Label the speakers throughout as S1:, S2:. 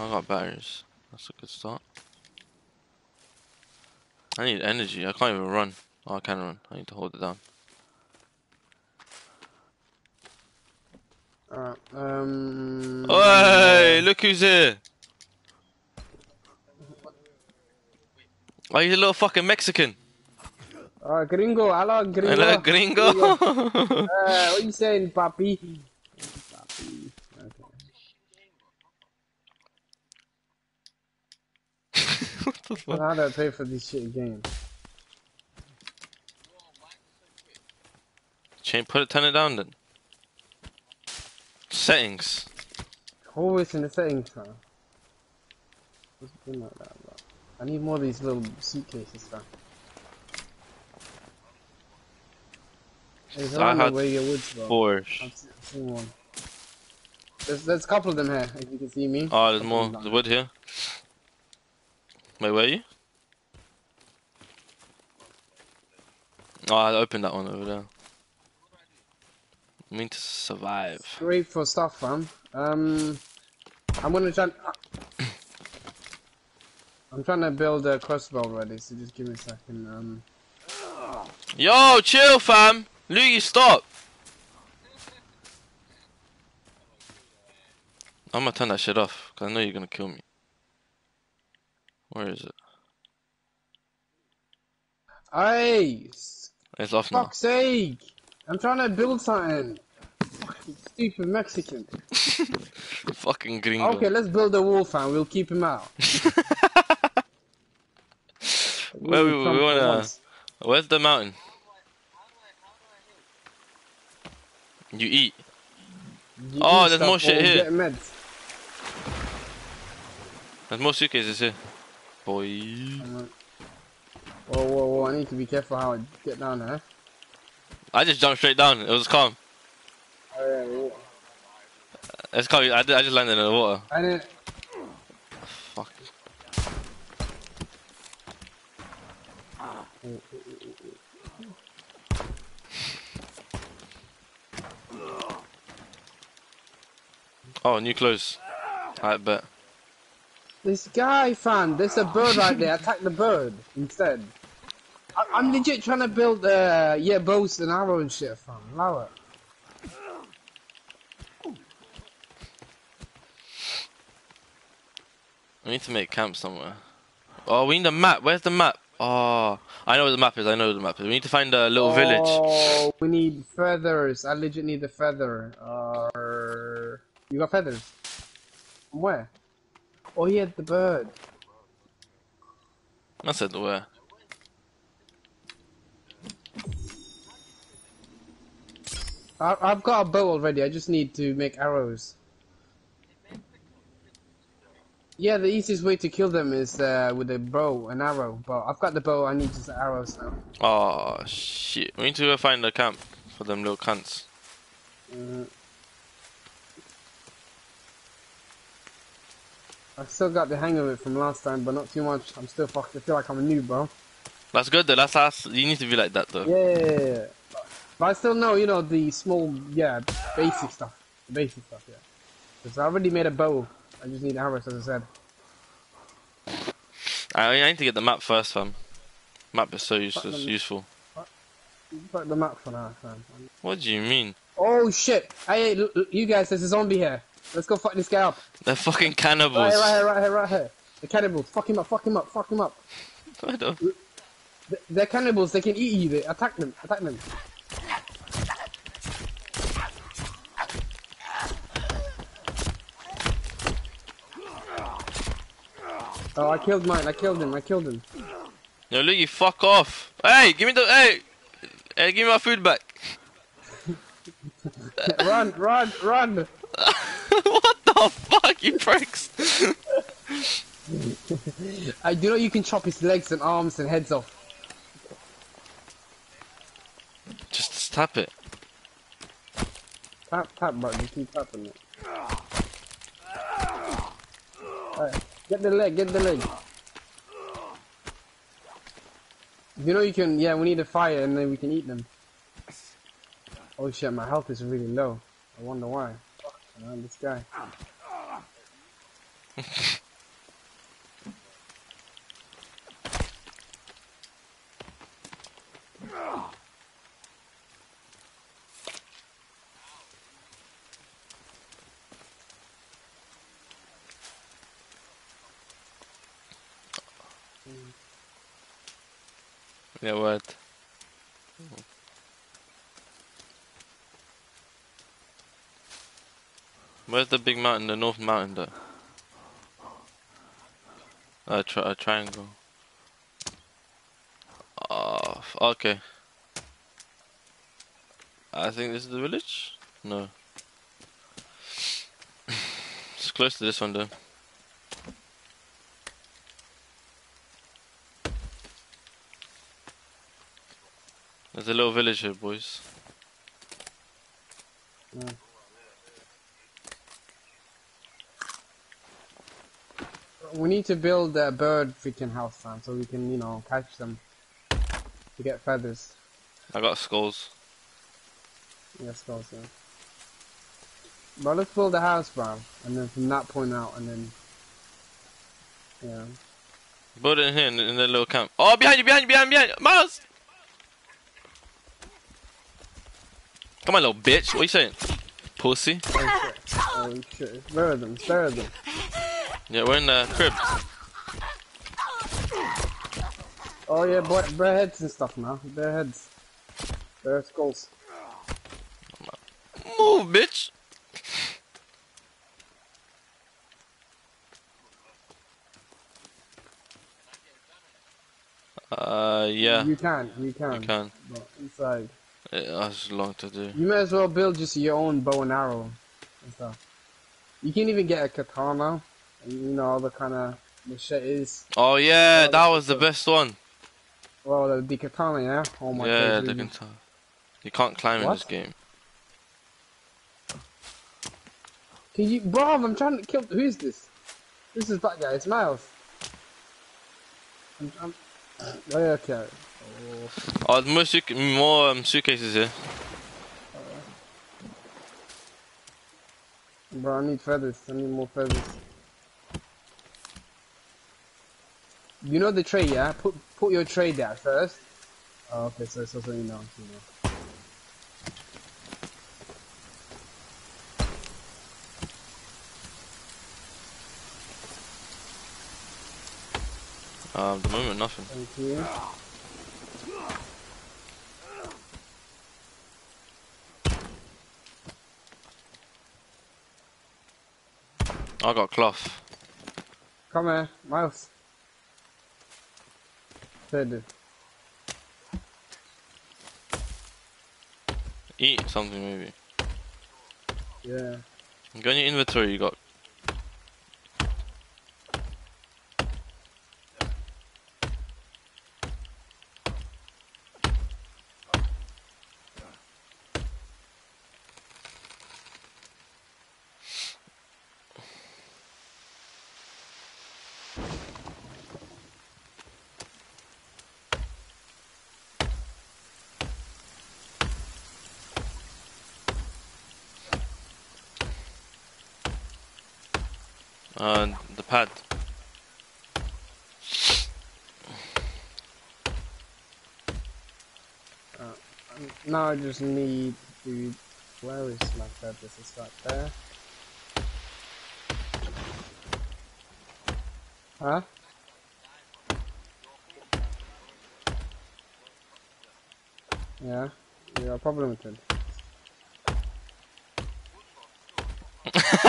S1: I got batteries. That's a good start. I need energy. I can't even run. Oh, I can run. I need to hold it down.
S2: Alright, um...
S1: Hey, look who's here! Oh, he's a little fucking Mexican.
S2: Uh, gringo, hello, gringo.
S1: Hello, gringo.
S2: uh, what you saying? Papi. Okay.
S1: what the fuck?
S2: How do I pay for this shit games?
S1: Chain, put it, turn it down then. Settings.
S2: Always in the settings, huh? What's been like that, bro? I need more of these little suitcases, fam. There's
S1: So I
S2: one
S1: had
S2: where your woods, bro.
S1: Four.
S2: I've seen one. There's, there's a couple of them here, if you can see me.
S1: Oh, there's more.
S2: of
S1: There's wood here. Wait, where are you? Oh, I opened that one over there. I mean to survive.
S2: Great for stuff, fam. Um, I'm gonna try. I'm trying to build a crossbow already, so just give me a second. Um,
S1: Yo, chill, fam. Luigi, stop. I'm gonna turn that shit off, cause I know you're gonna kill me. Where is it?
S2: hey,
S1: It's off now.
S2: fuck's sake! I'm trying to build something. Fucking stupid Mexican.
S1: Fucking gringo.
S2: Okay, let's build a wall, fam. We'll keep him out.
S1: Where we- we wanna-
S2: once.
S1: Where's the mountain? You eat.
S2: You
S1: Oh,
S2: eat
S1: there's more shit here. There's more suitcases here. Boy.
S2: Whoa, whoa, whoa! I need to be careful how I get down there.
S1: I just jumped straight down. It was calm.
S2: Oh, yeah.
S1: It's calm. I, did- I just landed in the water.
S2: I didn't.
S1: Fuck. Oh, new clothes. I bet.
S2: This guy, fam, there's a bird right there. Attack the bird instead. I I'm legit trying to build, uh, yeah, bows and arrows and shit, fam. Allow it.
S1: We need to make camp somewhere. Oh, we need a map. Where's the map? Oh, I know where the map is. I know where the map is. We need to find a little village.
S2: Oh, we need feathers. I legit need a feather. Uh, you got feathers? Where? Oh, yeah, the bird.
S1: I said where.
S2: I I've got a bow already. I just need to make arrows. Yeah, the easiest way to kill them is uh, with a bow, an arrow. But I've got the bow. I need just arrows now.
S1: Oh shit. We need to go find a camp for them little cunts.
S2: Uh, I still got the hang of it from last time, but not too much. I'm still fucked. I feel like I'm a noob, bro.
S1: That's good though. That's us. You need to be like that though.
S2: Yeah, yeah, yeah. But I still know, you know, the small, yeah, basic stuff. The basic stuff, yeah. Because I already made a bow. I just need arrows, as I said.
S1: I, I need to get the map first, fam. Map is so useless, useful.
S2: Fuck the map for now, fam.
S1: What do you mean?
S2: Oh shit! Hey, you guys, there's a zombie here. Let's go fuck this guy up.
S1: They're fucking cannibals.
S2: Right here, right here, right here, right here. The cannibals. Fuck him up, fuck him up, fuck him up.
S1: I don't-
S2: They're cannibals, they can eat you. They attack them, attack them. Oh, I killed mine. I killed him. I killed him.
S1: Yo, look, you fuck off. Hey, give me the. Hey! Hey, give me my food back.
S2: run, run, run!
S1: what the fuck, you pricks?
S2: I do know you can chop his legs and arms and heads off.
S1: just, tap it.
S2: Tap, tap, bro. Just keep tapping it. Alright, get the leg, get the leg. You know you can, yeah, we need a fire and then we can eat them. Oh shit, my health is really low. I wonder why. Man, this guy.
S1: Yeah, word. Where's the big mountain? The North Mountain, though. A, tri a triangle. Oh, ah, okay. I think this is the village? No. it's close to this one, though. There's a little village here, boys.
S2: Yeah. We need to build a bird freaking house, fam, so we can, you know, catch them to get feathers.
S1: I got skulls.
S2: Yes, go yeah. But let's build a house, bro, and then from that point out, and then, yeah.
S1: Build it in here in, in the little camp. Oh, behind you, behind you, behind you, behind you. Miles! Come on, little bitch. What you saying? Pussy.
S2: Oh shit. Oh shit. Spare them, spare them.
S1: Yeah, we're in the crib.
S2: Oh yeah, boy, bare heads and stuff now. Bare heads. Bare skulls.
S1: Move, bitch. Uh, yeah,
S2: You can, you can.
S1: you can.
S2: But inside.
S1: It has long to do.
S2: You may as well build just your own bow and arrow and stuff. You can even get a katana. And, you know, all the kind of machetes.
S1: Oh yeah, that was the best one.
S2: Well, the, katana, yeah? Oh my
S1: Yeah,
S2: god.
S1: the guitar. You can't climb in this game.
S2: Can you, bro? I'm trying to kill. Who is this? This is that guy. It's Miles. I'm, I'm, oh, yeah, okay. Oh,
S1: Oh, there's more, suit- more um, suitcases here.
S2: bro, I need feathers. I need more feathers. You know the tray, yeah? Put put your tray there first. Oh, okay, so so so you know, you know.
S1: Um, at the moment, nothing.
S2: Thank you.
S1: I got cloth.
S2: Come here, Miles.
S1: Eat something maybe.
S2: Yeah.
S1: Go in your inventory. You got. Uh, the pad.
S2: Now I just need to. Where is my feathers? It's right there. Huh? Yeah, you got a problem with it.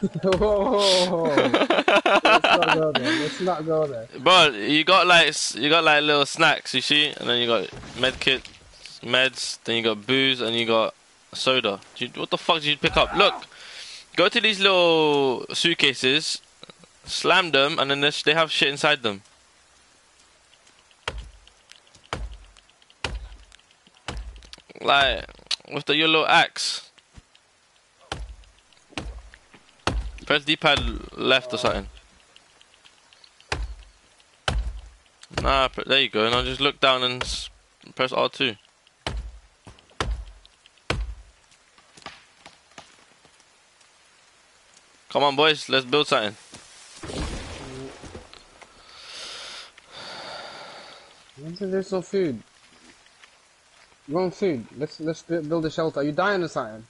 S2: Whoa, let's not go there. Let's not go there.
S1: Bro, you got like you got like little snacks, you see, and then you got med kit, meds, then you got booze, and you got soda. You- what the fuck did you pick up? Look, go to these little suitcases, slam them, and then they have shit inside them. Like with the yellow axe. Press D-pad left or something. Nah, there you go. Now just look down and press R2. Come on, boys. Let's build something.
S2: There's no food. Wrong food. Let's let's build a shelter. Are you dying or something?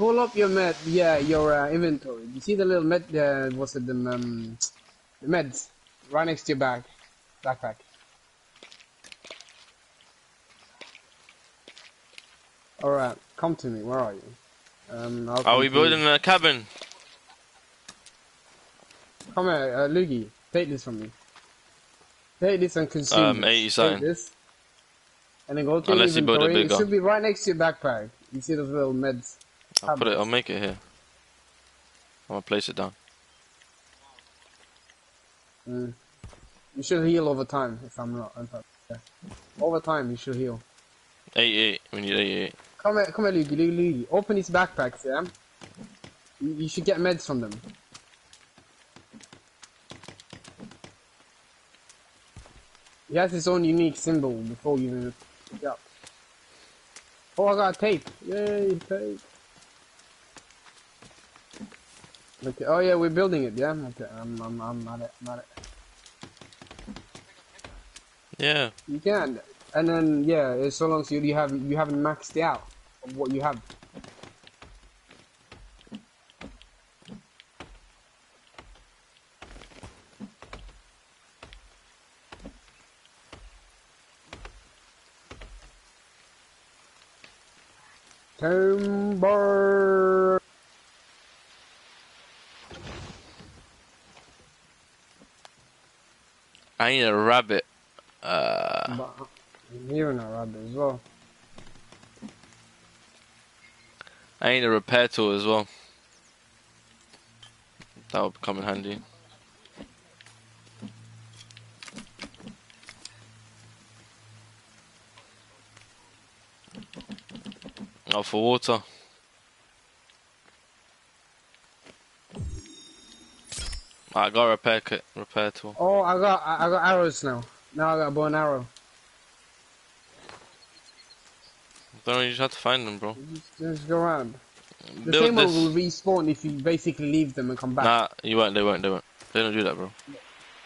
S2: Pull up your med, yeah, your uh, inventory. You see the little med, uh, what's it, the, um, the meds, right next to your bag, backpack. Alright, come to me, where are you? Um, I'll
S1: Are we
S2: you.
S1: building a cabin?
S2: Come here, uh, Luigi, take this from me. Take this and consume
S1: Um,
S2: this.
S1: 80
S2: Take this. And then go to
S1: Unless you
S2: your
S1: build it
S2: inventory. It should be right next to your backpack. You see those little meds.
S1: I'll put it. I'll make it here. I'm gonna place it down.
S2: Mm. You should heal over time, if I'm not. If I'm, yeah. Over time, you should heal.
S1: 88. We need 88.
S2: Come here, come here, Luigi, Luigi. Open these backpacks, yeah? You, you should get meds from them. He has his own unique symbol before you even pick up. Oh, I got tape. Yay, tape. Okay. Oh yeah, we're building it. Yeah. Okay. I'm, I'm, I'm at it. I'm at it.
S1: Yeah.
S2: You can, and then yeah, as so long as you, you have you haven't maxed out what you have.
S1: I need a rabbit. Uh,
S2: But I'm hearing a rabbit as well.
S1: I need a repair tool as well. That would come in handy. Oh, for water. I got a repair kit, repair tool.
S2: Oh, I got I got arrows now. Now I got a bow and arrow.
S1: Don't know, you just have to find them, bro.
S2: Just, go around. The
S1: Build
S2: same
S1: this.
S2: will respawn if you basically leave them and come back.
S1: Nah, you won't. They won't. They won't. They don't do that, bro.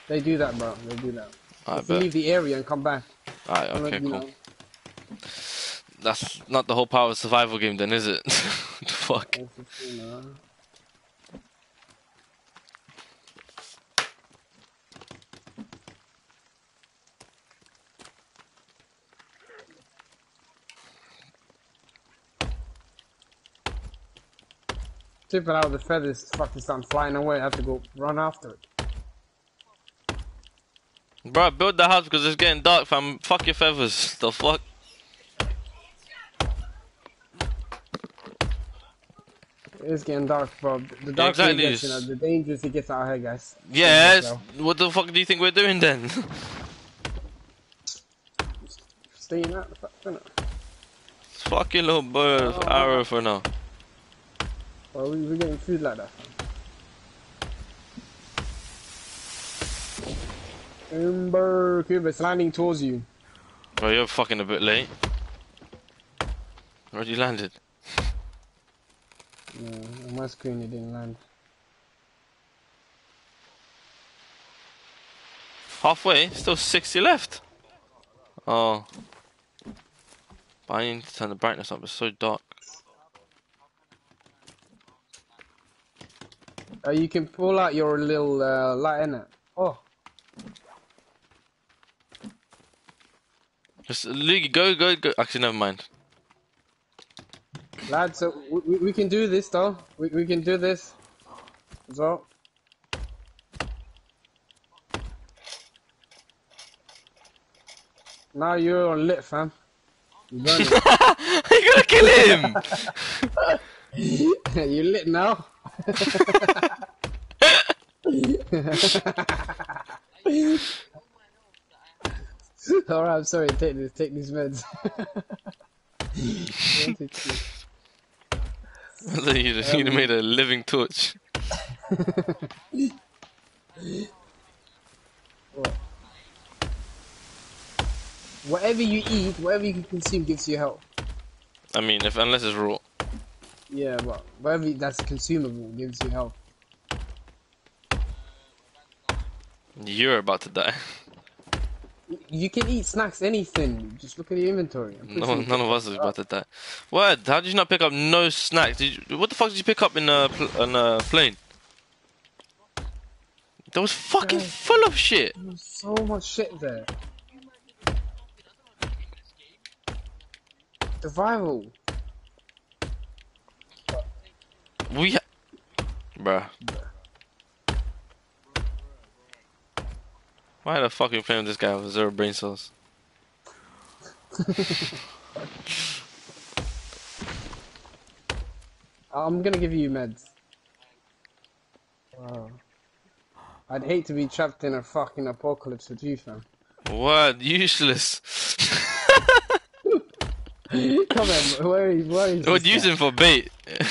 S2: They do that, bro. They do that.
S1: I
S2: if you leave the area and come back.
S1: Alright, okay,
S2: know,
S1: cool. That's not the whole power of survival game, then, is it? the fuck.
S2: It's just, you know. Tip it out of the feathers, fucking start flying away. I have to go run after it.
S1: Bro, build the house because it's getting dark, fam. Fuck your feathers. The fuck?
S2: It's getting dark, bro. The darker
S1: exactly.
S2: gets, you know, the dangerous it gets out here, guys.
S1: Yes. What the fuck do you think we're doing then?
S2: Stay in that, fuck?
S1: Fucking little bird
S2: Oh.
S1: arrow for now.
S2: Well, we, we're getting food like that. Ember, Kuba, it's landing towards you.
S1: Bro, you're fucking a bit late. Already landed.
S2: Yeah, on my screen it didn't land.
S1: Halfway, still 60 left. Oh. But I need to turn the brightness up, it's so dark.
S2: Uh, you can pull out your little uh, light in it. Oh,
S1: Just, Luigi, go, go, go. Actually, never mind.
S2: lads, so we, we- we can do this though. We, we can do this well. Now you're on lit, fam. You burning.
S1: you gonna kill him!
S2: you lit now? Alright, I'm sorry, take this, take these meds. Wanted to.
S1: I you'd, have made a living torch.
S2: What? Whatever you eat, whatever you consume gives you health.
S1: I mean, if unless it's raw.
S2: Yeah, but whatever that's consumable gives you health.
S1: You're about to die.
S2: You can eat snacks, anything. Just look at the inventory.
S1: No, none of us is about to die. What? How did you not pick up no snacks? Did you, what the fuck did you pick up in a pl- in a plane? That was fucking full of shit.
S2: So much shit there. Survival.
S1: We, ha- bruh. Why the fuck are you playing with this guy with zero brain cells?
S2: I'm gonna give you meds. Wow. I'd hate to be trapped in a fucking apocalypse with you, fam.
S1: What? Useless.
S2: Come on, where is, where is
S1: What
S2: this
S1: use him for bait?
S2: take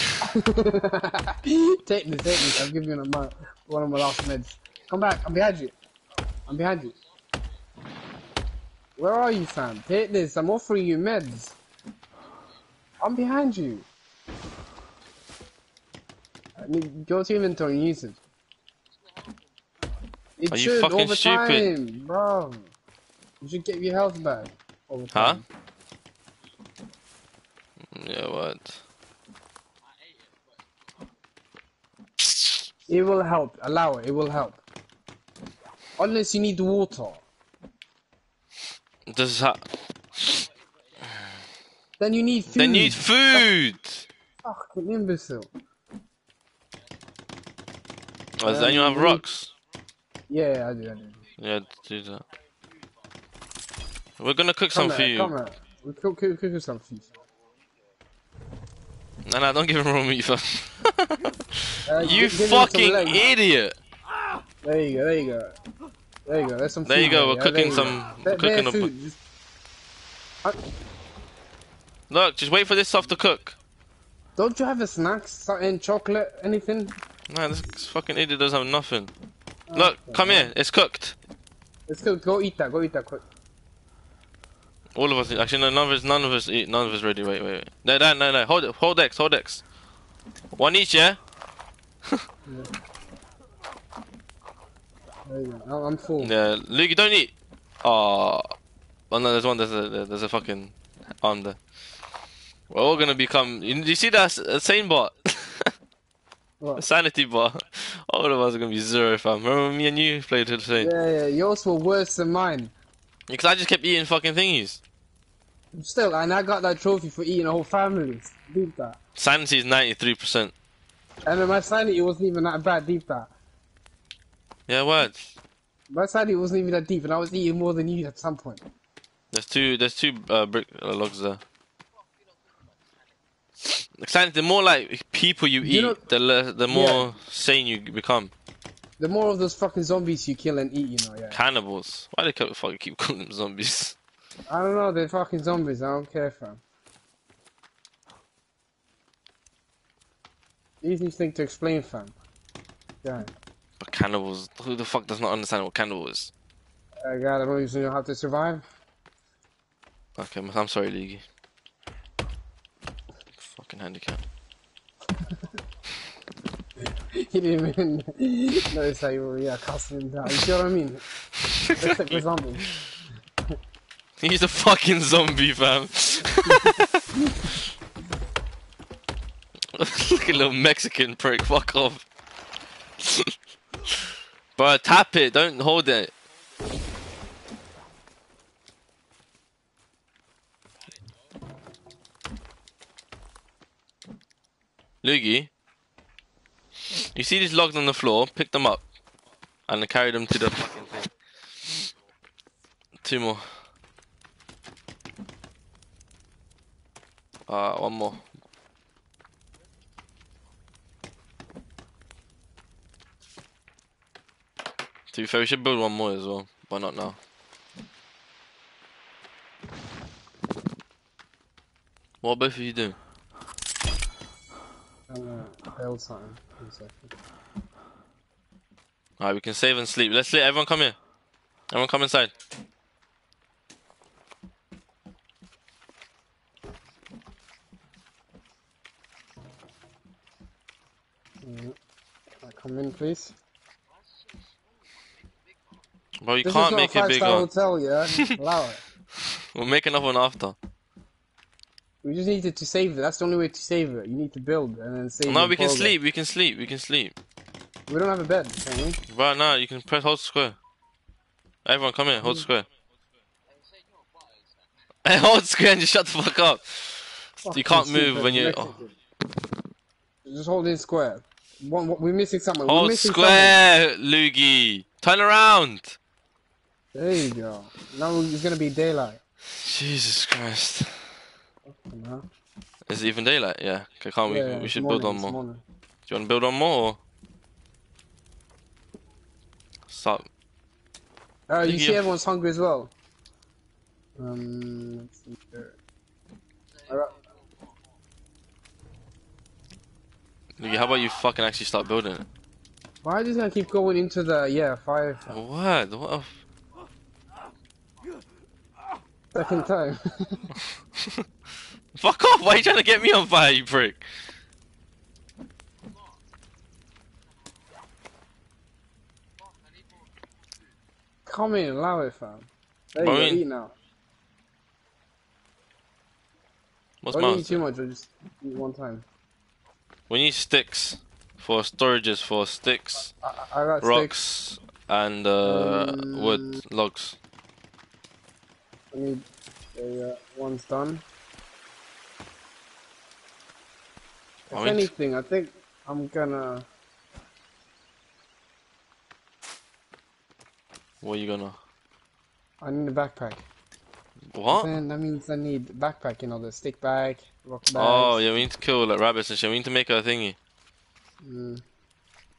S2: this, take this. I'll give you one of my, one of my last meds. Come back, I'm behind you. I'm behind you. Where are you, fam? Take this, I'm offering you meds. I'm behind you. I mean, go to inventory and use it. It
S1: Are you
S2: should the
S1: stupid?
S2: time, bro. You should get your health back all the
S1: Huh?
S2: Mm,
S1: yeah, what?
S2: It will help. Allow it. It will help. Unless you need water,
S1: is how.
S2: then you need food.
S1: They need food.
S2: Fucking imbecile.
S1: Oh, does
S2: Um,
S1: anyone have rocks?
S2: Yeah, I do. I do.
S1: Yeah, do that. We're gonna cook
S2: Come
S1: some for you.
S2: come here. We cook, cook, cook some for you.
S1: Nah, nah, don't give him raw meat, fam.
S2: Uh,
S1: you
S2: gi- give him some
S1: fucking idiot!
S2: There you go. There you go. There you go. There's some.
S1: There you go, we're
S2: yeah,
S1: cooking some- we're cooking a-
S2: food.
S1: Look, just wait for this stuff to cook.
S2: Don't you have a snack, something, chocolate, anything?
S1: Nah, this fucking idiot doesn't have nothing. Look, come here, it's cooked.
S2: Let's go. Go eat that. Go eat that quick.
S1: All of us, actually, no, none of us, none of us eat, none of us ready. Wait, wait, wait. No, no, no, no. Hold it, hold X, hold X. One each, yeah.
S2: There I'm- full.
S1: Yeah, Luke, you don't eat. Oh, oh no, there's one. There's a, there's a fucking arm there. We're all gonna become. You, you see that sane bot?
S2: What?
S1: Sanity bar. All of us are gonna be zero, fam. Remember me and you played the same?
S2: Yeah, yeah. Yours were worse than mine.
S1: Because I just kept eating fucking thingies.
S2: Still, and I got that trophy for eating a whole family. Deep that.
S1: Sanity is ninety three percent.
S2: And then my sanity wasn't even that bad deep that.
S1: Yeah, it what?
S2: My sanity wasn't even that deep, and I was eating more than you at some point.
S1: There's two. There's two uh, brick uh, logs there. The more like people you eat,
S2: You know-
S1: the le- the more sane you become.
S2: The more of those fucking zombies you kill and eat, you know, yeah.
S1: Cannibals. Why do they keep fucking keep calling them zombies?
S2: I don't know, they're fucking zombies, I don't care, fam. Easy thing to explain, fam. Yeah.
S1: But cannibals. Who the fuck does not understand what cannibal is?
S2: I gotta know you know how to survive.
S1: Okay, I'm- sorry, League. Fucking handicap.
S2: He didn't even notice how you were, yeah, casting him down. You see what I mean? Except for zombies.
S1: He's a fucking zombie, fam. Look at little Mexican prick. Fuck off. Bro, tap it. Don't hold it. Loogie, you see these logs on the floor? Pick them up and carry them to the fucking thing. Two more. Uh, one more. To be fair, we should build one more as well, but not now. What both of you do?
S2: I'm gonna build something.
S1: Alright, we can save and sleep. Let's let everyone come here. Everyone come inside.
S2: Yeah. Uh, Come in, please.
S1: Bro, you
S2: This
S1: can't make it bigger.
S2: hotel, yeah? Allow it.
S1: We'll make another one after.
S2: We just needed to save it. That's the only way to save it. You need to build and then save
S1: No, we can sleep. We can sleep. We can sleep.
S2: We don't have a bed, can we?
S1: Right now, you can press hold square. Everyone, come here. Hold mm. square. Hey, hold square and just shut the fuck up. You can't move when you.
S2: Mexican. Just hold in square. One, one, we're missing we're
S1: Hold
S2: missing
S1: square, Loogie. Turn around.
S2: Someone. There you go. Now it's gonna be daylight.
S1: Jesus Christ.
S2: Fucking hell.
S1: Is it even daylight? Yeah. Okay, can't we?
S2: Yeah,
S1: we
S2: it's
S1: should build on more.
S2: morning.
S1: Do you want to build on more? Or? Stop.
S2: Uh, you see
S1: you-
S2: everyone's hungry as well. Um, let's see here. Alright,
S1: Loogie, how about you fucking actually start building it?
S2: Why are you gonna keep going into the yeah five
S1: What? What?
S2: Second time?
S1: Fuck off! Why are you trying to get me on fire, you prick?
S2: Come in, allow it, fam. There you go, eat now.
S1: What's
S2: Don't eat too much, or just eat one time.
S1: We need sticks for storages for sticks,
S2: I, I got sticks.
S1: rocks, and uh,
S2: Um,
S1: wood logs.
S2: I need uh, one's done. If anything, I think I'm gonna.
S1: What are you gonna?
S2: I need a backpack.
S1: What?
S2: Then that means I need backpack, you know, the stick bag, rock bags.
S1: Oh yeah, we need to kill like rabbits and shit. We need to make a thingy.
S2: Mm.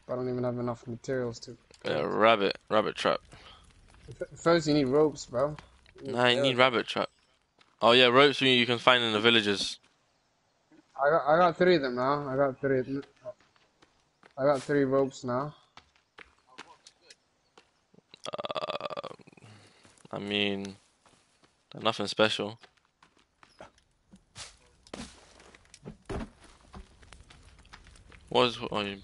S2: I don't even have enough materials to.
S1: A rabbit, rabbit trap.
S2: First, you need ropes, bro.
S1: Nah, you need rabbit trap. Oh yeah, ropes you can find in the villages.
S2: I got, I got three of them now. I got three. of them. I got three ropes now.
S1: Uh, I mean, nothing special. What is? Oh, you,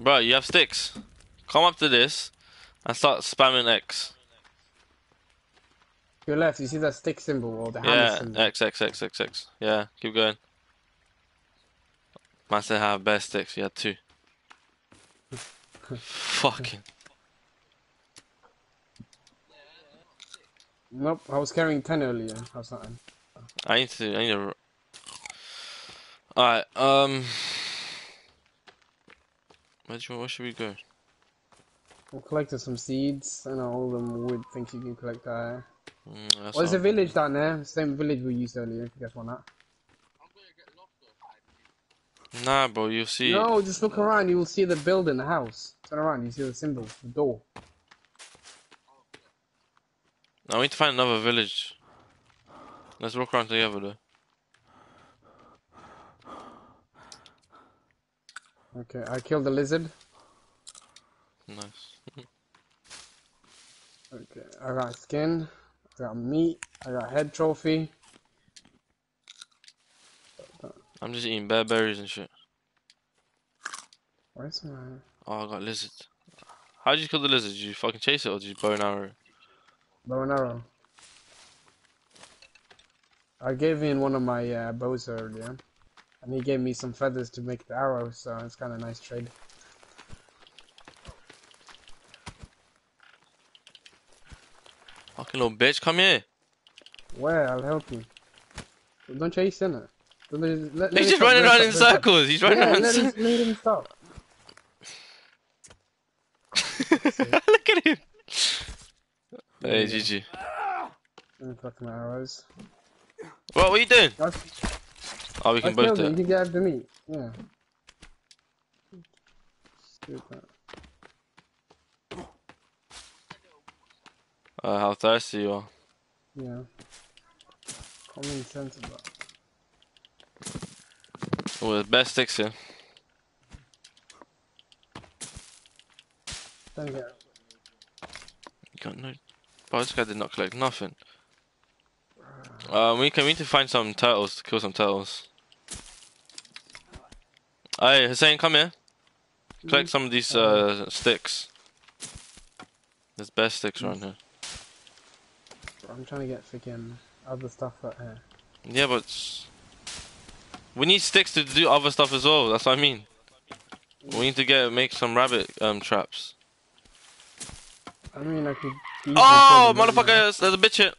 S1: bro, you have sticks. Come up to this and start spamming X.
S2: To your left, you see that stick symbol or the hammer
S1: Yeah,
S2: symbol?
S1: X X X X X. Yeah, keep going. Man said have best sticks. You had two. Fucking.
S2: Nope, I was carrying ten earlier. or something.
S1: I need to. I need to. Alright. Um. Where, do you, where should we go?
S2: I collected some seeds and all them wood things you can collect there.
S1: Mm,
S2: Oh, there's a village down there. Same village we used earlier. If you guys want that.
S1: Nah, bro. You see.
S2: No, just look around. You will see the building, the house. Turn around. You see the symbol, the door.
S1: I need to find another village. Let's walk around together though.
S2: Okay, I killed the lizard.
S1: Nice.
S2: Okay, I got skin. I got meat. I got head trophy.
S1: I'm just eating bare berries and shit.
S2: Where's my?
S1: Oh, I got lizard. How did you kill the lizard? Did you fucking chase it or did you bow and arrow?
S2: Bow and arrow. I gave in one of my uh, bows earlier, and he gave me some feathers to make the arrow, so it's kind of nice trade.
S1: Fucking little bitch, come here.
S2: Where? I'll help you. Don't chase it. Don't let- let-
S1: He's just running around in circles. He's running
S2: Yeah,
S1: around. in
S2: let him,
S1: circles.
S2: let him stop.
S1: Look at him. Hey, GG.
S2: Let me fuck my arrows.
S1: What, what are you doing?
S2: I,
S1: Oh, we can both do it.
S2: You can grab the meat. Yeah. Stupid.
S1: Uh, how thirsty you are.
S2: Yeah. Common sense about.
S1: Oh, there's best sticks here.
S2: Don't get.
S1: You got no. Bro, this guy did not collect nothing. Uh, we can we need to find some turtles to kill some turtles. Hey, Hussein, come here. Collect some of these uh, sticks. There's best sticks around here.
S2: I'm trying to get freaking other stuff out here.
S1: Yeah, but we need sticks to do other stuff as well. That's what I mean. We need to get make some rabbit um traps.
S2: I mean, I could.
S1: Oh,
S2: put them in there.
S1: There's a bitch here.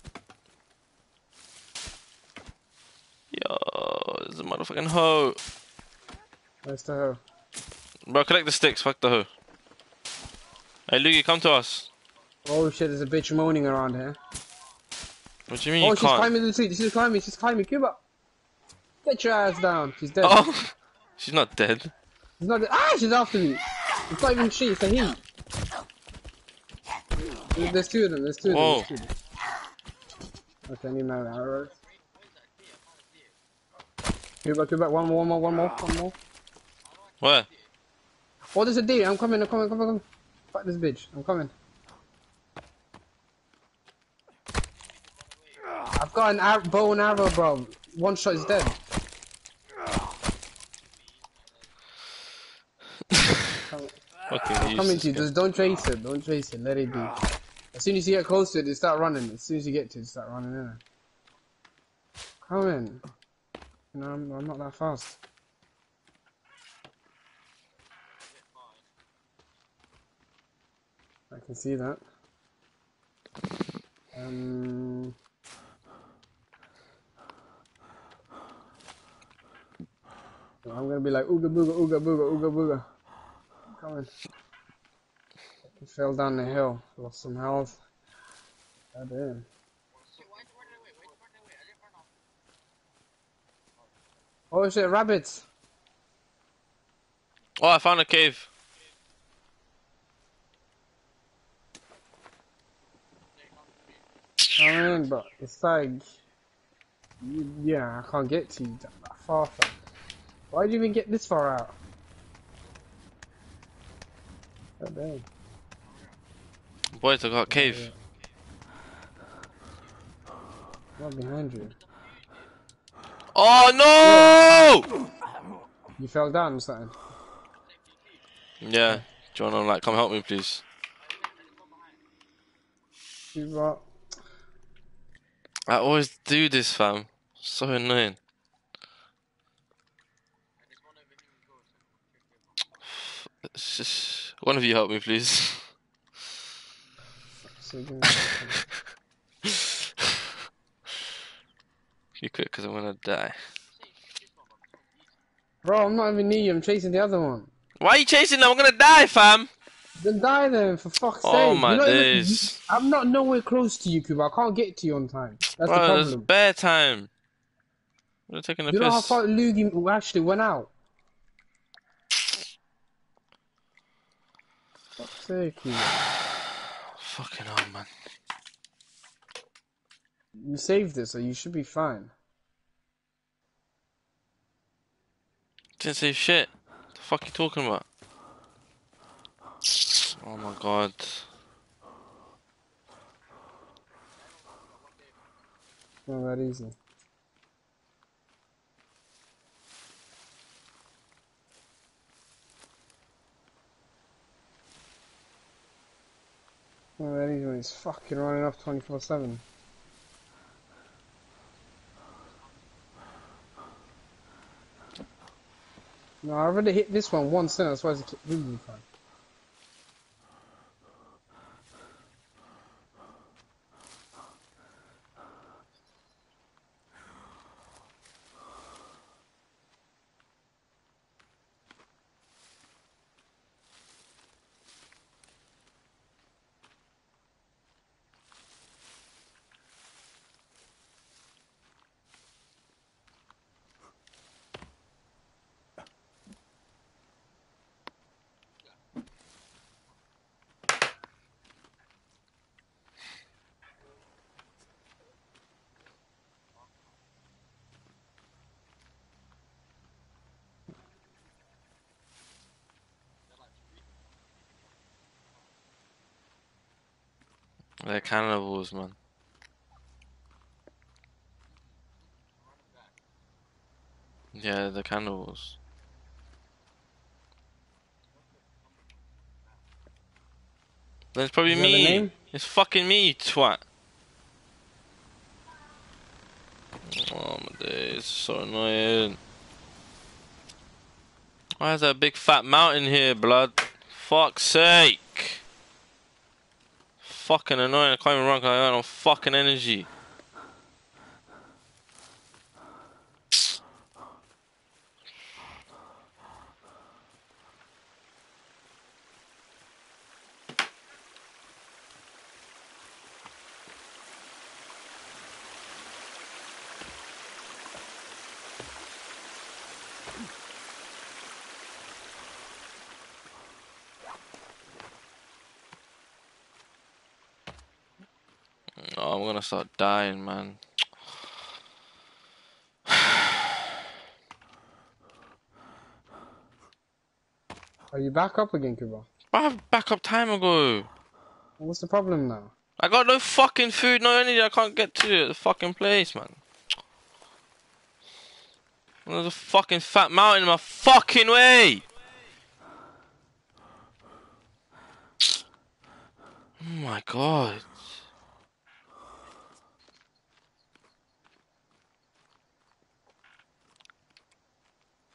S1: Yo, there's a motherfucking hoe.
S2: Where's the hoe?
S1: Bro, collect the sticks. Fuck the hoe. Hey, Luigi, come to us.
S2: Oh shit, there's a bitch moaning around here.
S1: What do you mean
S2: oh,
S1: you
S2: she's
S1: can't?
S2: climbing the tree. She's climbing. She's climbing. Kuba. Get your ass down. She's dead.
S1: Oh, she's not dead.
S2: She's not. dead. Ah, she's after me. It's not even she. It's a he. There's two of them. There's two of them.
S1: Whoa.
S2: There's two of them. Okay, I need my arrows. Kuba, Kuba. One more, one more, one more, one more.
S1: Where?
S2: Oh, there's a deer. I'm coming. I'm coming. I'm coming. I'm coming. Fuck this bitch. I'm coming. Got an ar- bow and arrow, bro. One shot is dead.
S1: Fucking
S2: Coming to you. Just don't chase it. Don't chase it. Let it be. As soon as you get close to it, they start running. As soon as you get to it, start running in. Come in. No, I'm, I'm not that fast. I can see that. Um. I'm gonna be like ooga booga ooga booga ooga booga. I'm coming. He fell down the hill, lost some health. God damn. Oh shit, rabbits!
S1: Oh, I found a cave.
S2: Come in, but it's like, you, yeah, I can't get to you that that far. From. Why'd you even get this far out? God damn.
S1: Boys, I got a cave.
S2: Not behind you.
S1: Oh no!
S2: You fell down or something?
S1: Yeah. Do you wanna like come help me, please?
S2: You what?
S1: I always do this, fam. So annoying. It's just- One of you help me, please.
S2: So give me a second.
S1: you could, because I'm gonna die.
S2: Bro, I'm not even near you. I'm chasing the other one.
S1: Why are you chasing them? I'm gonna die, fam.
S2: Then die then, for fuck's oh sake.
S1: Oh my
S2: You're even-
S1: days.
S2: I'm not nowhere close to you, Kuba. I can't get to you on time. That's
S1: Bro,
S2: the problem.
S1: bare time. We're taking a
S2: You know how
S1: piss.
S2: far Luigi actually went out? Sake, Kuba.
S1: Fucking hell, man.
S2: You saved it, so you should be fine.
S1: Didn't say shit. What the fuck you talking about? Oh my god.
S2: Not that easy. Not that easy when it's fucking running off 24 7. No, I already hit this one once, that's why it's really fun.
S1: They're cannibals, man. Yeah, they're cannibals. Then it's probably
S2: that
S1: me. It's fucking me, twat. Oh my days, so annoying. Why is a big fat mountain here, blood? Fuck's sake. Fucking annoying, I can't even run because I got no fucking energy. Oh, I'm gonna start dying, man.
S2: Are you back up again, Kuba?
S1: I have backup time ago.
S2: What's the problem now?
S1: I got no fucking food, no energy. I can't get to the fucking place, man. There's a fucking fat mountain in my fucking way. Oh my god.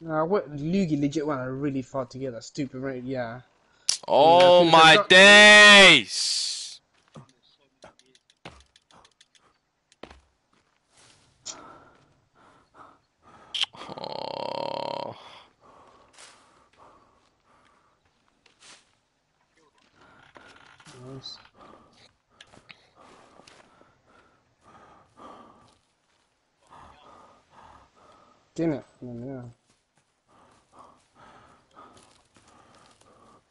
S2: Nah, what Luigi legit went really far to get that stupid rate, yeah.
S1: Oh
S2: Yeah,
S1: my
S2: got-
S1: days. Oh.
S2: Nice. Get it. No, no.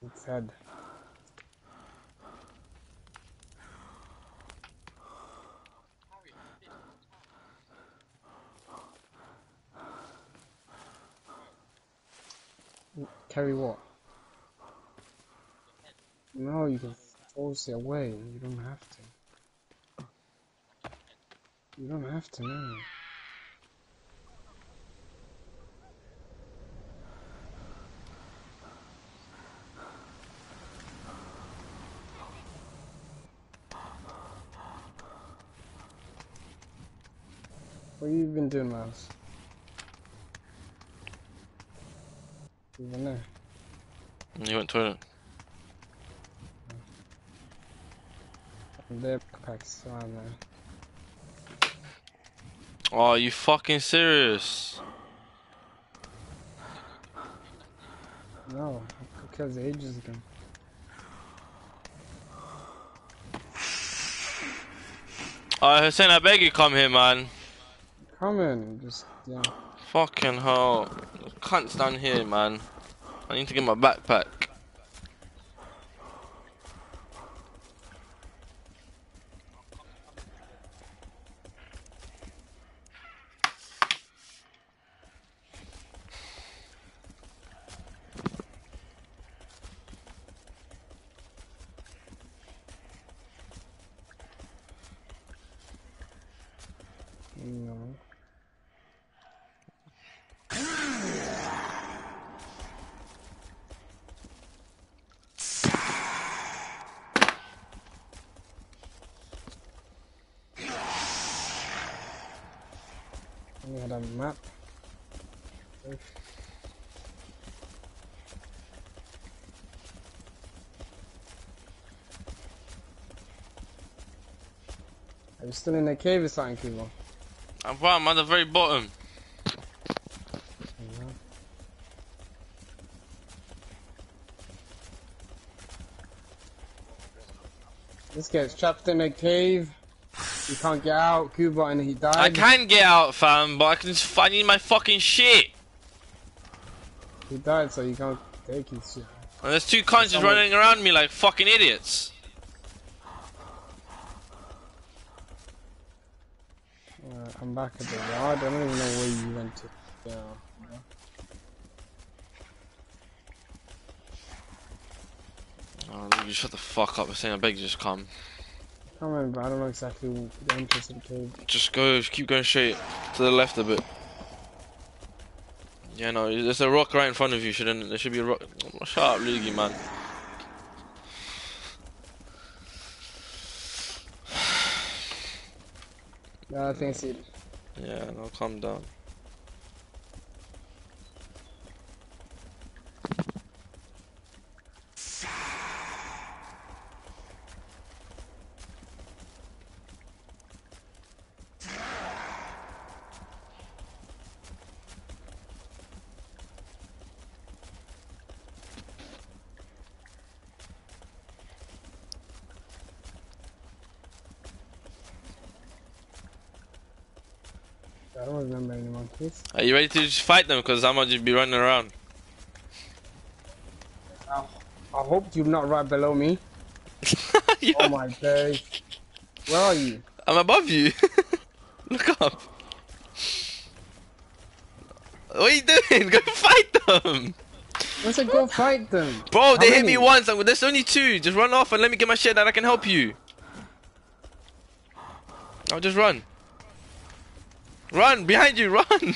S2: It's head. Carry what? No, you can force it away. You don't have to. You don't have to, no. What you been doing, Miles? You been there?
S1: You went toilet.
S2: Their backpacks around there.
S1: Oh, are you fucking serious?
S2: No, because ages ago.
S1: Oh, Hussein, I beg you, come here, man.
S2: Come in, just yeah.
S1: Fucking hell. Cunts down here, man. I need to get my backpack.
S2: No. We had a map. You still in the cave or something, Kuba?
S1: I'm, bro, I'm at the very bottom.
S2: This guy's trapped in a cave. He can't get out. Kuba and he died.
S1: I can get out, fam, but I can just, I need my fucking shit.
S2: He died, so you can't take his shit.
S1: And there's two cunts just running around me like fucking idiots.
S2: Back at the yard. I don't even know where you went to. Yeah. yeah.
S1: Oh, you shut the fuck up. I'm saying I beg you, just come.
S2: I can't remember. I don't know exactly the entrance of the cave.
S1: Just go. Keep going straight to the left a bit. Yeah, no. There's a rock right in front of you. Shouldn't there should be a rock? Oh, shut up, Lugi, man.
S2: Yeah, I think it's it.
S1: Yeah, no, calm down.
S2: I don't remember any monkeys.
S1: Are you ready to just fight them? Because I'm gonna just be running around.
S2: I, I hope you're not right below me.
S1: Yeah,
S2: Oh my days. Where are you?
S1: I'm above you. Look up. What are you doing? Go fight them!
S2: I said go fight them.
S1: Bro,
S2: How
S1: they hit me once. I'm- There's only two. Just run off and let me get my shit that I can help you. I'll just run. Run! Behind you, run!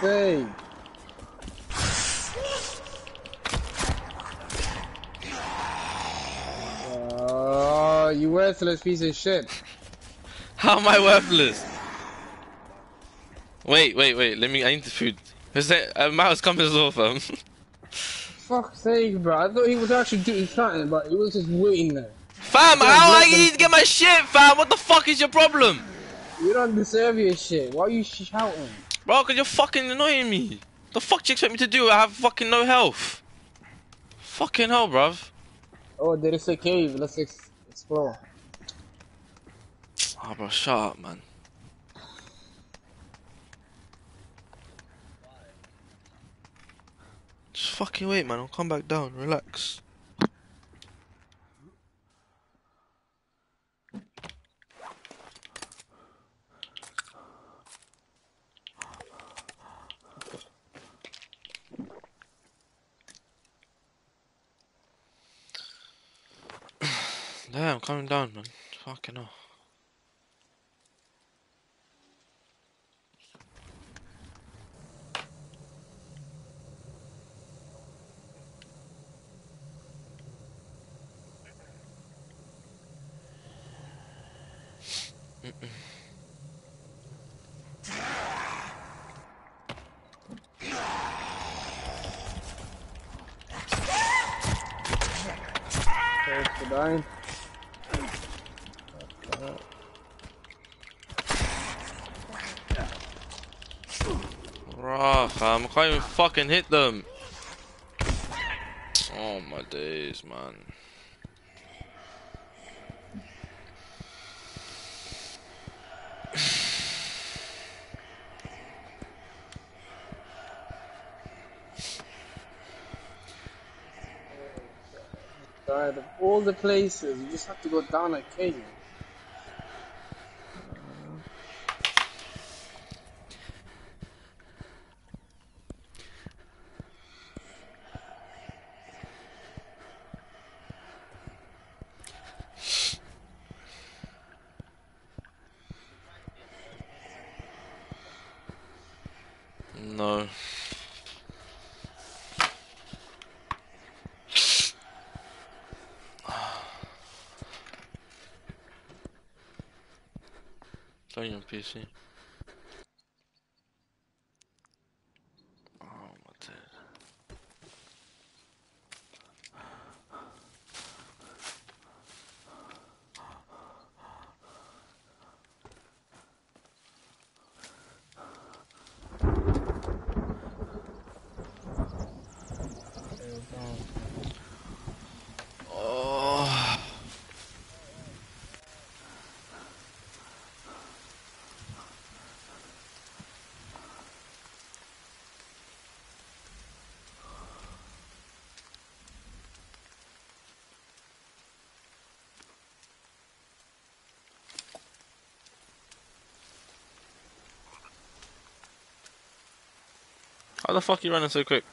S2: Hey. Oh, you worthless piece of shit.
S1: How am I worthless? Wait, wait, wait. Let me. I need the food. Is that a mouse coming well, fam?
S2: Fuck's sake, bro. I thought he was actually doing something, but he was just waiting there.
S1: Fam,
S2: Yeah,
S1: how I need to get my shit, fam? What the fuck is your problem?
S2: You don't deserve your shit. Why are you shouting?
S1: Bro, cause you're fucking annoying me. The fuck do you expect me to do? I have fucking no health. Fucking hell, bruv.
S2: Oh, there is a cave. Let's ex explore.
S1: Oh, bro, shut up, man. Just fucking wait, man. I'll come back down. Relax. Damn, I'm coming down, man. Fucking hell.
S2: Close to dying.
S1: Fam, I can't even fucking hit them. Oh my days, man.
S2: Died of all the places, you just have to go down a cave.
S1: No. Playing on PC. Oh my days. Oh. How the fuck are you running so quick?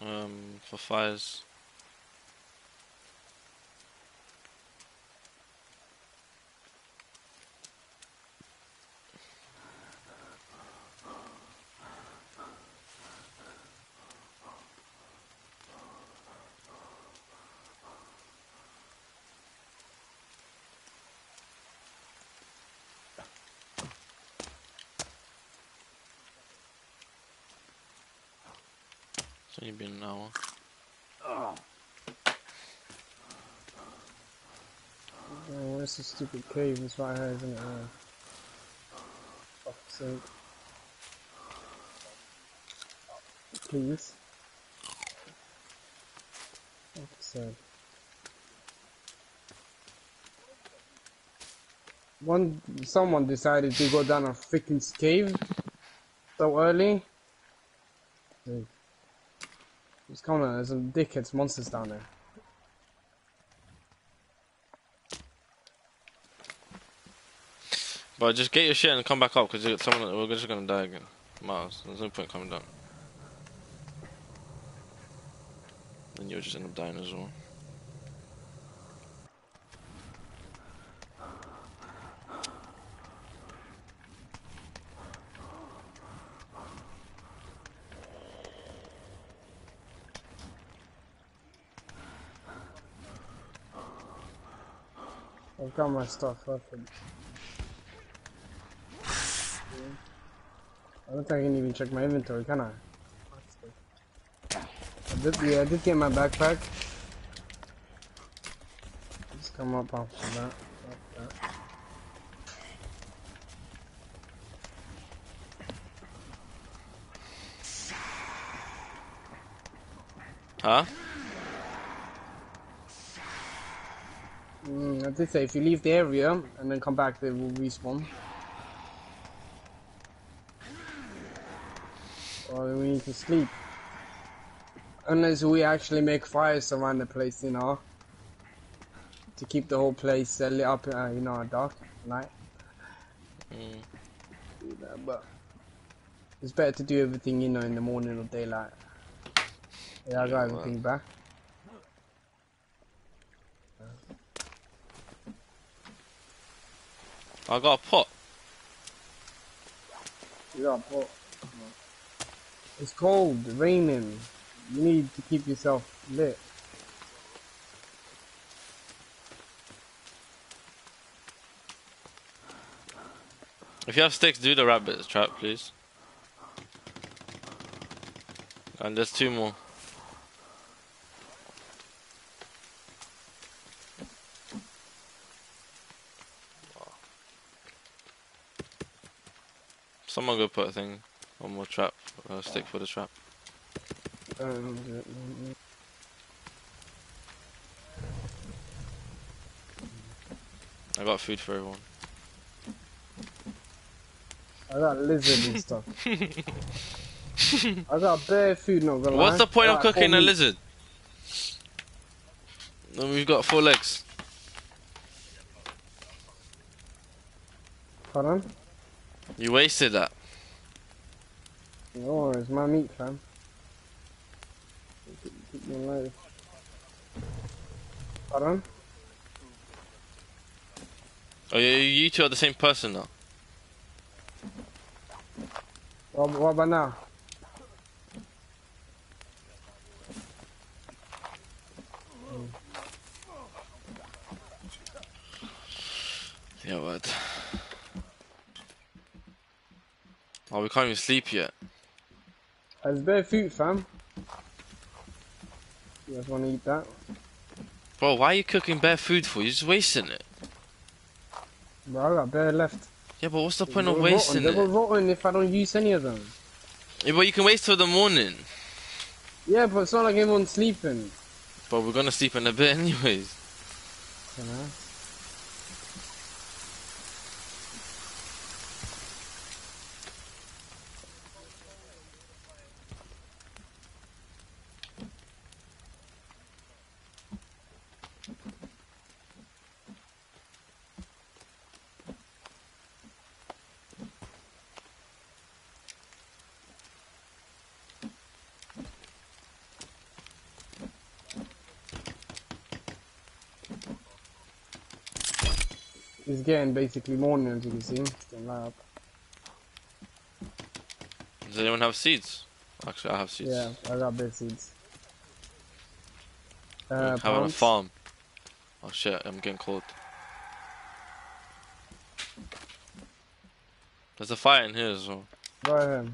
S1: Um, for fires. Only been an hour.
S2: Oh. Oh, where's the stupid cave? It's right here, isn't it? Yeah. Fuck's sake. Please. Fuck's sake. One, someone decided to go down a freaking cave so early. Dude. Coming on, there's some dickheads monsters down there.
S1: But just get your shit and come back up because someone we're just gonna die again. Miles, there's no point coming down. Then you'll just end up dying as well.
S2: Got my stuff up. I don't think I can even check my inventory, can I? I did, yeah, I did get my backpack. Just come up that. like that.
S1: Huh?
S2: Mm, I did say if you leave the area and then come back, they will respawn. Or we need to sleep. Unless we actually make fires around the place, you know. To keep the whole place uh, lit up, uh, you know, dark night.
S1: Mm.
S2: That, But it's better to do everything, you know, in the morning or daylight. Yeah, I got everything back.
S1: I got a pot.
S2: You got a pot. It's cold, raining. You need to keep yourself lit.
S1: If you have sticks, do the rabbit trap, please. And there's two more. Someone go put a thing, one more trap, a stick for the trap.
S2: Um,
S1: I got food for everyone.
S2: I got lizard and stuff. I got bare food, not gonna
S1: What's
S2: lie.
S1: the point of cooking a lizard? Then we've got four legs.
S2: Pardon?
S1: You wasted that.
S2: No, it's my meat, fam. Keep, keep me alive. Pardon?
S1: Oh, yeah, you two are the same person now.
S2: What, what about now?
S1: Yeah, what? Oh, we can't even sleep yet.
S2: There's bare food, fam. You guys wanna eat that?
S1: Bro, why are you cooking bare food for? You're just wasting it.
S2: Bro, I got bare left.
S1: Yeah, but what's the point
S2: They
S1: of wasting
S2: rotten.
S1: It?
S2: rotten if I don't use any of them.
S1: Yeah, but you can wait till the morning.
S2: Yeah, but it's not like everyone's sleeping.
S1: But we're gonna sleep in a bit anyways.
S2: Getting basically morning as you can see. It's getting light up.
S1: Does anyone have seeds? Actually, I have seeds.
S2: Yeah, I got bed seeds. Uh,
S1: Having a farm. Oh shit, I'm getting cold. There's a fire in here as well.
S2: Go ahead.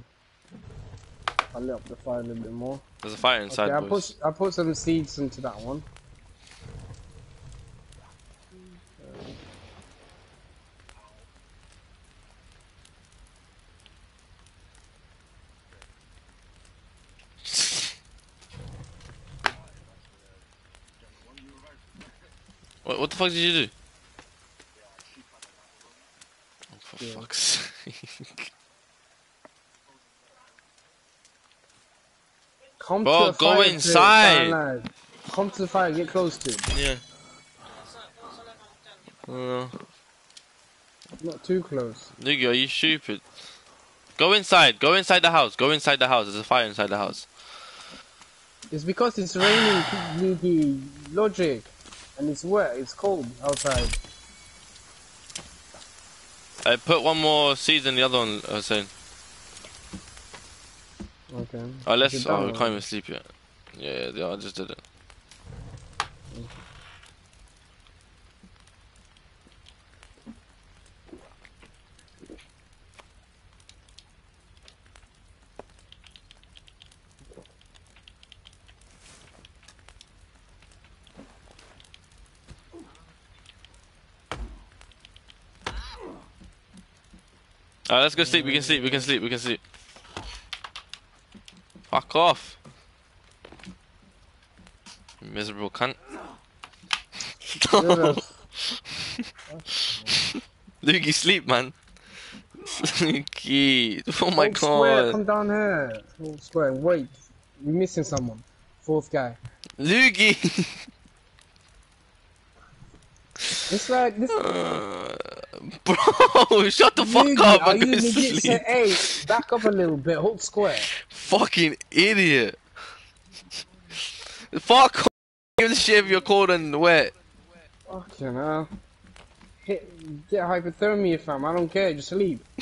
S2: I'll lit up the fire a little bit more.
S1: There's a fire inside,
S2: okay, I
S1: boys.
S2: put I put some seeds into that one.
S1: The fuck did you do? Oh, for
S2: Yeah.
S1: fuck's sake.
S2: Come
S1: Bro,
S2: to the
S1: go
S2: fire
S1: inside.
S2: Come to the fire, get close to it.
S1: yeah. Uh,
S2: Not too close.
S1: Nigga, are you stupid? Go inside. Go inside the house. Go inside the house. There's a fire inside the house.
S2: It's because it's raining, Luigi. Logic. And it's wet, it's cold outside.
S1: I put one more seed in the other one, Hussein.
S2: Okay.
S1: Oh, let's.
S2: Is it
S1: Oh,
S2: already?
S1: can't even sleep yet. Yeah, yeah, I just did it. Alright, let's go sleep. We can sleep. We can sleep. We can sleep. Fuck off. You Miserable cunt. Lukey, sleep, man. Lukey. Oh my
S2: Hold Square,
S1: god.
S2: come down here. Square, wait. We're missing someone. Fourth guy.
S1: Lukey.
S2: It's like this.
S1: Uh, bro, shut the fuck
S2: Luigi,
S1: up
S2: are
S1: and
S2: you
S1: go
S2: legit
S1: sleep.
S2: back up a little bit. Hold square.
S1: Fucking idiot. Fuck. Give a shit if you're cold and wet.
S2: Fucking hell. Hit, get hypothermia, fam. I don't care. Just sleep.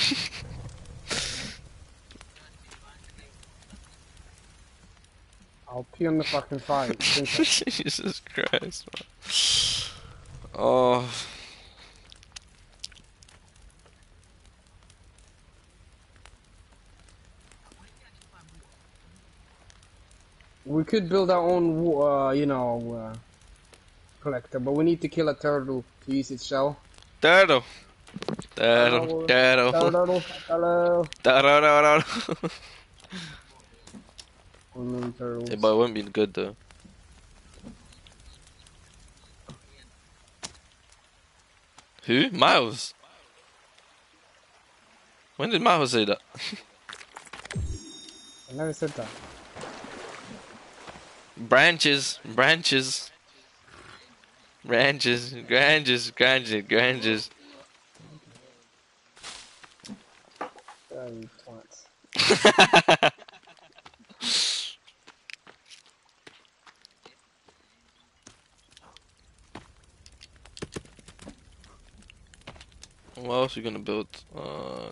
S2: I'll pee on the fucking fire.
S1: Jesus Christ, man. Oh.
S2: We could build our own, uh, you know, uh, collector, but we need to kill a turtle to use its shell.
S1: Turtle. Turtle. Turtle.
S2: Turtle, hello.
S1: Turtle.
S2: Unknown turtles.
S1: Yeah, but it wouldn't be good though. Who? Miles. When did Miles say that?
S2: I never said that.
S1: Branches, branches, branches, branches, branches, branches.
S2: Twats.
S1: what else are you gonna build? Uh,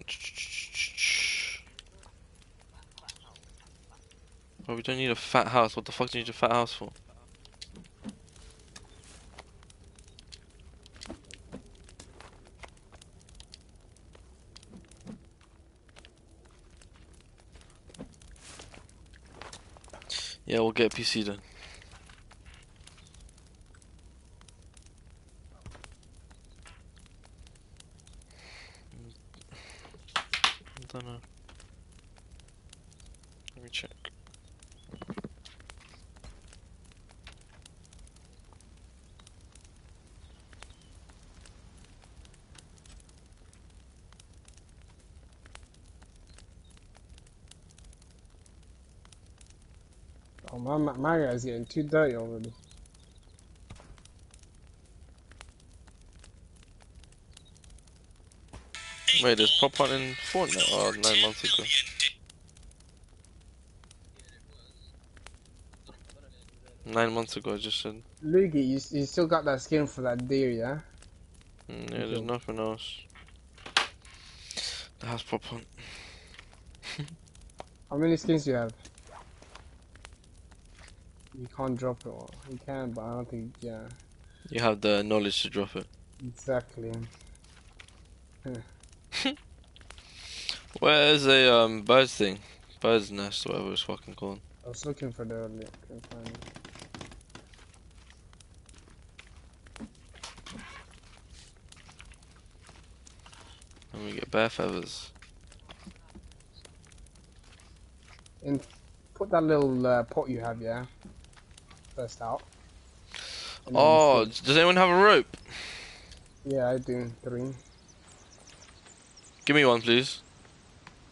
S1: we don't need a fat house. What the fuck do you need a fat house for? Yeah, we'll get PC then. I don't know. Let me check.
S2: Oh, my, my, my guy's getting too dirty already.
S1: Wait, there's pop on in Fortnite? Oh, nine months ago. Nine months ago, I just said.
S2: Luigi, you, you still got that skin for that deer, yeah?
S1: Mm, yeah, there's nothing else. The house prop on.
S2: How many skins do you have? You can't drop it. Or you can, but I don't think. Yeah,
S1: You have the knowledge to drop it.
S2: exactly.
S1: Where's a um bird's thing? Bird's nest, whatever it's fucking called.
S2: I was looking for the earlier. Couldn't find it.
S1: And we get bear feathers.
S2: Put that little uh, pot you have, yeah. First out. And
S1: Oh, does anyone have a rope?
S2: Yeah, I do. Three.
S1: Give me one, please.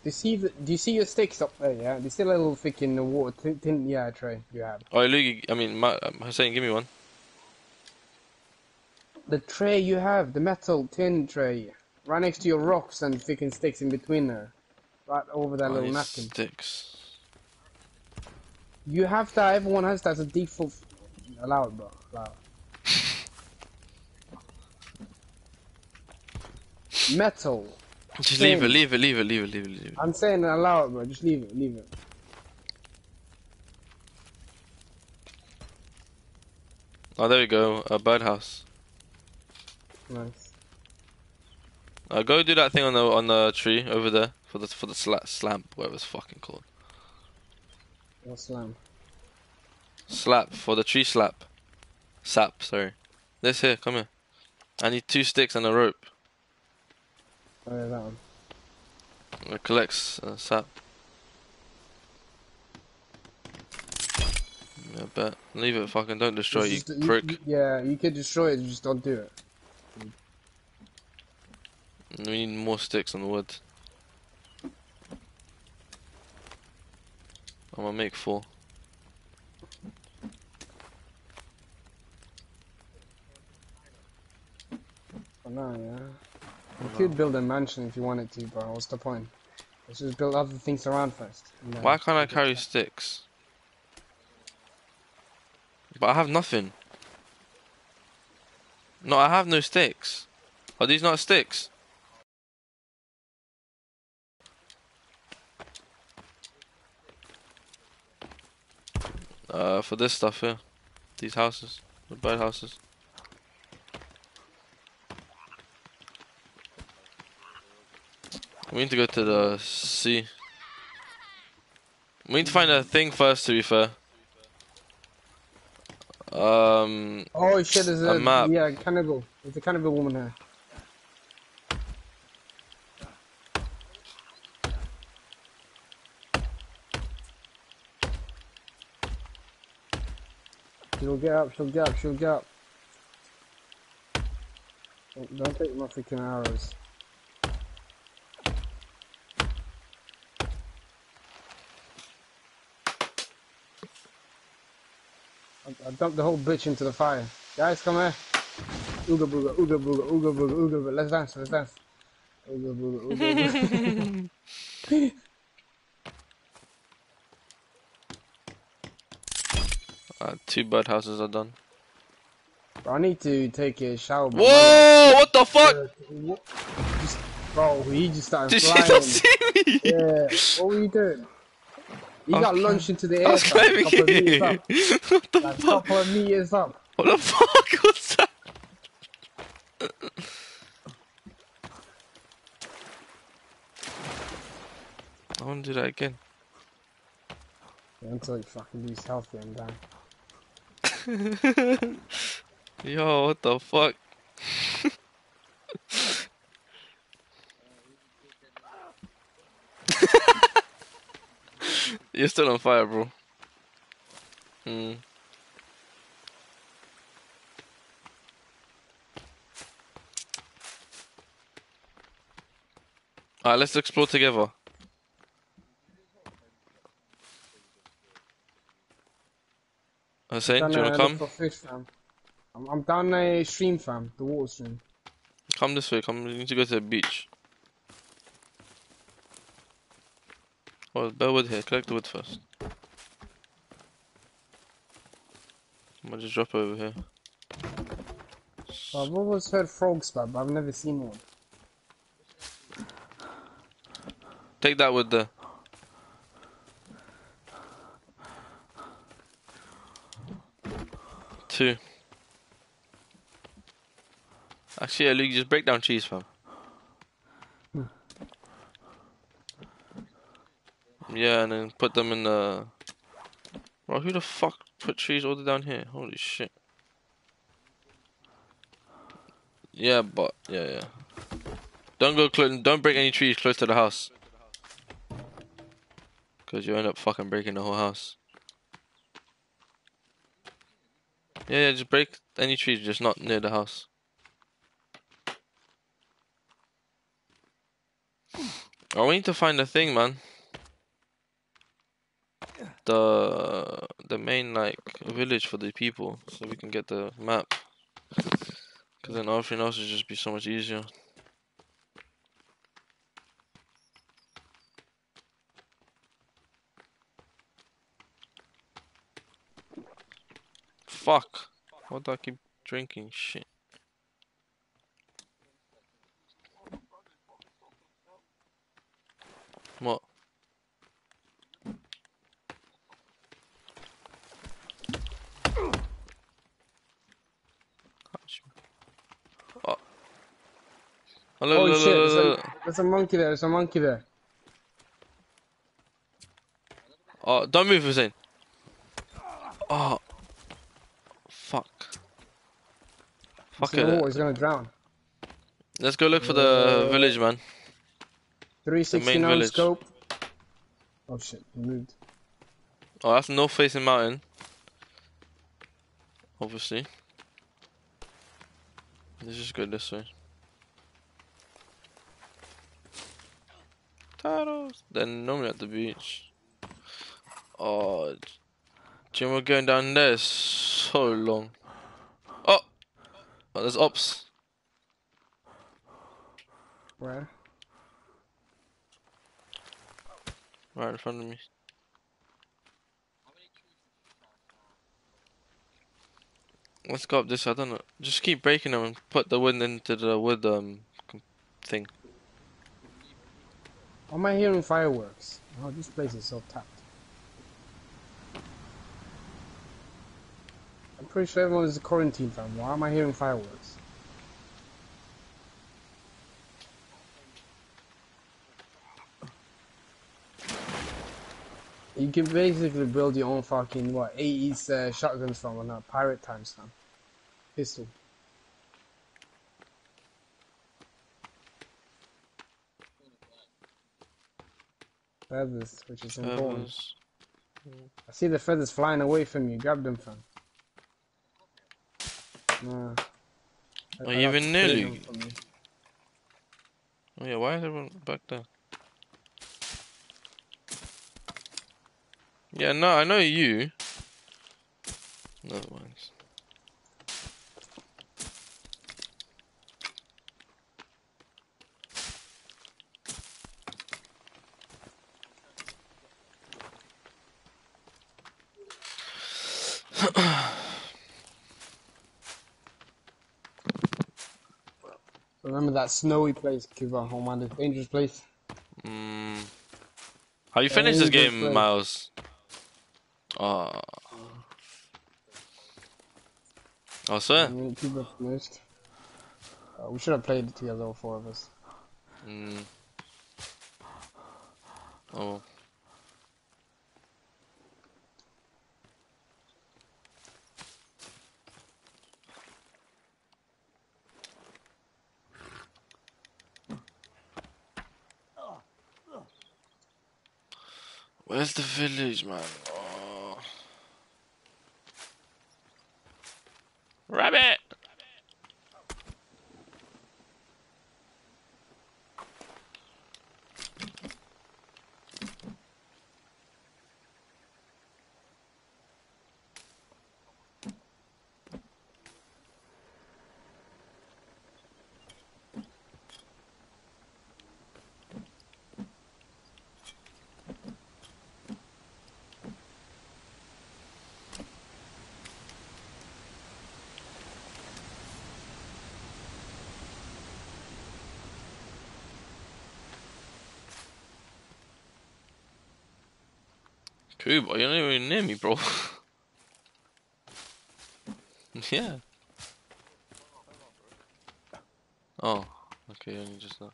S2: Do you see the, Do you see your sticks up there? Yeah. You see a little thick in the water tin, tin yeah tray you have?
S1: Oh, Luigi, I mean, Ma- um, Hussein, give me one.
S2: The tray you have, the metal tin tray, right next to your rocks and thick sticks in between there, right over that
S1: I
S2: little napkin.
S1: Sticks.
S2: You have that. Everyone has that as a default. Allow it, bro. Allow it. Metal.
S1: Just leave it, leave it, leave it, leave it, leave it, leave it.
S2: I'm saying allow it, bro. Just leave it. Leave it.
S1: Oh, there we go. A birdhouse.
S2: Nice.
S1: Uh, go do that thing on the on the tree over there for the for the sla- slamp, whatever it's fucking called.
S2: What's slam?
S1: Slap for the tree slap. Sap, sorry. This here, come here. I need two sticks and a rope.
S2: Oh, yeah, that one.
S1: It collects uh, sap. Yeah, bet. Leave it, fucking don't destroy
S2: It's
S1: you, prick.
S2: you- yeah, you can destroy it. Just don't do it.
S1: We need more sticks on the wood. I'm gonna make four.
S2: Oh, For now, yeah. You could build a mansion if you wanted to, but what's the point? Let's just build other things around first.
S1: Why can't I carry sticks? But I have nothing. No, I have no sticks. Are these not sticks? Uh, for this stuff here. These houses. The bird houses. We need to go to the sea. We need to find a thing first, to be fair. Um,
S2: Oh shit! There's a,
S1: A map.
S2: yeah cannibal. There's a cannibal woman here. She'll get up. She'll get up. She'll get up. Don't, don't take my freaking arrows. I, I dumped the whole bitch into the fire. Guys, come here. Ooga booga, ooga booga, ooga booga, ooga booga. Let's dance, let's dance. Ooga booga, ooga booga.
S1: uh, two bird houses are done.
S2: Bro, I need to take a shower. bro.
S1: Whoa! What the fuck?
S2: Uh, just- Bro, he just started
S1: Did you
S2: flying.
S1: not see me?
S2: Yeah, what were you doing? You
S1: I
S2: got launched into the
S1: I
S2: air.
S1: was
S2: fam,
S1: climbing
S2: meters up.
S1: What the
S2: Like,
S1: fuck?
S2: couple of meters up.
S1: What the fuck was that? I want to do that again.
S2: Yeah, until he fucking lose healthy and die.
S1: Yo, what the fuck? You're still on fire, bro. Hmm. Alright, let's explore together. Hussein, do you wanna come?
S2: for fish, fam. I'm, I'm down a stream, fam. The water stream.
S1: Come this way, come. You need to go to the beach. Oh, bear wood here. Collect the wood first. I'm gonna just drop over here.
S2: I've always heard frogs, but I've never seen one.
S1: Take that with the. Two. Actually, Luke, just break down cheese, fam. Yeah, and then put them in the. Bro, who the fuck put trees all the way down here? Holy shit. Yeah, but yeah, yeah. Don't go close. Don't break any trees close to the house. Cause you end up fucking breaking the whole house. Yeah, just break any trees, just not near the house. Oh, we need to find the thing, man. The the main like village for the people, so we can get the map. Cause then everything else would just be so much easier. Fuck. Why do I keep drinking shit? What? Oh. Oh, look,
S2: Oh
S1: look,
S2: shit,
S1: look,
S2: there's a, there's a monkey there, there's a monkey there.
S1: Oh, don't move, Hussein. Oh. Fuck. Fuck it.
S2: he's gonna drown.
S1: Let's go look for the uh, village, man.
S2: 360
S1: village.
S2: scope. Oh shit, he moved.
S1: Oh, that's north facing mountain. Obviously. Let's just go this way. Turtles. Then normally at the beach. Oh, Jim, we're going down there. So long. Oh, oh there's ops.
S2: Where?
S1: Right in front of me. Let's go up this. I don't know. Just keep breaking them and put the wood into the wood um thing.
S2: Am I hearing fireworks? Oh, this place is so tapped. Pretty sure everyone is quarantined, fam. Why am I hearing fireworks? You can basically build your own fucking, what, 80s uh, shotguns from on a pirate times, fam. Pistol. Feathers, which is important.
S1: Feathers.
S2: I see the feathers flying away from you. Grab them, fam. Nah. I-
S1: Are
S2: I
S1: you even
S2: to
S1: near
S2: steal
S1: Luke?
S2: them from you.
S1: Oh yeah, why is everyone back there? Yeah, no, I know you. No one's.
S2: Remember that snowy place, Kiva, home man, dangerous place?
S1: Mm. How you finished this game,
S2: place.
S1: Miles? Oh. I
S2: mean, Kiva finished. Uh, we should have played it together, all four of us.
S1: Mm. Oh. Where's the village, man? Kuba, you're not even near me, bro. yeah. Oh, okay, only just that.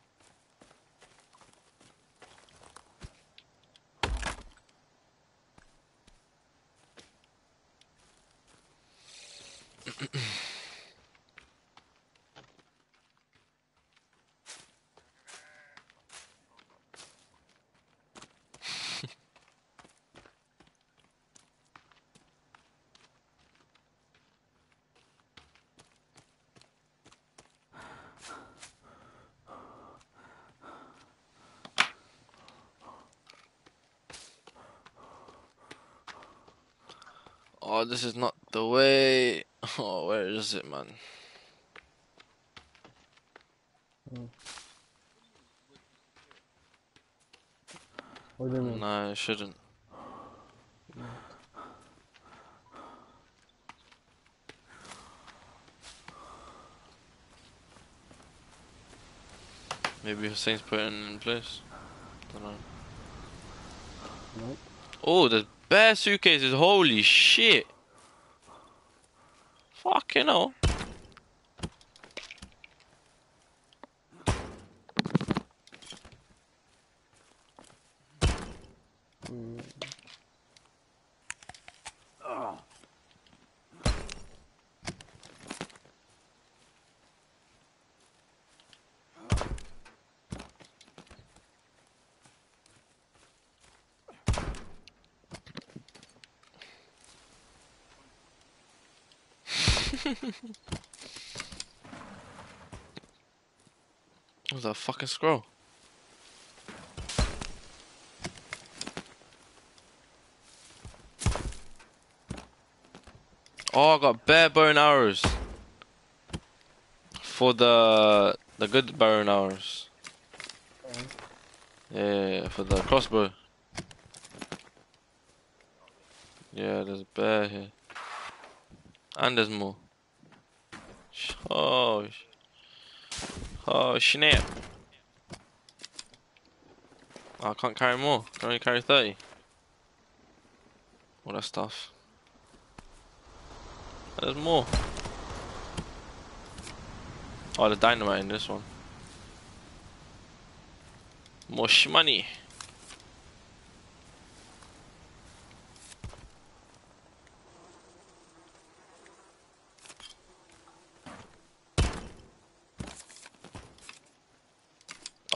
S1: Oh, this is not the way. Oh, where is it, man?
S2: What do you mean?
S1: Nah, it shouldn't. Maybe Hussein's putting it in place. Don't know.
S2: Nope.
S1: Oh, there's bare suitcases. Holy shit. Fucking hell.
S2: Mm.
S1: What's that fucking scroll? Oh, I got bare bow and arrows. For the the good bow and arrows. Yeah, for the crossbow. Yeah, there's a bear here. And there's more. Oh, oh snap. Oh, I can't carry more. I can only carry 30. All that stuff. Oh, there's more. Oh, the dynamite in this one. More money.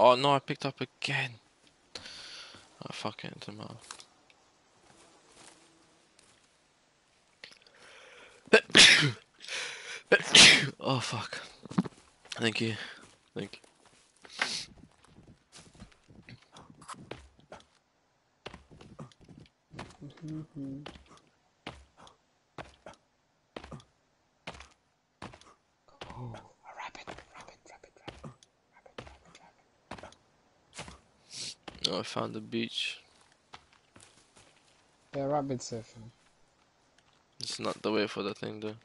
S1: Oh no, I picked up again. Oh fuck it, into mouth. oh fuck. Thank you. Thank you.
S2: Mhm. Oh, a rabbit, rabbit, rabbit, rabbit, rabbit, rabbit, rabbit.
S1: Oh, I found the beach.
S2: Yeah, rabbit surfing.
S1: It's not the way for the thing though.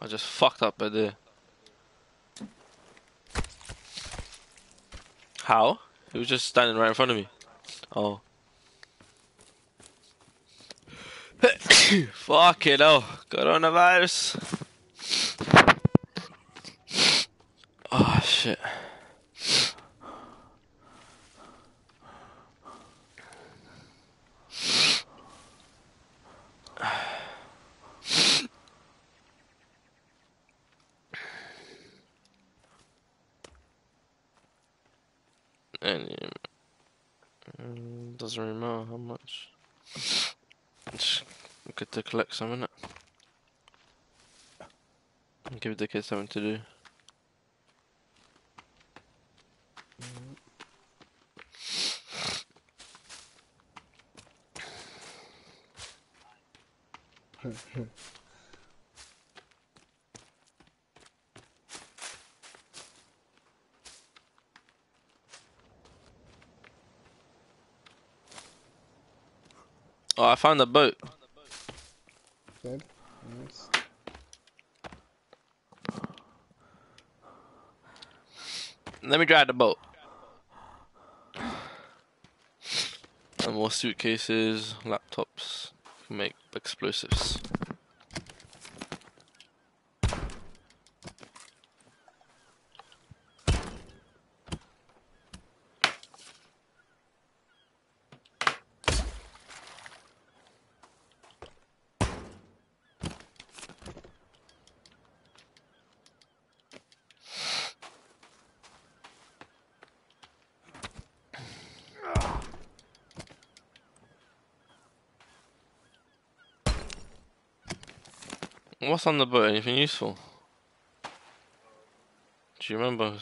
S1: I just fucked up by there. How? He was just standing right in front of me. Oh. Fuck it, oh. Coronavirus. Oh, shit. And mm, doesn't really matter how much. Good to collect some it. Give the kids something to do. Mm-hmm. Oh, I found the boat.
S2: Good. Nice.
S1: Let me drive the boat. And more suitcases, laptops, make explosives. On the boat? Anything useful? Do you remember?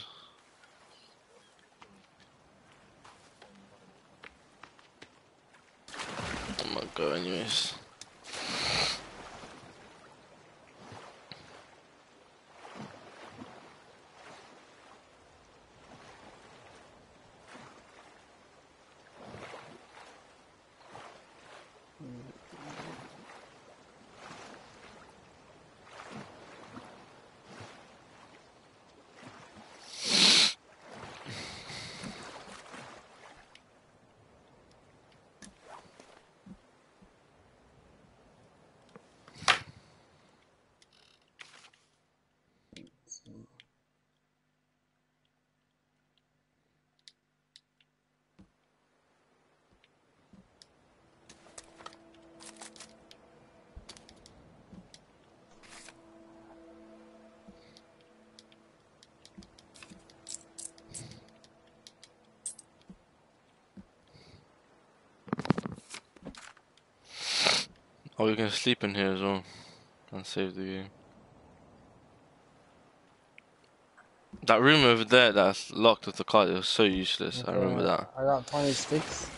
S1: I might go anyways. Oh, we can sleep in here as well and save the game. That room over there that's locked with the card, it was so useless. I remember that.
S2: I got 20 sticks.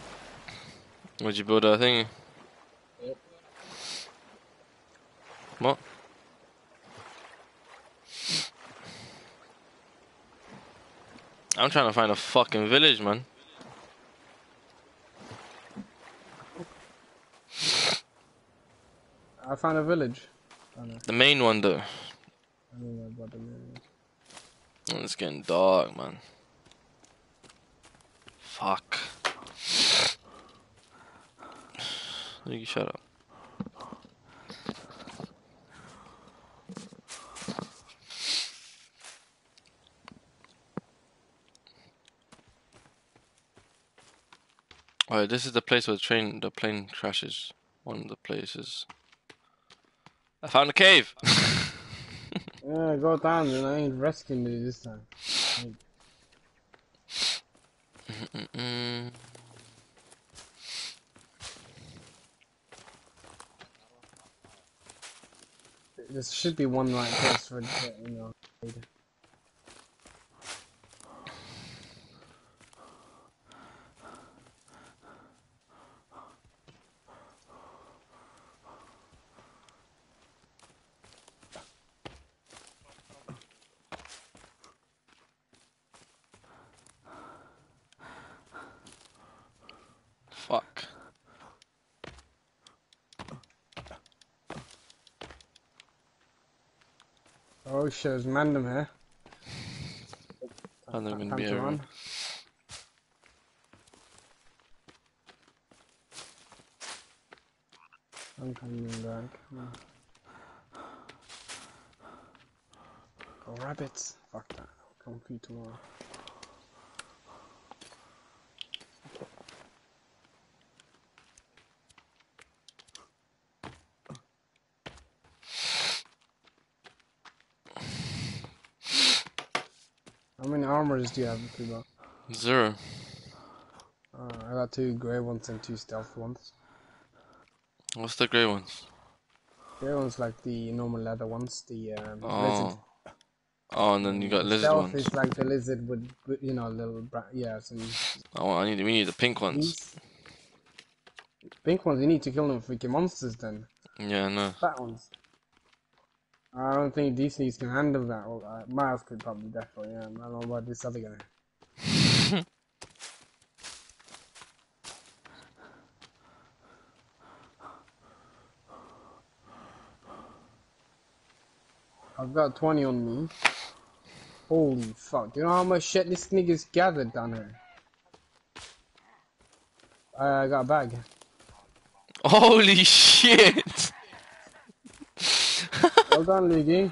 S1: Where'd you build that thing?
S2: Yep.
S1: What? I'm trying to find a fucking village, man.
S2: Found a village. I don't.
S1: The main one, though.
S2: I don't know about the village.
S1: Oh, It's getting dark, man. Fuck. You shut up. Oh, this is the place where the train, the plane crashes. One of the places. I found a cave.
S2: Yeah, go down, and I ain't rescuing you this time.
S1: Mm.
S2: There should be one right place for the, you know. later.
S1: Fuck.
S2: There's Mandem here.
S1: And they're gonna be over.
S2: I'm coming back. No. Go rabbits. Fuck that. I'll come for you tomorrow. Do you have, Kuba?
S1: Zero.
S2: Uh, I got two grey ones and two stealth ones.
S1: What's the grey ones?
S2: Grey ones like the normal leather ones, the um, lizard.
S1: Oh. Oh, and then you got lizard
S2: Stealth
S1: ones.
S2: is like the lizard with, you know, little yeah, some
S1: Oh, I need. We need the pink ones.
S2: these pink ones. You need to kill them freaking monsters. Then
S1: Yeah, no.
S2: fat ones. I don't think DC's can handle that. Uh, Miles could probably definitely, yeah. I don't know about this other guy. I've got 20 on me. Holy fuck. Do you know how much shit this nigga's gathered down here? Uh, I got a bag.
S1: Holy shit!
S2: Well done, Luigi.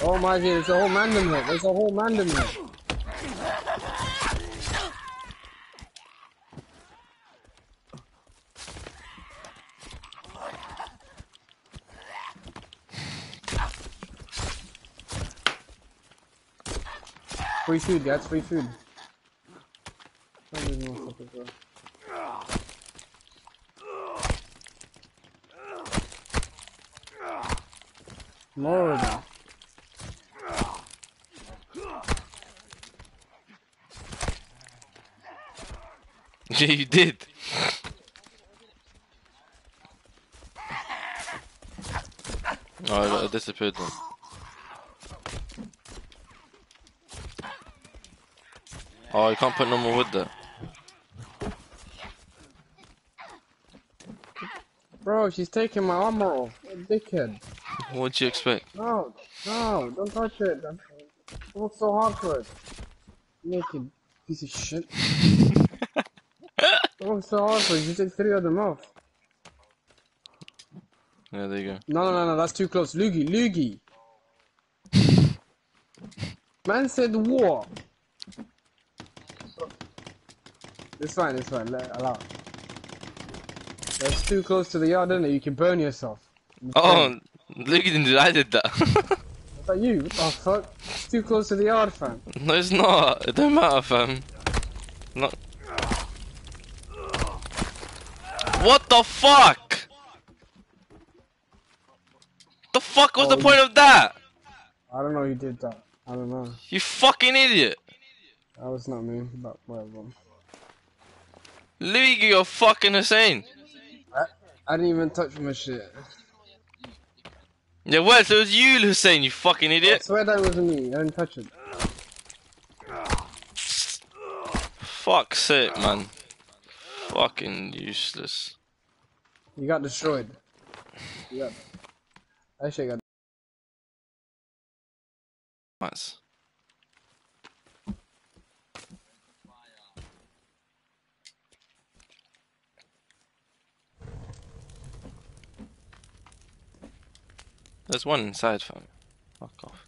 S2: Oh my god, there's a whole mandem here. There's a whole mandem here. Free food, guys, free food. Some of these motherfuckers, bro. More of them.
S1: Yeah, you did. Oh, I disappeared then. Oh, you can't put no more wood there.
S2: Bro, she's taking my armor off. What a dickhead.
S1: What'd you expect?
S2: No, no, don't touch it. That's what's so hard for it. Naked piece of shit. What's so hard for it? You take three of them off.
S1: Yeah, there you go.
S2: No, no, no, no, that's too close. Loogie, Loogie. Man said war. It's fine, it's fine. Let, allow. That's too close to the yard, isn't it? You can burn yourself.
S1: Oh, look at him, I did that.
S2: What about you? Oh fuck? It's too close to the yard, fam.
S1: no, it's not. It don't matter, fam. Not. What the fuck? The fuck was
S2: Oh,
S1: the point of that?
S2: I don't know you did that. I don't know.
S1: You fucking idiot.
S2: That was not me, but whatever.
S1: Luigi, you're fucking insane.
S2: I, I didn't even touch my shit.
S1: Yeah, well, so it was you, Hussein, you fucking idiot.
S2: I swear that wasn't me. I didn't touch it.
S1: Fuck's sake, man. Fucking useless.
S2: You got destroyed. Got. That shit got.
S1: Nice. There's one inside, fam. Fuck off.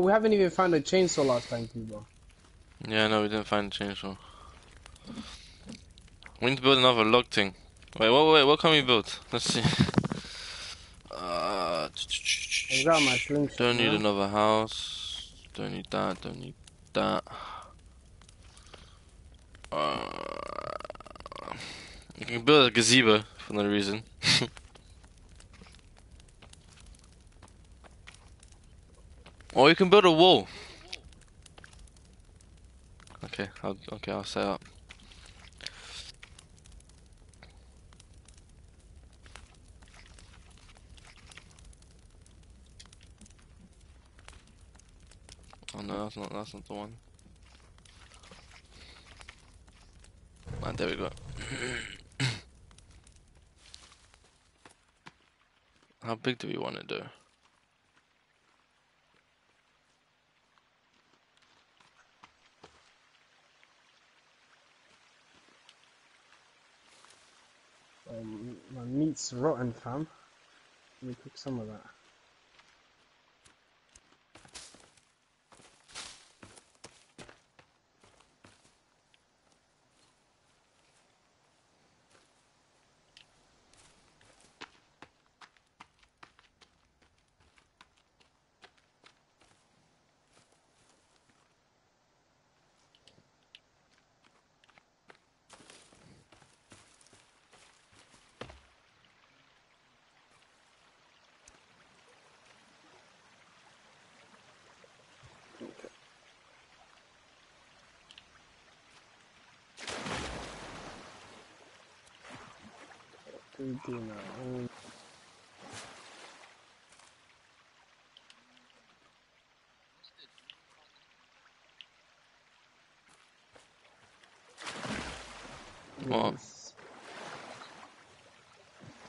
S2: We haven't even found a chainsaw last time, bro.
S1: Yeah, no, we didn't find the chainsaw. We need to build another log thing. Wait, what? Wait, what can we build? Let's see. Uh,
S2: got my slingshot.
S1: don't need another house. Don't need that. Don't need that. Uh, you can build a gazebo for no reason. Or you can build a wall. Okay, I'll okay, I'll set up. Oh no, that's not that's not the one. Ah, there we go. How big do we want it though?
S2: Um, my meat's rotten, fam. Let me cook some of that. Freaking out.
S1: What?
S2: Yes.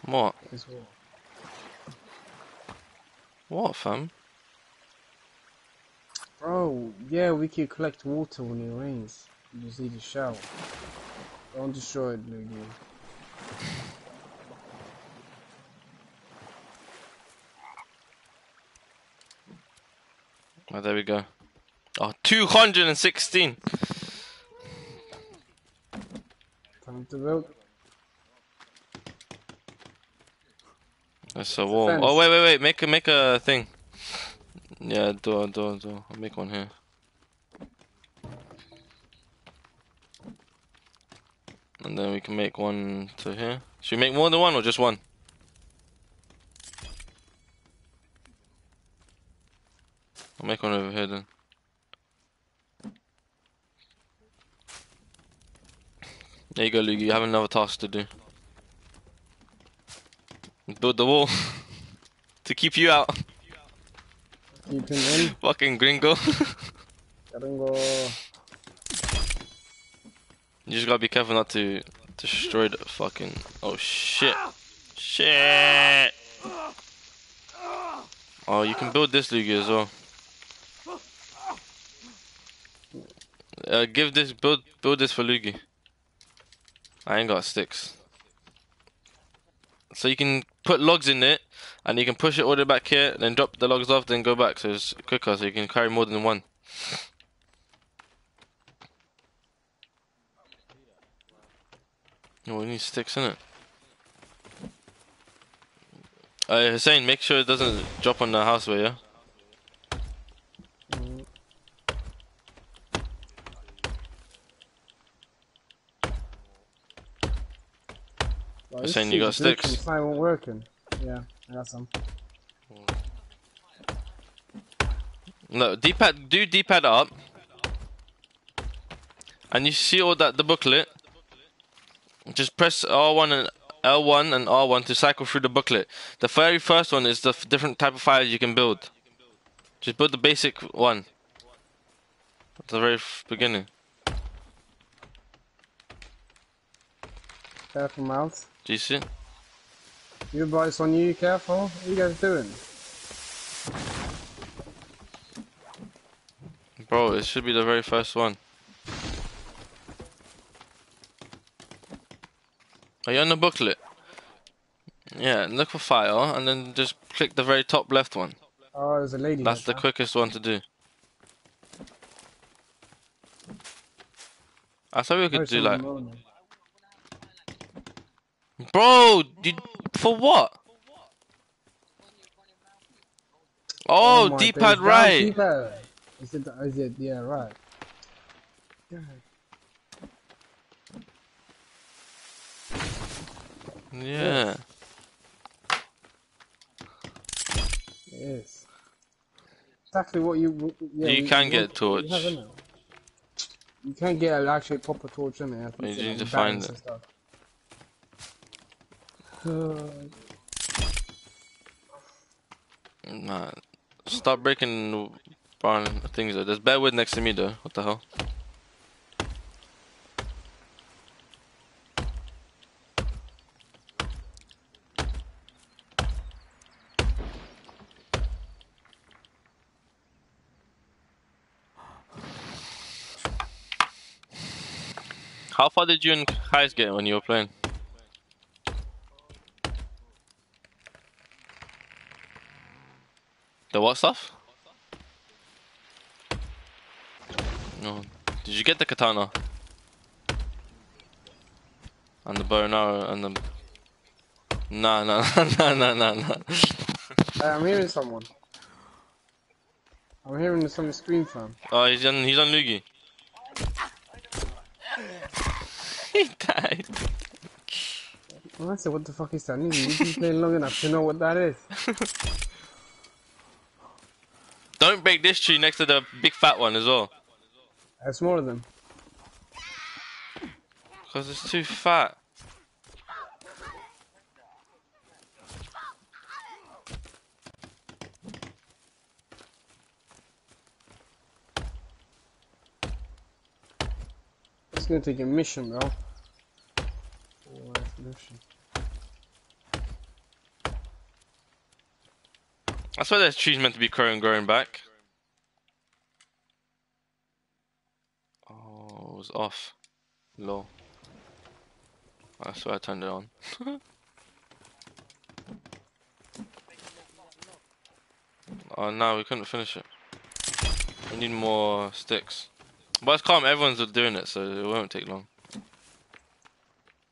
S1: What?
S2: What?
S1: What, fam?
S2: Bro, yeah, we can collect water when it rains. You just need a shower. Don't destroy it, Luigi.
S1: Oh, there we go. Oh, 216.
S2: Time to build.
S1: That's a wall.
S2: fence.
S1: Oh, wait, wait, wait. Make a, make a thing. Yeah, door, door, door. I'll make one here. And then we can make one to here. Should we make more than one or just one? I'll make one over here then. There you go, Luigi. You have another task to do. Build the wall to keep you out.
S2: Keep him in.
S1: Fucking gringo.
S2: Gotta.
S1: You just gotta be careful not to destroy the fucking. Oh shit. Shit. Oh, you can build this Luigi as well. Uh, give this build build this for Luigi. I ain't got sticks. So you can put logs in it, and you can push it all the way back here, and then drop the logs off, then go back. So it's quicker, so you can carry more than one. Oh, we need sticks in it. Uh, Hussein, make sure it doesn't drop on the houseway, yeah?
S2: This
S1: saying you got
S2: shit is glitching,
S1: sticks.
S2: It's not even working. Yeah, I got some.
S1: No, D-pad, do D-pad up. And you see all that, the booklet. Just press R1 and L1 and R1 to cycle through the booklet. The very first one is the different type of files you can build. Just build the basic one. At the very f- beginning.
S2: Careful, mouth.
S1: Do you see? it?
S2: You boys on you, careful. What are you guys doing?
S1: Bro, it should be the very first one. Are you on the booklet? Yeah, look for file and then just click the very top left one.
S2: Oh, there's a lady.
S1: That's the quickest one to do. I thought we could do like. Bro, did, for what? Oh, oh
S2: my
S1: D-pad right.
S2: D-pad. Is it, is it, yeah, right.
S1: Yeah.
S2: Yes. Exactly what you. Yeah,
S1: You can get a torch.
S2: You, have, you can get an actual proper torch in there.
S1: You need to find it. Nah. Stop breaking barn things. There's bad wood next to me though. What the hell? How far did you and Kais get when you were playing? The what stuff? No. Did you get the katana? And the bow and arrow and the. Nah, nah, nah, nah, nah, nah.
S2: I'm hearing someone. I'm hearing some scream from.
S1: Oh, he's on. He's on Lugi. he died.
S2: Well, I said, what the fuck is that? You've been playing long enough to know what that is.
S1: Don't break this tree next to the big fat one as well.
S2: That's more of them.
S1: Because it's too fat.
S2: It's gonna take a mission, bro. Oh, mission.
S1: I swear there's trees meant to be growing, growing back. Oh, it was off. Low. I swear I turned it on. oh no, we couldn't finish it. We need more sticks. But it's calm, everyone's doing it, so it won't take long.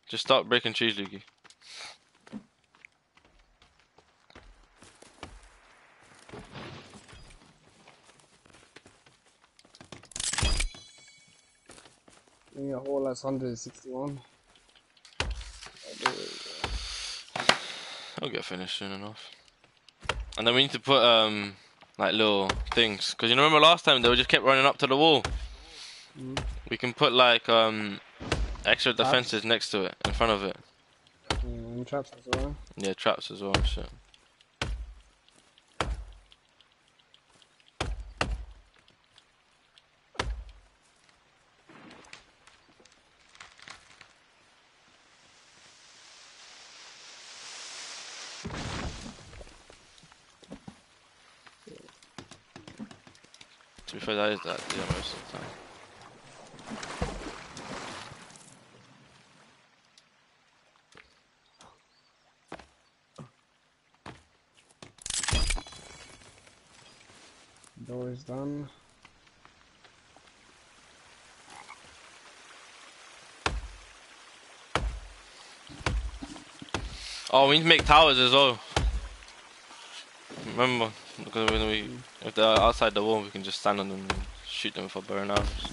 S1: Just start breaking trees, Lukey.
S2: Give me a whole that's 161.
S1: I'll get finished soon enough. And then we need to put um like little things because you know, remember last time they were just kept running up to the wall.
S2: Mm.
S1: We can put like um extra defenses next to it in front of it.
S2: Mm, traps as well.
S1: Yeah, traps as well. Shit. That is that. Yeah, most of the time.
S2: Door is done.
S1: Oh, we need to make towers as well. Remember, because when we, if they're outside the wall, we can just stand on them and shoot them for burn arrows.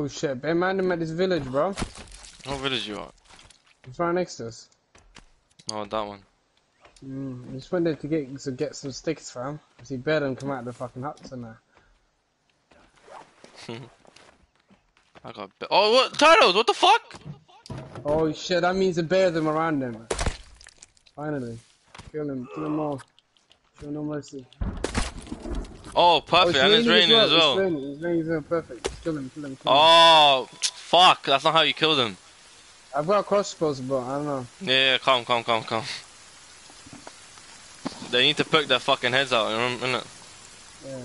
S2: Oh shit, Ben man them at this village, bro.
S1: What village you at?
S2: It's right next to us.
S1: Oh, that one.
S2: Mm, I just went there to get to get some sticks, fam. See bear them come out of the fucking huts and that.
S1: I got. Oh, what turtles? What the fuck?
S2: Oh shit, that means to bear them around them. Finally. Kill them, kill them all. Show no mercy.
S1: Oh, perfect,
S2: oh,
S1: and it's raining as
S2: It's
S1: well.
S2: raining, it's raining as well, perfect. Kill kill kill.
S1: Oh, fuck! That's not how you kill them.
S2: I've got crossbows, but I don't know.
S1: Yeah, yeah, calm, calm, calm, calm. They need to poke their fucking heads out, innit?
S2: Yeah.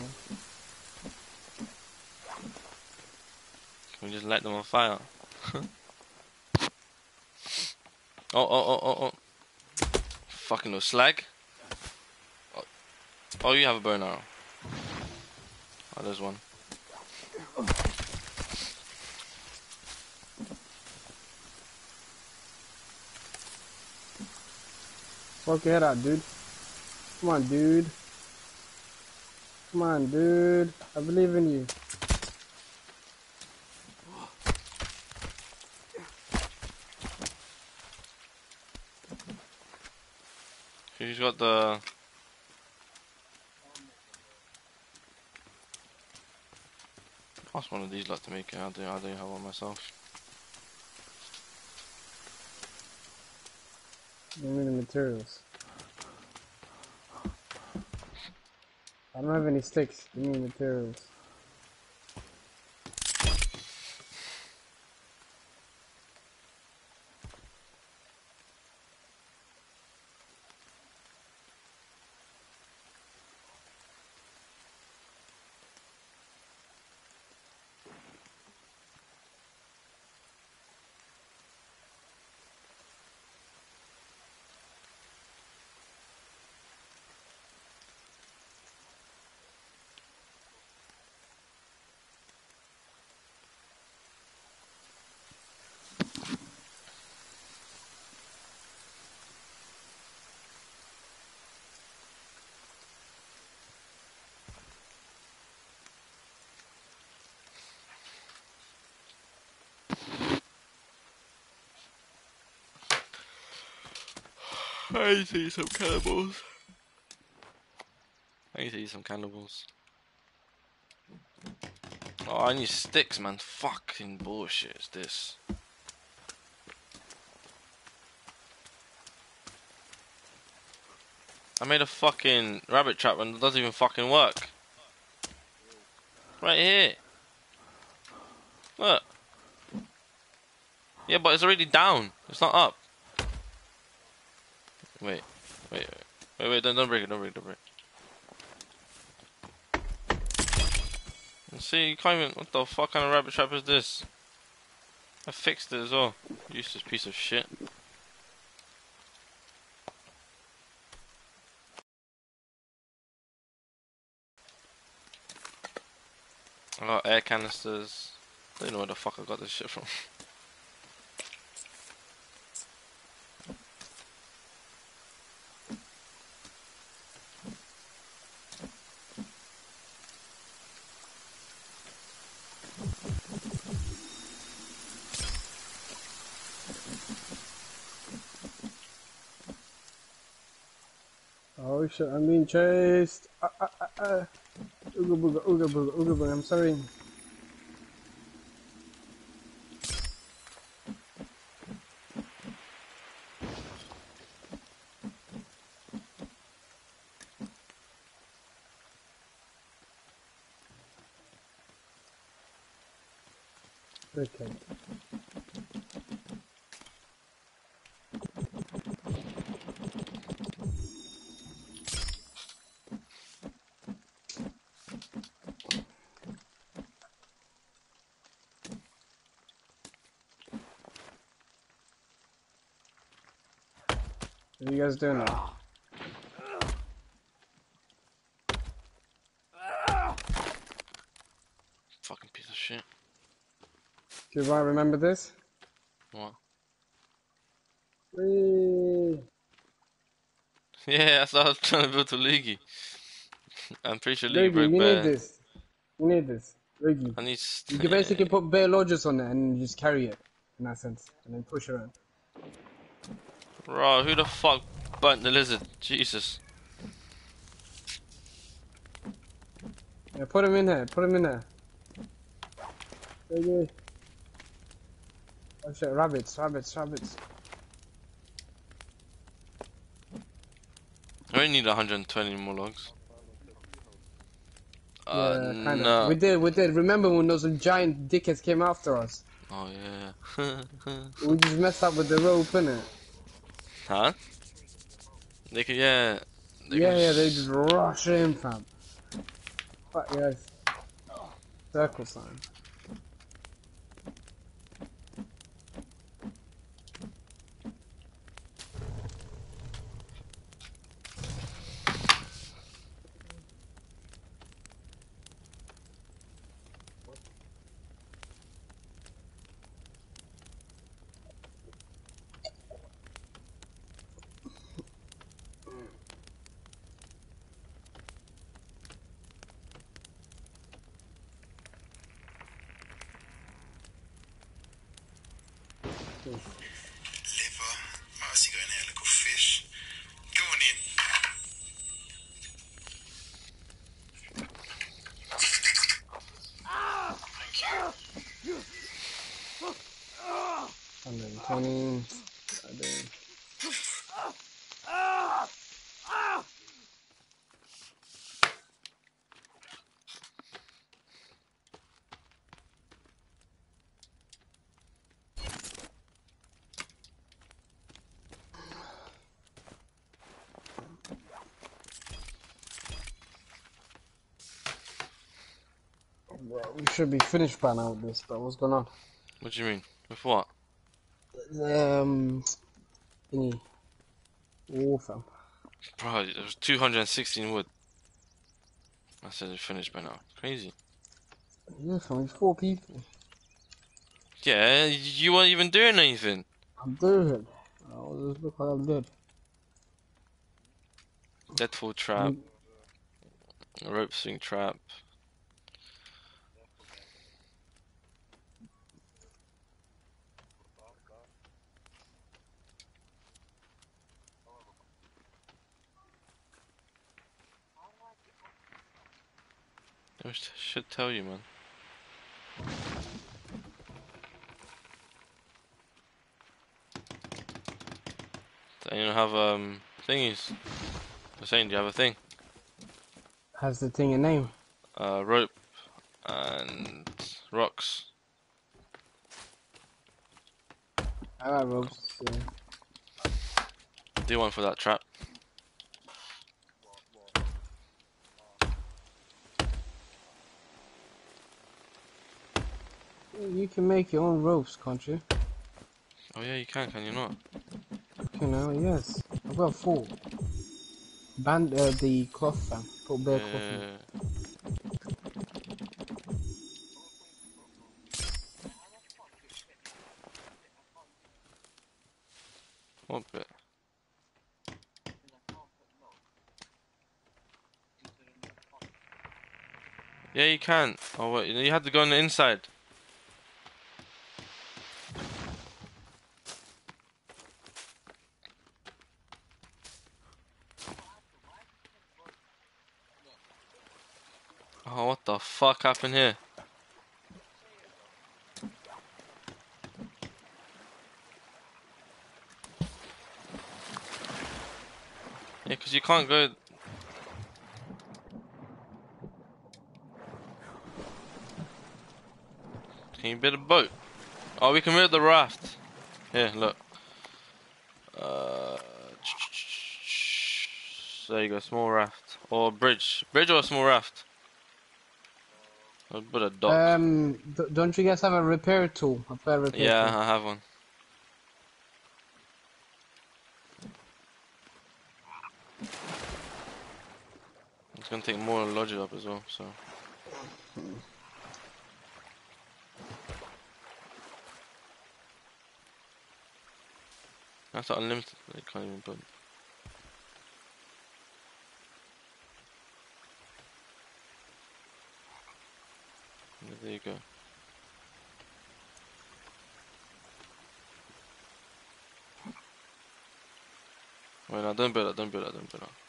S1: Can we just light them on fire? oh, oh, oh, oh, oh. Fucking no slag. Oh, oh, you have a burn arrow. Oh, there's one.
S2: Fuck your head out, dude. Come on, dude. Come on, dude. I believe in you.
S1: He's got the. Ask one of these lot to make it. I do. I do have one myself.
S2: The materials. I don't have any sticks. Give me materials.
S1: I eat some cannibals. I need to eat some cannibals. Oh, I need sticks, man. Fucking bullshit is this. I made a fucking rabbit trap and it doesn't even fucking work. Right here. Look. Yeah, but it's already down. It's not up. Wait, wait, wait, wait, don't, don't break it, don't break it, don't break it. See, you can't even, what the fuck kind of rabbit trap is this? I fixed it as well. Useless piece of shit. I got air canisters. I don't know where the fuck I got this shit from.
S2: Oh shit, I'm being chased. Ah, ah, ah, ah. Ooga booga, ooga booga, ooga booga, I'm sorry. Okay. What are you guys doing now?
S1: Fucking piece of shit.
S2: Do you want remember this?
S1: What?
S2: Whee!
S1: Yeah, that's what I was trying to build to Leagy. I'm pretty sure
S2: Luigi,
S1: broke
S2: you
S1: bare.
S2: need this. You need this. Luigi.
S1: I need.
S2: You can basically put bare lodges on it and just carry it, in that sense, and then push around.
S1: Bro, who the fuck burnt the lizard? Jesus.
S2: Yeah, put him in there. Put him in there. Oh shit, rabbits, rabbits, rabbits.
S1: I only need 120 more logs. Uh,
S2: yeah, kind
S1: no.
S2: of. We did, we did. Remember when those giant dickheads came after us?
S1: Oh yeah.
S2: We just messed up with the rope, innit?
S1: huh? They could, yeah. They
S2: Yeah,
S1: could
S2: yeah, they just rush in, fam. Fuck yes. Circle sign.
S3: liver. What else you got in here? Little fish. Go on in. Thank you.
S2: 120. Goddamn. Bro, we should be finished by now with this, but what's going on?
S1: What do you mean? With what?
S2: Um, thingy. War fam.
S1: Bro, was 216 wood. I said it finished by now. Crazy.
S2: Yeah, fam, it's four people.
S1: Yeah, you weren't even doing anything.
S2: I'm dead. Oh, just look like I'm dead.
S1: Deadfall trap. Rope swing trap. Should tell you, man. Don't you have um thingies? I'm saying, do you have a thing?
S2: Has the thing a name?
S1: Uh, rope and rocks.
S2: I got ropes. Yeah.
S1: Do one for that trap.
S2: You can make your own ropes, can't you?
S1: Oh yeah, you can, can you not?
S2: You know, yes. I've got four. Band uh, the cloth fam. Put bare cloth in.
S1: What bit? Yeah, you can. Oh wait, you had to go on the inside. Oh, what the fuck happened here? Yeah, because you can't go. Can you build a boat? Oh, we can build the raft. Here, look. Uh, there you go, small raft or bridge, bridge or small raft. I'll put a dock.
S2: Um, don't you guys have a repair tool? A fair repair
S1: yeah,
S2: tool.
S1: I have one. It's gonna take more logic up as well, so. That's unlimited, they can't even put. Yeah, There you go. Wait, no, don't build that, don't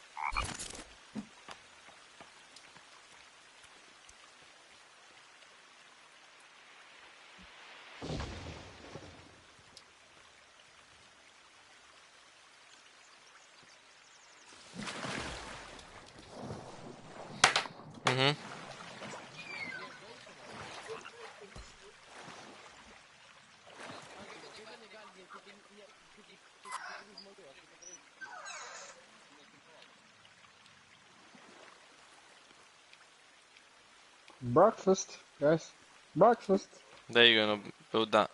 S2: Breakfast, guys. Breakfast.
S1: There you go, now build that.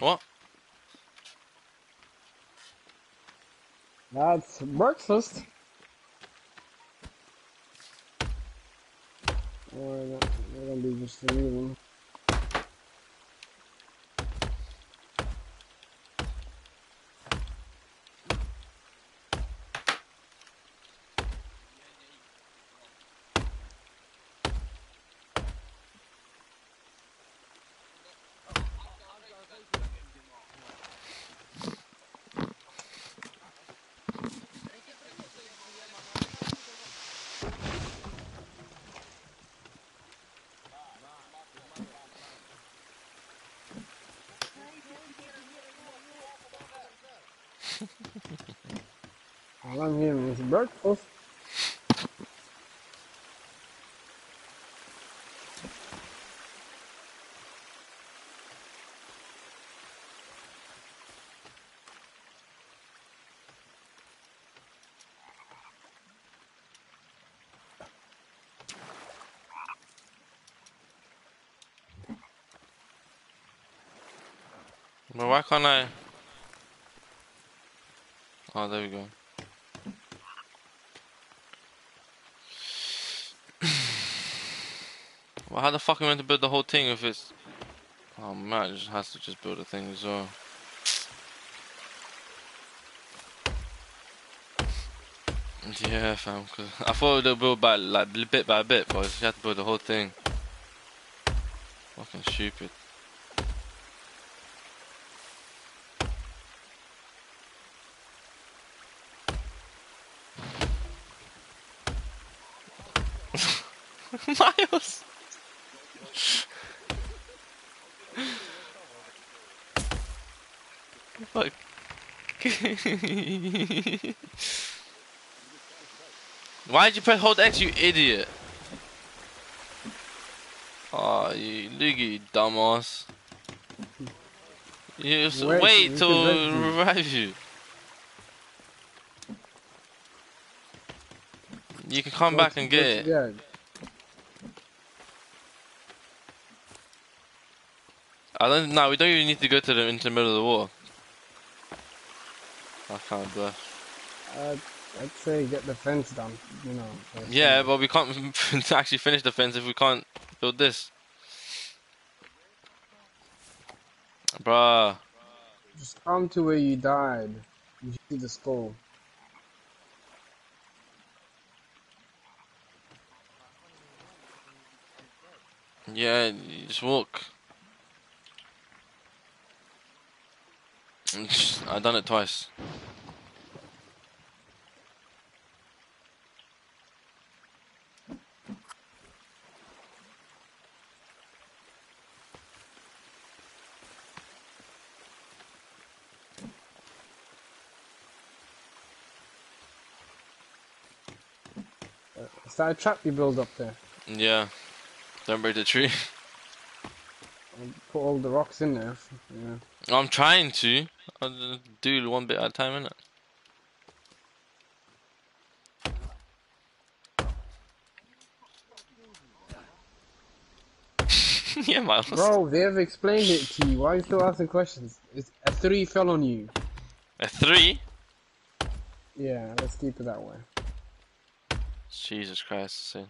S1: What?
S2: That's breakfast. Or we're gonna be just leaving. I'm hearing is breakfast.
S1: But why can't I? Oh, there we go. Well, how the fuck am I meant to build the whole thing if it's... Oh man, it just has to just build a thing as well. Yeah, fam, cause I thought they'll build by like bit by bit, but you have to build the whole thing. Fucking stupid. Miles. Fuck. Why'd you press hold X, you idiot? Oh, you you dumbass. You just
S2: Wait,
S1: wait, till
S2: can
S1: revive you. You can come back and get it. I don't. No, we don't even need to go to the into the middle of the war. I can't do it.
S2: I'd, I'd say get the fence done. You know.
S1: Yeah, but we can't actually finish the fence if we can't build this. Bruh.
S2: Just come to where you died. You see the skull.
S1: Yeah, just walk. I done it twice.
S2: Is that a trap you build up there?
S1: Yeah. Don't break the tree.
S2: Put all the rocks in there. Yeah.
S1: I'm trying to. I'll do one bit at a time, innit? yeah, Miles.
S2: Bro, they have explained it to you. Why are you still asking questions? It's a three fell on you.
S1: A three?
S2: Yeah, let's keep it that way.
S1: Jesus Christ. Sin.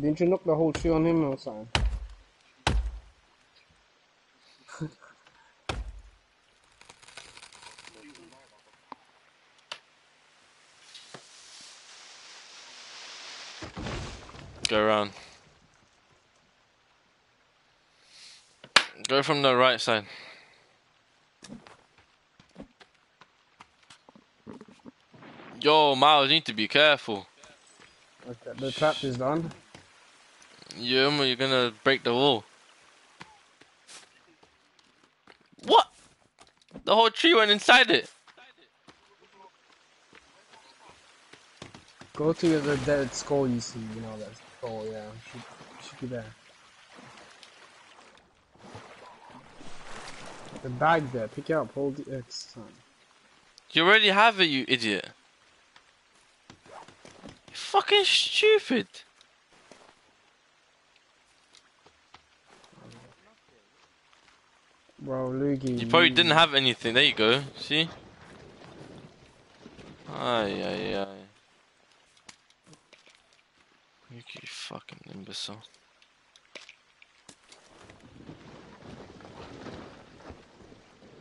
S2: Didn't you knock the whole tree on him or something?
S1: Go around. Go from the right side. Yo, Miles, you need to be careful.
S2: Okay, the trap is done.
S1: You, you're gonna break the wall. What? The whole tree went inside it.
S2: Go to the dead skull you see, you know that skull, yeah. Should, should be there. The bag there, pick it up, hold the X. Son.
S1: You already have it, you idiot. You're fucking stupid.
S2: Bro, Luigi.
S1: You probably didn't have anything. There you go. See? Ay, ay, ay. You you fucking imbecile.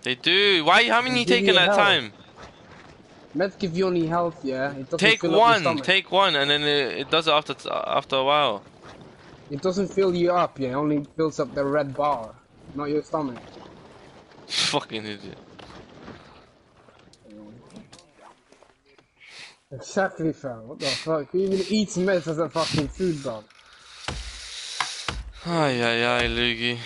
S1: They do. Why? How many you
S2: give
S1: taking that
S2: health.
S1: time?
S2: Meth give you only health, yeah? It doesn't
S1: Take
S2: fill up your
S1: one. Take one, and then it, it does it after t- after a while.
S2: It doesn't fill you up, yeah? It only fills up the red bar, not your stomach.
S1: fucking idiot.
S2: Exactly, fam. What the fuck? Who even eats meth as a fucking food, dog?
S1: Ay, ay, ay, Luigi.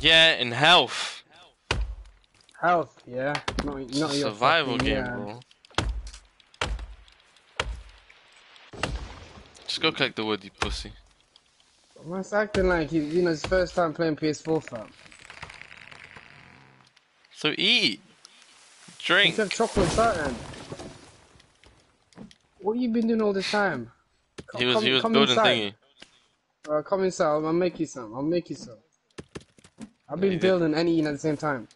S1: Yeah, in health.
S2: Health, yeah? Not, not
S1: Survival
S2: fucking,
S1: game,
S2: yeah.
S1: bro. Just go collect the wood, you pussy.
S2: Man's acting like he's, you know, his first time playing PS4, fam.
S1: So eat. Drink.
S2: said chocolate starting. What you been doing all this time?
S1: He was
S2: come-
S1: he was building
S2: inside.
S1: thingy.
S2: Uh, come inside, I'll make you some. I'll make you some. I've
S1: Yeah,
S2: been
S1: you did.
S2: building and eating at the same time.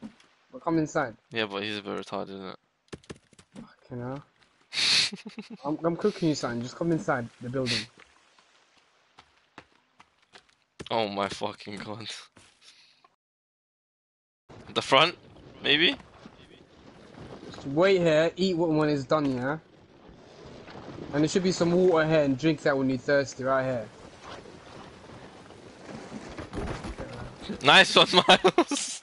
S2: But come inside.
S1: Yeah, but he's a bit retarded, isn't it?
S2: You know? I'm, I'm cooking you something. Just come inside the building.
S1: Oh my fucking god. The front, maybe?
S2: Just wait here, eat when when it's done, yeah? And there should be some water here and drink that when you're thirsty, right here.
S1: Nice one, Miles.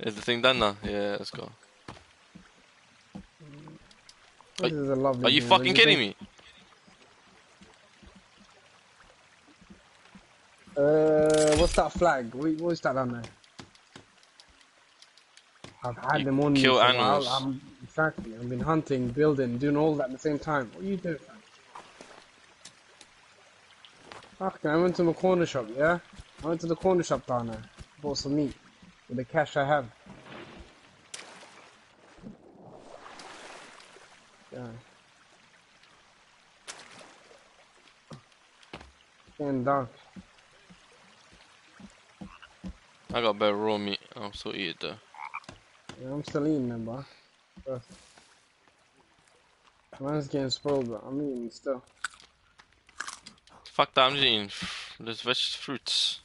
S1: Is the thing done now? Yeah, let's go.
S2: This is a lovely
S1: Are you
S2: game,
S1: fucking kidding me?
S2: Uh, what's that flag? What, what is that down there? I've had
S1: You
S2: them on me
S1: kill
S2: for while.
S1: animals.
S2: I'm, exactly. I've been hunting, building, doing all that at the same time. What are you doing? Fucking, I went to my corner shop, yeah? I went to the corner shop down there. Bought some meat with the cash I have. Yeah. Getting dark.
S1: I got better raw meat. I'll still eat it though.
S2: Yeah, I'm still eating them, bro. But Mine's getting spoiled, but I'm eating still.
S1: Fuck that, I'm just eating f- there's veg fruits.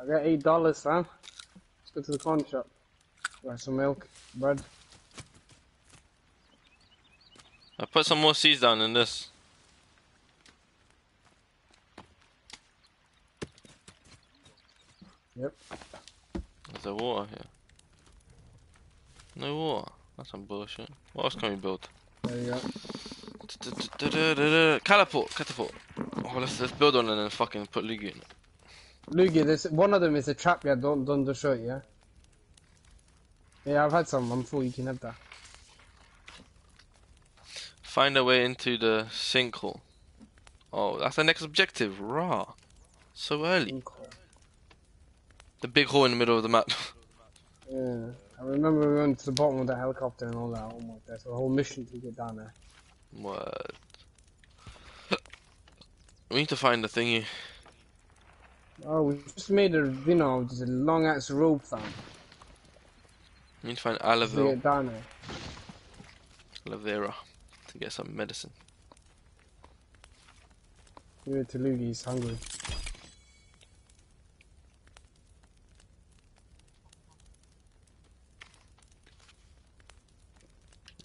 S2: I got eight dollars, fam. Let's go to the corner shop. Buy some milk, bread.
S1: I put some more seeds down in this.
S2: Yep.
S1: There's a water here? No water. That's some bullshit. What else can we build?
S2: There you go.
S1: Catapult, catapult. Oh, let's let's build one and then fucking put Luigi in.
S2: Luigi, this one of them is a trap. Yeah, don't don't destroy it. Yeah. Yeah, I've had some. I'm full. You can have that.
S1: Find a way into the sinkhole. Oh, that's the next objective. Raw. So early. The big hole in the middle of the map.
S2: Yeah. I remember we went to the bottom of the helicopter and all that. Oh my, that's a whole mission to get down there.
S1: what? We need to find the thingy.
S2: Oh, we just made a, you know, just a long ass rope, thing.
S1: We need to find
S2: To
S1: Alaville,
S2: get down there.
S1: Lavera, to get some medicine.
S2: Give it to Luigi. He's hungry.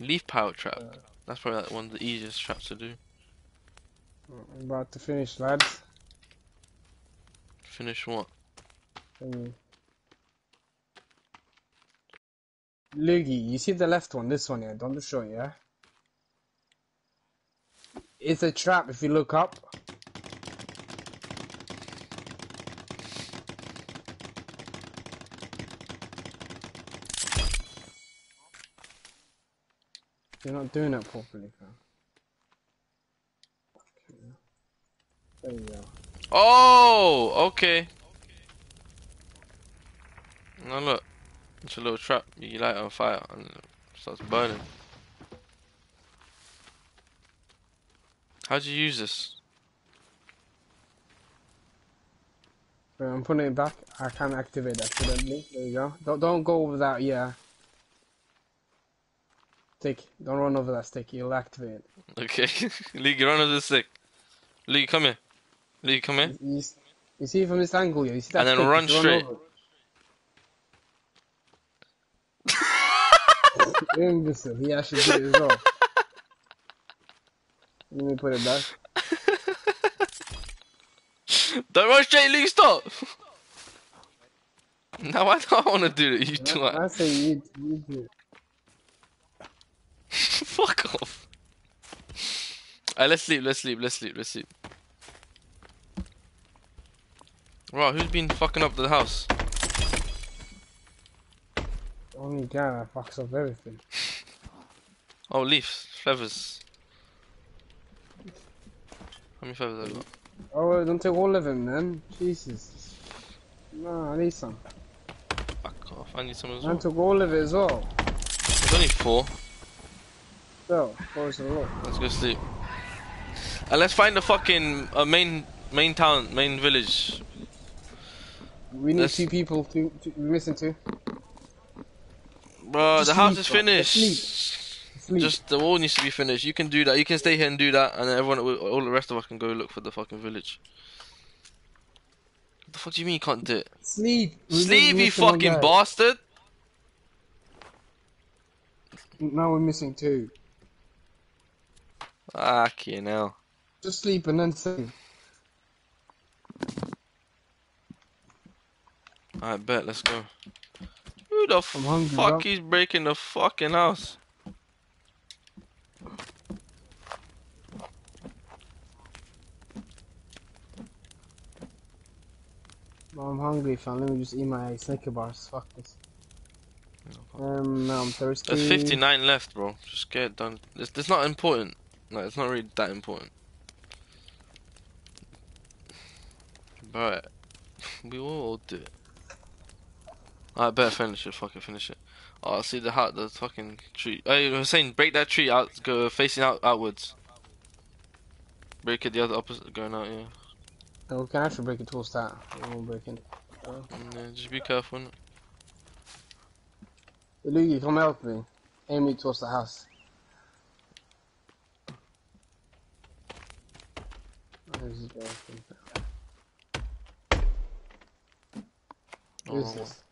S1: Leaf power trap. Uh, That's probably like one of the easiest traps to do.
S2: I'm about to finish, lads.
S1: Finish what?
S2: Mm. Luigi, you see the left one, this one here, don't destroy it, yeah? It's a trap if you look up. You're not doing it properly, fam. There you go.
S1: Oh, okay. Now look, it's a little trap. You light it on fire and it starts burning. How'd you use this?
S2: Wait, I'm putting it back. I can't activate accidentally. There you go. Don't don't go over that. Yeah. Stick. Don't run over that stick. You'll activate it.
S1: Okay, Lee, get on the stick. Lee, come here. Lee, come here.
S2: You, you see from this angle, yeah. You see that
S1: And then
S2: stick,
S1: run straight.
S2: over. Imbecile. He actually did it as well. Let me put it back.
S1: Don't run straight, Lee, stop! Now I don't want to do it, you do
S2: I, I say you, you do it.
S1: Fuck off. Alright, let's sleep, let's sleep, let's sleep, let's sleep. Right, who's been fucking up the house?
S2: Only guy that fucks up everything.
S1: Oh, leaves, feathers. How many feathers I got?
S2: Oh, don't take all of them, man. Jesus. No, I need some.
S1: Fuck off, I need some as well.
S2: took all of it as well.
S1: There's only four.
S2: Close the.
S1: Let's go sleep. And let's find the fucking uh, main main town, main village.
S2: We need
S1: Let's-
S2: two people. Two, two, we're missing two.
S1: Bro,
S2: Just
S1: the house
S2: sleep,
S1: is finished.
S2: Just Sleep.
S1: Just the wall needs to be finished. You can do that. You can stay here and do that, and then everyone, all the rest of us can go look for the fucking village. What the fuck do you mean you can't do it?
S2: sleep. We're
S1: Sleep, you fucking bastard!
S2: Now we're missing two.
S1: Ah, okay, now.
S2: Just sleep and then sing.
S1: Alright, bet. Let's go. Who
S2: the hungry,
S1: fuck
S2: bro.
S1: he's breaking the fucking house?
S2: I'm hungry, fam. Let me just eat my Snicker bars. Fuck this. Um, now I'm thirsty.
S1: There's 59 left, bro. Just get it done. It's, it's not important. No, it's not really that important. But we will all do it. I better finish it. Fucking finish it. Oh, I see the hat, the fucking tree. Hey, Hussein, break that tree out, go facing out outwards. Break it the other opposite, going out. Yeah.
S2: Oh, we can actually break it towards that. We won't break it.
S1: And, uh, just be careful. innit?
S2: Luigi, come help me. Aim me towards the house. Where's he going? Who's
S1: Oh,
S2: this?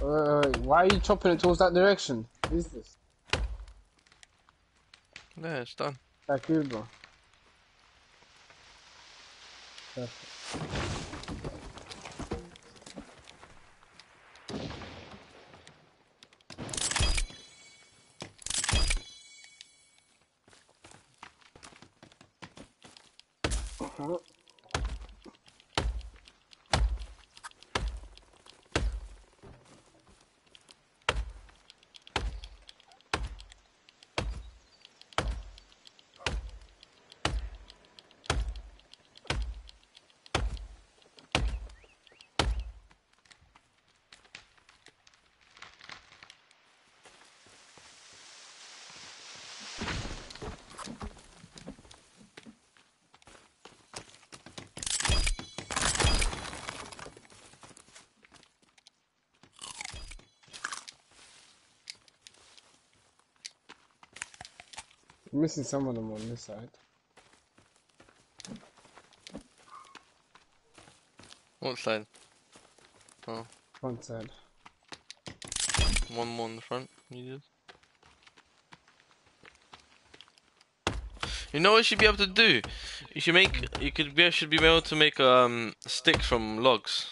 S2: Wait, wait, wait. Why are you chopping it towards that direction? Who's this?
S1: Yeah, it's done.
S2: Back here, bro. Perfect. I'm missing some of them on this side.
S1: What side? Oh.
S2: Front side.
S1: One more in the front. Needed. You know what you should be able to do? You should make. You could be. Should be able to make um sticks from logs.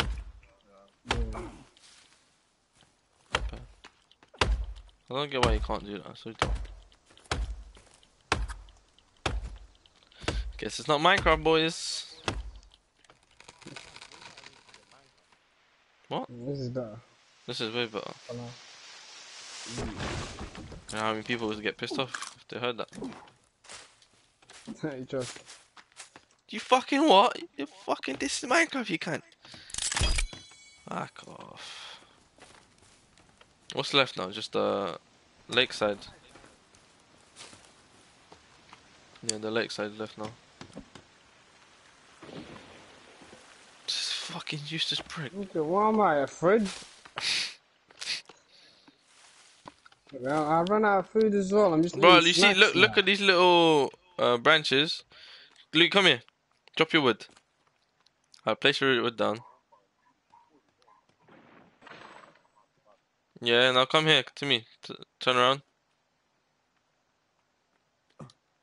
S2: Yeah.
S1: I don't get why you can't do that. So dumb. Guess it's not Minecraft, boys. What?
S2: This is better.
S1: This is way better. You know how many people would get pissed off if they heard that?
S2: you just
S1: You fucking what? You fucking this is Minecraft, you can't. Fuck off. What's left now? Just the lakeside. Yeah, the lakeside left now. This fucking useless prick.
S2: Okay, what am I, a fridge? Well, I run out of food as well. I'm just
S1: Bro, you see, look, look at these little uh, branches. Luke, come here. Drop your wood. I'll place your wood down. Yeah, now come here to me. T turn around.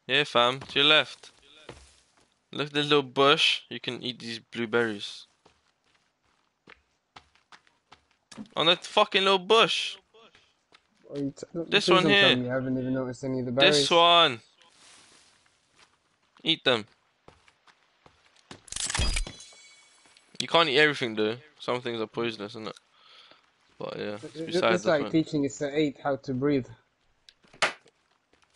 S1: Yeah, fam, to your left. Look at this little bush. You can eat these blueberries. On that fucking little bush. This one here.
S2: me You haven't even noticed any of the berries.
S1: This one. Eat them. You can't eat everything though. Some things are poisonous, isn't it? But yeah, it's besides
S2: It's like
S1: point.
S2: teaching at eight how to breathe.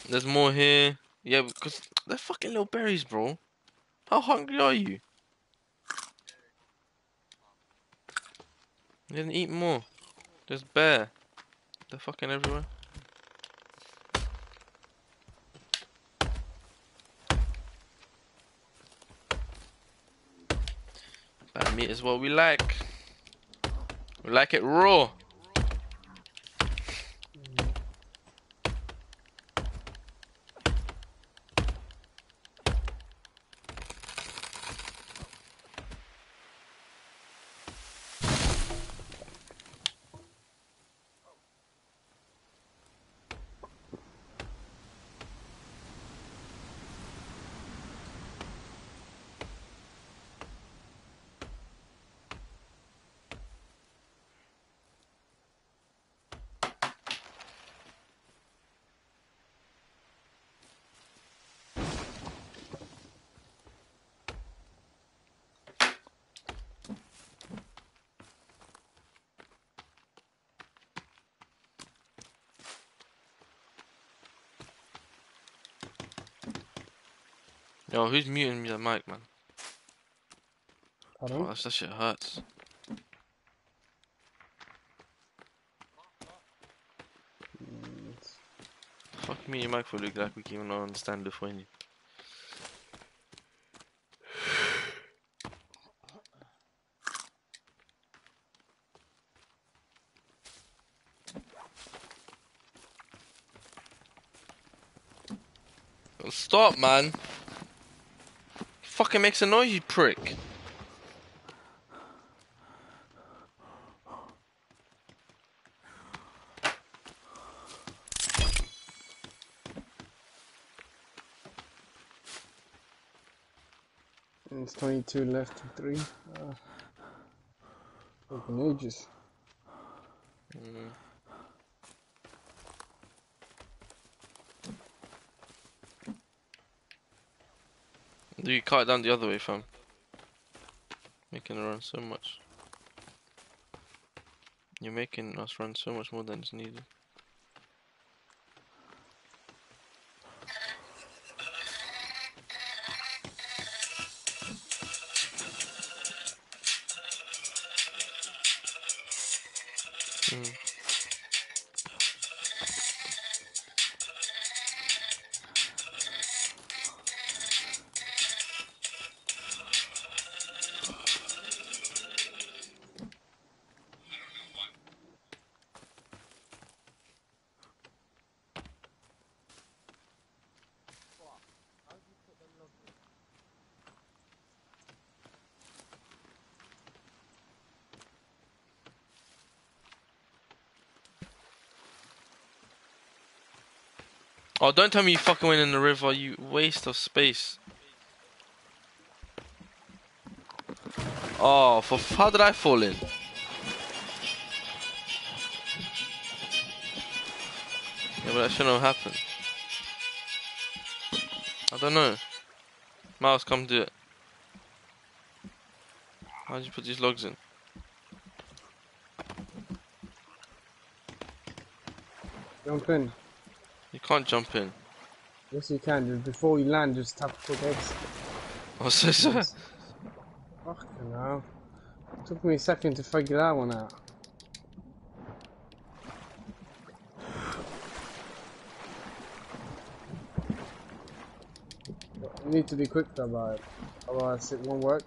S1: There's more here. Yeah, because they're fucking little berries, bro. How hungry are you? Then eat more. There's bear. They're fucking everywhere. Bad meat is what we like. We like it raw. Yo, who's muting me the mic, man?
S2: Pardon?
S1: Oh, that shit hurts.
S2: Mm,
S1: Fuck me, your mic for look like we can even understand Lithuanian. Stop, man. Fucking makes a noise, you prick.
S2: and It's 22 left to 3. Uh, taking ages.
S1: Mm. You cut it down the other way, fam. Making it run so much. You're making us run so much more than is needed. Oh, don't tell me you fucking went in the river, you waste of space. Oh, for how did I fall in? Yeah, but that shouldn't have happened. I don't know. Mouse, come do it. How'd you put these logs in?
S2: Jump in.
S1: You can't jump in.
S2: Yes, you can. Just before you land, just tap quick X.
S1: Oh, so, so.
S2: Fucking hell. Took me a second to figure that one out. You need to be quick about it. Otherwise it won't work.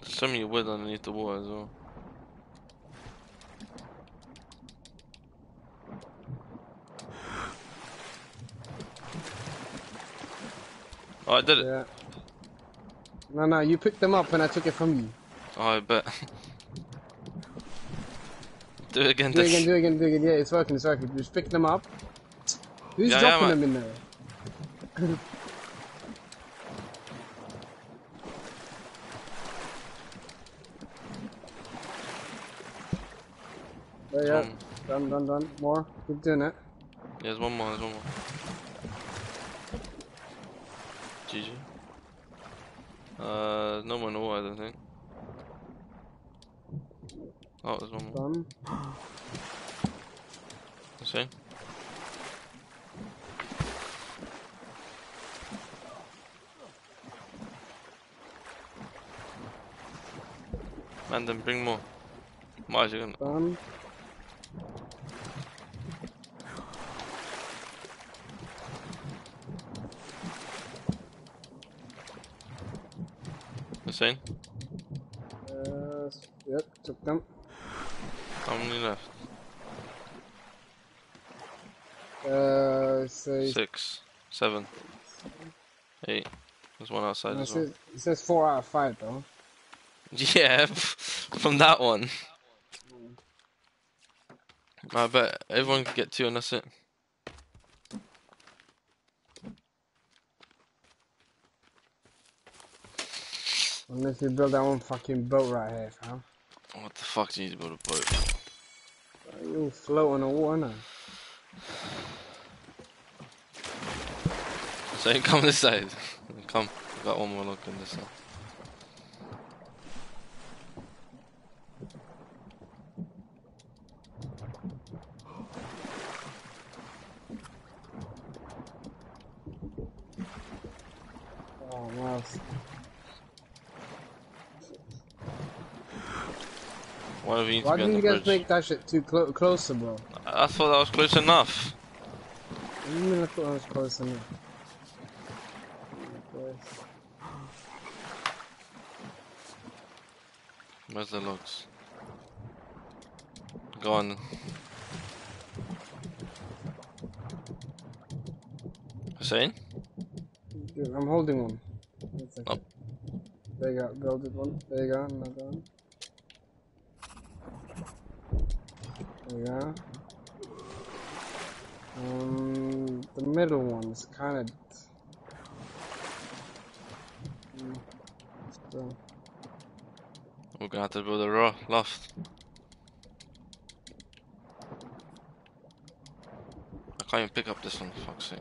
S1: There's so many wood underneath the water as well. Oh, I did it.
S2: Yeah. No, no, you picked them up and I took it from you.
S1: Oh, I bet. do it again.
S2: Do it again, do it again, do it again. Yeah, it's working, it's working. Just pick them up. Who's
S1: Yeah, yeah,
S2: dropping
S1: man.
S2: them in there? There you
S1: Um,
S2: go. Done, done, done. More. Keep doing it.
S1: Yeah, there's one more, there's one more. GG. Uh, no more water, I don't think. Oh, there's one more.
S2: Done.
S1: See? Man, then bring more. Why is it gonna?
S2: Done.
S1: Insane?
S2: Uh, yep, took them.
S1: How many left?
S2: Uh, say,
S1: Six, seven, eight. There's one outside as well.
S2: says, it says four out of five though.
S1: Yeah, from that one. I bet everyone can get two and that's it.
S2: Unless you build that one fucking boat right here, fam.
S1: What the fuck do you need to build a boat?
S2: You float on the water now.
S1: So come this side. Come. I got one more look on this side.
S2: else.
S1: One of you needs
S2: Why
S1: to be on
S2: didn't
S1: the
S2: you guys
S1: bridge.
S2: make that shit too clo- closer, bro?
S1: I thought that was close enough.
S2: What do you mean I thought I was close enough?
S1: Where's the logs? Go on. Hussein?
S2: Dude, I'm holding one. One second.
S1: Oh.
S2: There you go, build it one. There you go, another one. Go. Um, the middle one is kind of. So,
S1: We're gonna have to build a raw loft. I can't even pick up this one, fuck's sake.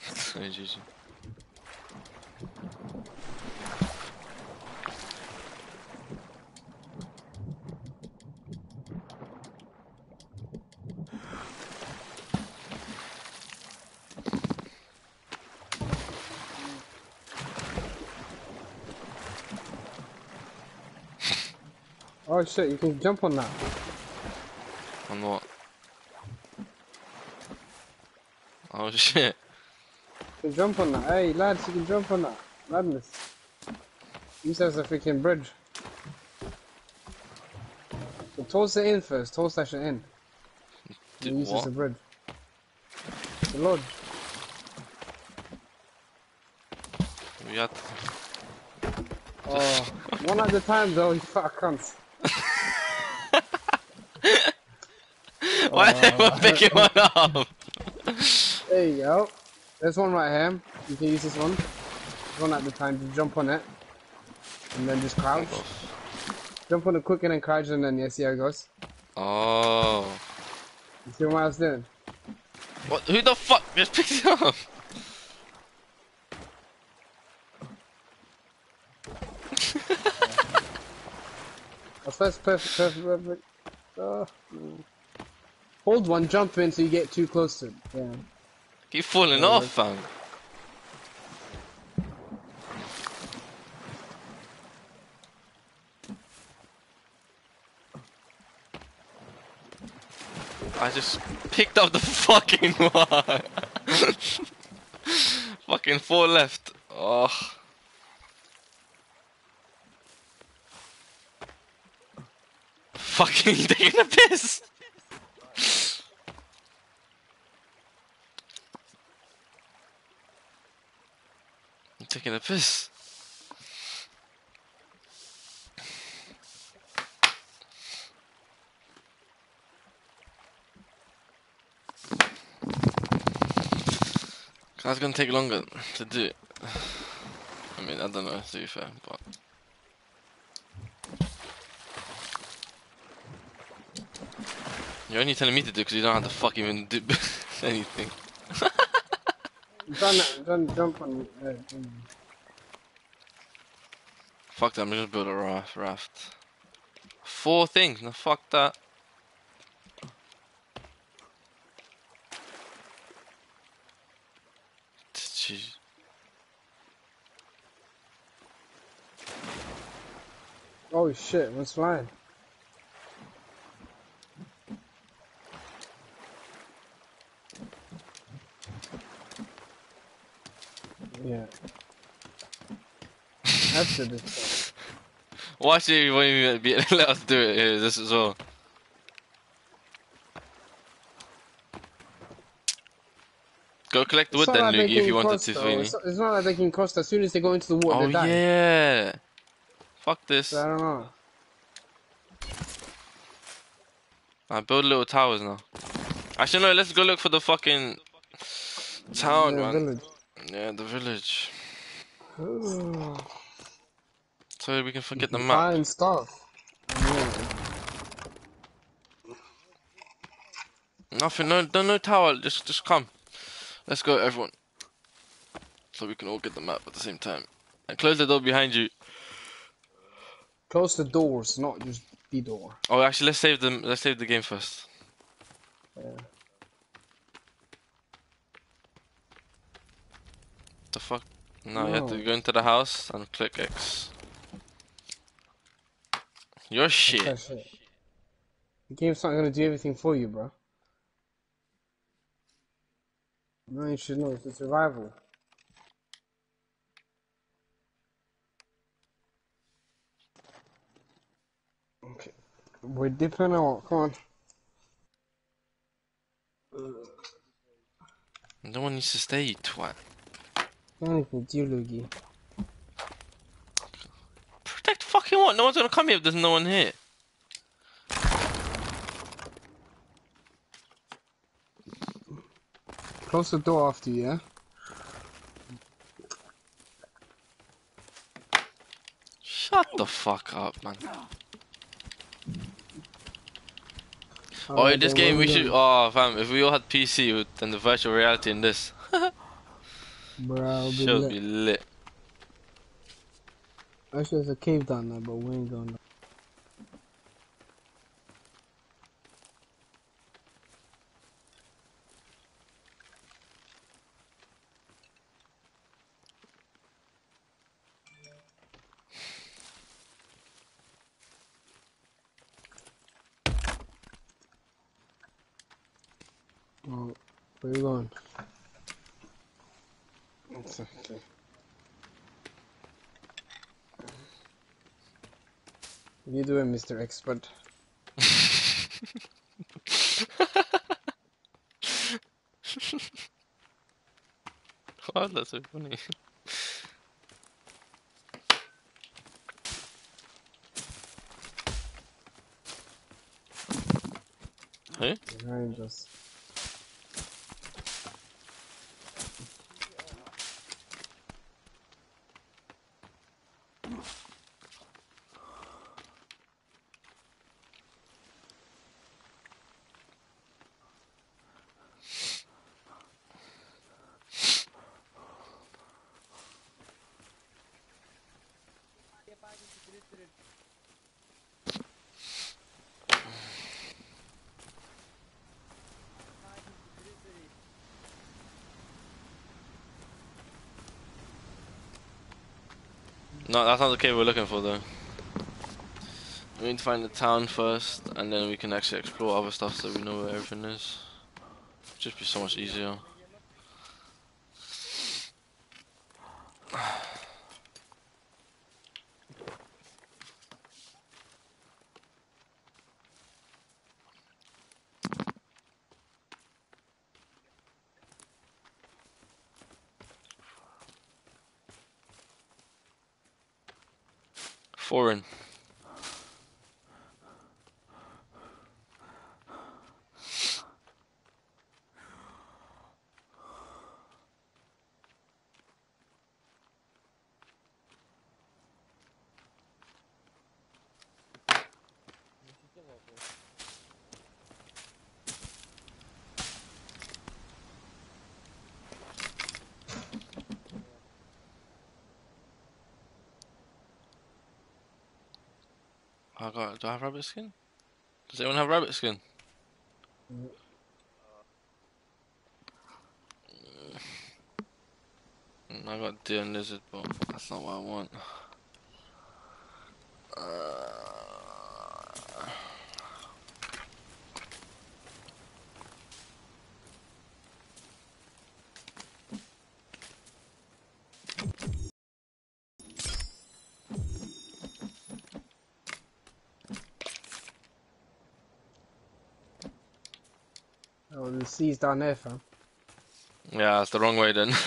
S1: Sorry, Gigi.
S2: Oh shit, you can jump on that.
S1: On what? Oh shit.
S2: You can jump on that. Hey, lads, you can jump on that. Madness. Use that as a freaking bridge. So toss it in first. Toss that shit in.
S1: Did
S2: use it as a bridge. The lodge.
S1: We had
S2: Oh, one at a time though, you fuck cunts.
S1: Why they were picking one up?
S2: There you go. There's one right here. You can use this one. One at a time. Just jump on it. And then just crouch. Jump on it quick and then crouch and then yeah, see how it goes.
S1: Oh.
S2: You see what I was doing?
S1: What? Who the fuck just picked it up?
S2: That's first perfect, perfect, perfect. Oh, no. Hold one, jump in so you get too close to it. Yeah.
S1: Keep falling
S2: Yeah,
S1: off, fam. I just picked up the fucking one. fucking four left. Oh. Fucking taking a piss. Taking a piss. That's gonna take longer to do it. I mean, I don't know, to be fair, but. You're only telling me to do because you don't have to fuck even do anything.
S2: Don't, don't jump on. Uh, mm.
S1: Fuck that, I'm gonna build a raft. raft. Four things, no fuck that. Jeez.
S2: Oh shit, what's flying? Yeah. This.
S1: Why should you won't even be let us do it here? This as well. Go collect the wood then,
S2: like
S1: Luigi, if you wanted to. Sweeney.
S2: It's, not- it's not like they can cross as soon as they go into the water.
S1: Oh yeah. Fuck this.
S2: So I don't know.
S1: I build little towers now. Actually, no. Let's go look for the fucking town, man.
S2: village.
S1: Yeah, the village. So we can forget the map.
S2: Buying stuff. Yeah.
S1: Nothing. No, no, no tower. Just, just come. Let's go, everyone. So we can all get the map at the same time. And close the door behind you.
S2: Close the doors, not just the door.
S1: Oh, actually, let's save them. Let's save the game first.
S2: Yeah.
S1: The fuck? No, you have to go into the house and click X. Your shit.
S2: That shit. The game's not gonna do everything for you, bro. No, you should know. It's a survival. Okay. We're dipping out. Come on.
S1: No one needs to stay, you twat.
S2: Anything, do Luigi.
S1: Fucking what? No one's gonna come here if there's no one here.
S2: Close the door after you, yeah?
S1: Shut the fuck up, man. Oh, in this game we should. Oh, fam, if we all had PC, with- then the virtual reality in this
S2: Bro, be
S1: should
S2: lit.
S1: be lit.
S2: Actually, there's a cave down there, but we ain't going there. Oh, where you going? It's okay. What you doing, Mr. Expert?
S1: What? That's so funny. Who?
S2: Behind us.
S1: No, that's not the cave we're looking for though. We need to find the town first, and then we can actually explore other stuff so we know where everything is. It'd Just be so much easier. Foreign. I got. Do I have rabbit skin? Does anyone have rabbit skin? Mm, I got deer and lizard, but that's not what I want. Uh,
S2: Oh, the sea's down there, fam.
S1: yeah, it's the wrong way then.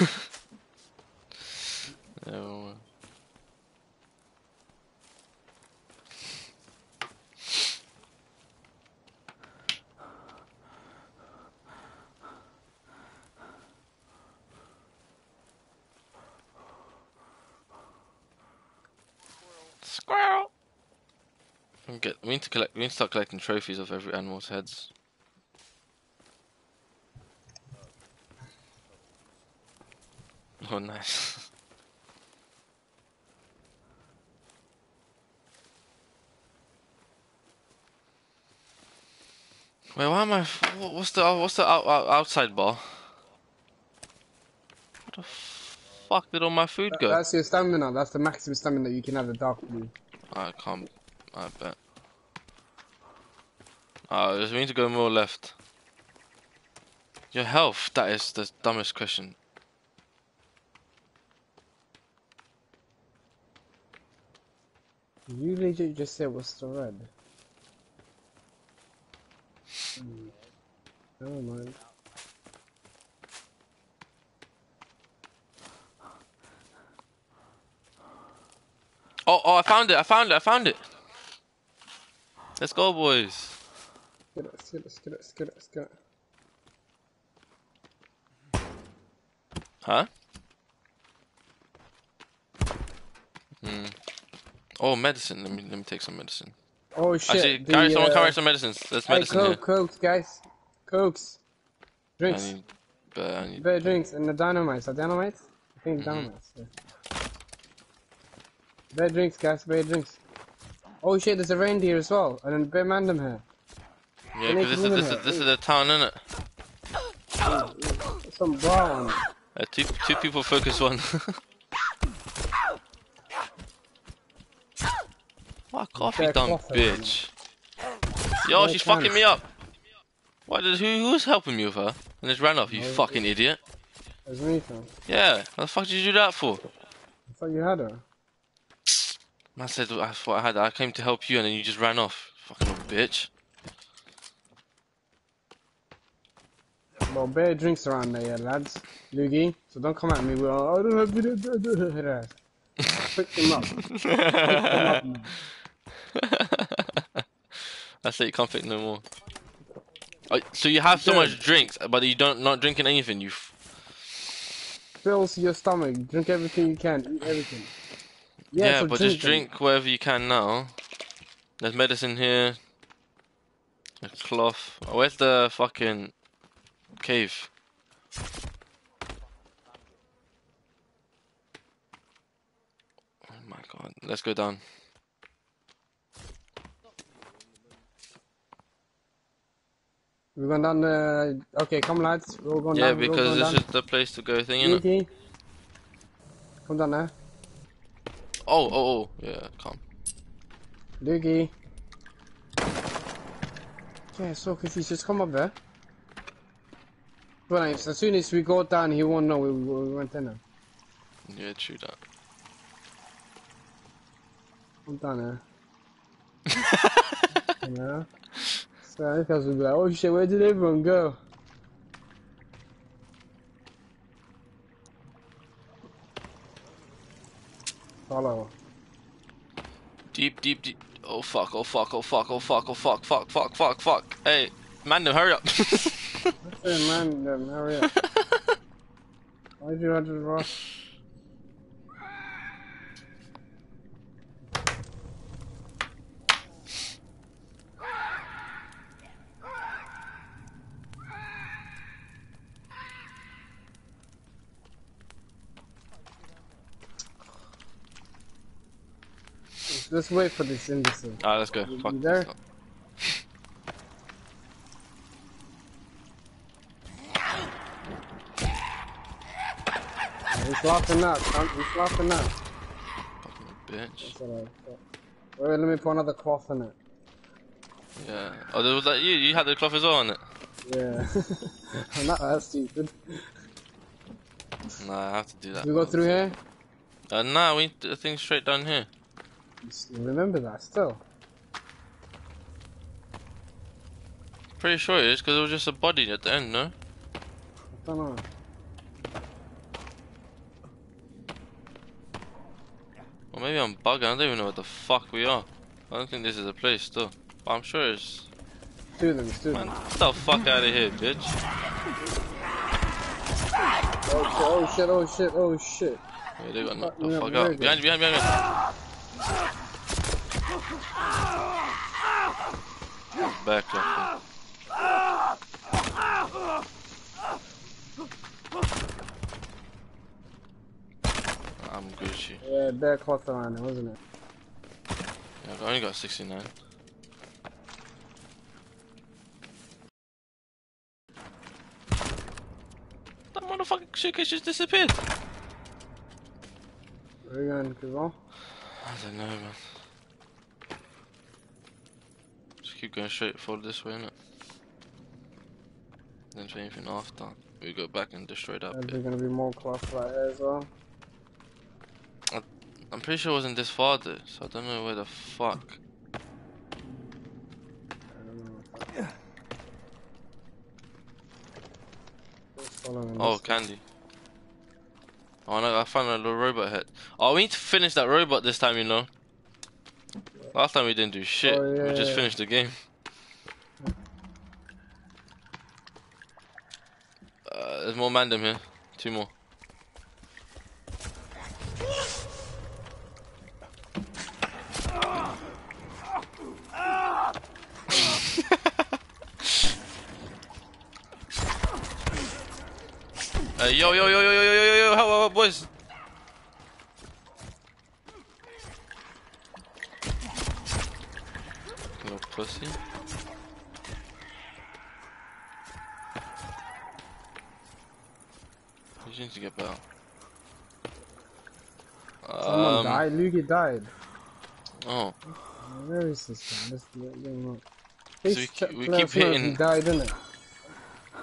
S1: Squirrel. Get. We need to collect. We need to start collecting trophies of every animal's heads. Oh, nice. Wait, why am I? wha- What's the what's the out, out, outside bar? What the fuck did all my food go?
S2: That's your stamina. That's the maximum stamina that you can have. The dark blue.
S1: I can't. I bet. Oh, just need to go more left. Your health. That is the dumbest question.
S2: You legit just said what's the red. Hmm. Never mind.
S1: Oh, oh! I found it! I found it! I found it! Let's go, boys.
S2: Skid it, skid it, skid it, skid it, skid it.
S1: Huh? Hmm. Oh, medicine. Let me let me take some medicine.
S2: Oh shit.
S1: Actually,
S2: the,
S1: carry someone
S2: uh,
S1: carry some medicines. There's
S2: Hey,
S1: medicine here.
S2: coke, guys. Cokes.
S1: I
S2: Drinks.
S1: need, but I need.
S2: Better drinks and the dynamites. Are dynamites? I think
S1: Mm-hmm.
S2: dynamites. Yeah. Better drinks, guys. Better drinks. Oh shit, there's a reindeer as well, and then bear mandem here.
S1: Yeah, this is this is, this is the town, innit?
S2: There's some it.
S1: Uh, two two people focus one. Fuck off, you dumb bitch. Yo, she's fucking me up. Why did who who's helping me with her? And just ran off, you
S2: No,
S1: fucking idiot.
S2: Me, fam.
S1: Yeah, what the fuck did you do that for?
S2: I thought you had her.
S1: I said I thought I had I came to help you and then you just ran off. Fucking bitch.
S2: Well, bear drinks around there, yeah, lads. Loogie, so don't come at me with, oh, I don't have to do that. Pick him up. Pick up, man.
S1: I said you can't pick no more. Oh, so you have so
S2: Dude.
S1: much drinks, but you don't not drinking anything. You
S2: Fills your stomach. Drink everything you can. Eat everything. Yeah,
S1: yeah,
S2: so
S1: but just
S2: them.
S1: drink whatever you can now. There's medicine here. A cloth. Oh, where's the fucking cave? Oh my god. Let's go down.
S2: We're going down the. Okay, come, lads. We're all going
S1: Yeah,
S2: down. we're
S1: because this
S2: down.
S1: is the place to go thing, innit?
S2: Loogie. Come down there.
S1: Oh, oh, oh. Yeah, come.
S2: Loogie. Yeah, so confused. Just come up there. Well, as soon as we go down, he won't know we, we went in there.
S1: Yeah, true that.
S2: Come down there. yeah. So this guys will be like, oh shit, where did everyone go? Follow.
S1: Deep, deep, deep. Oh fuck, oh fuck, oh fuck, oh fuck, oh fuck, fuck, fuck, fuck, fuck. Hey, man, hurry up.
S2: Hey man, um, hurry up. Why'd you have to rush? Let's wait for this imbecile.
S1: Alright, let's go.
S2: You-
S1: Fuck
S2: there?
S1: up.
S2: He's laughing son. He's laughing now.
S1: Fucking bitch.
S2: That's what I thought. Wait, let me put another cloth in it.
S1: Yeah. Oh, there was that you? You had the cloth as well on it?
S2: Yeah. I'm not that stupid.
S1: Nah, I have to do that.
S2: We go through here?
S1: Uh, nah, we need the thing straight down here.
S2: You remember that still?
S1: Pretty sure it is, because it was just a body at the end, no?
S2: I don't know.
S1: Or maybe I'm bugging, I don't even know what the fuck we are. I don't think this is a place still. But I'm sure it's...
S2: Do them, do
S1: Man,
S2: them.
S1: get the fuck out of here, bitch.
S2: Oh shit, oh shit, oh shit, oh shit.
S1: Yeah, they got knocked the fuck out. Behind you, behind you, behind you. Back up. I'm Gucci.
S2: Yeah, bear cloth around it, wasn't it?
S1: Yeah, I only got 69. That motherfucking suitcase just disappeared.
S2: Where are you going, Kuzma?
S1: I don't know, man. Just keep going straight forward this way, innit? Then if anything after, we go back and destroy that
S2: There's
S1: bit.
S2: gonna be more cloth right here as well.
S1: I'm pretty sure it wasn't this far though, so I don't know where the fuck.
S2: I don't know. what that- Just following
S1: Oh, candy. Oh no, I found a little robot head. Oh, we need to finish that robot this time, you know. Last time we didn't do shit.
S2: Oh,
S1: we just
S2: yeah.
S1: finished the game. Uh, there's more mandem here. Two more. Uh, yo, yo, yo, yo, yo, yo, yo, yo, how, how, boys? Little pussy. You need to get better.
S2: Someone
S1: Um,
S2: died. Luigi died.
S1: oh,
S2: Where is this guy? Let's get him up.
S1: we
S2: Please
S1: keep- we keep
S2: if He
S1: hitting-
S2: died, innit?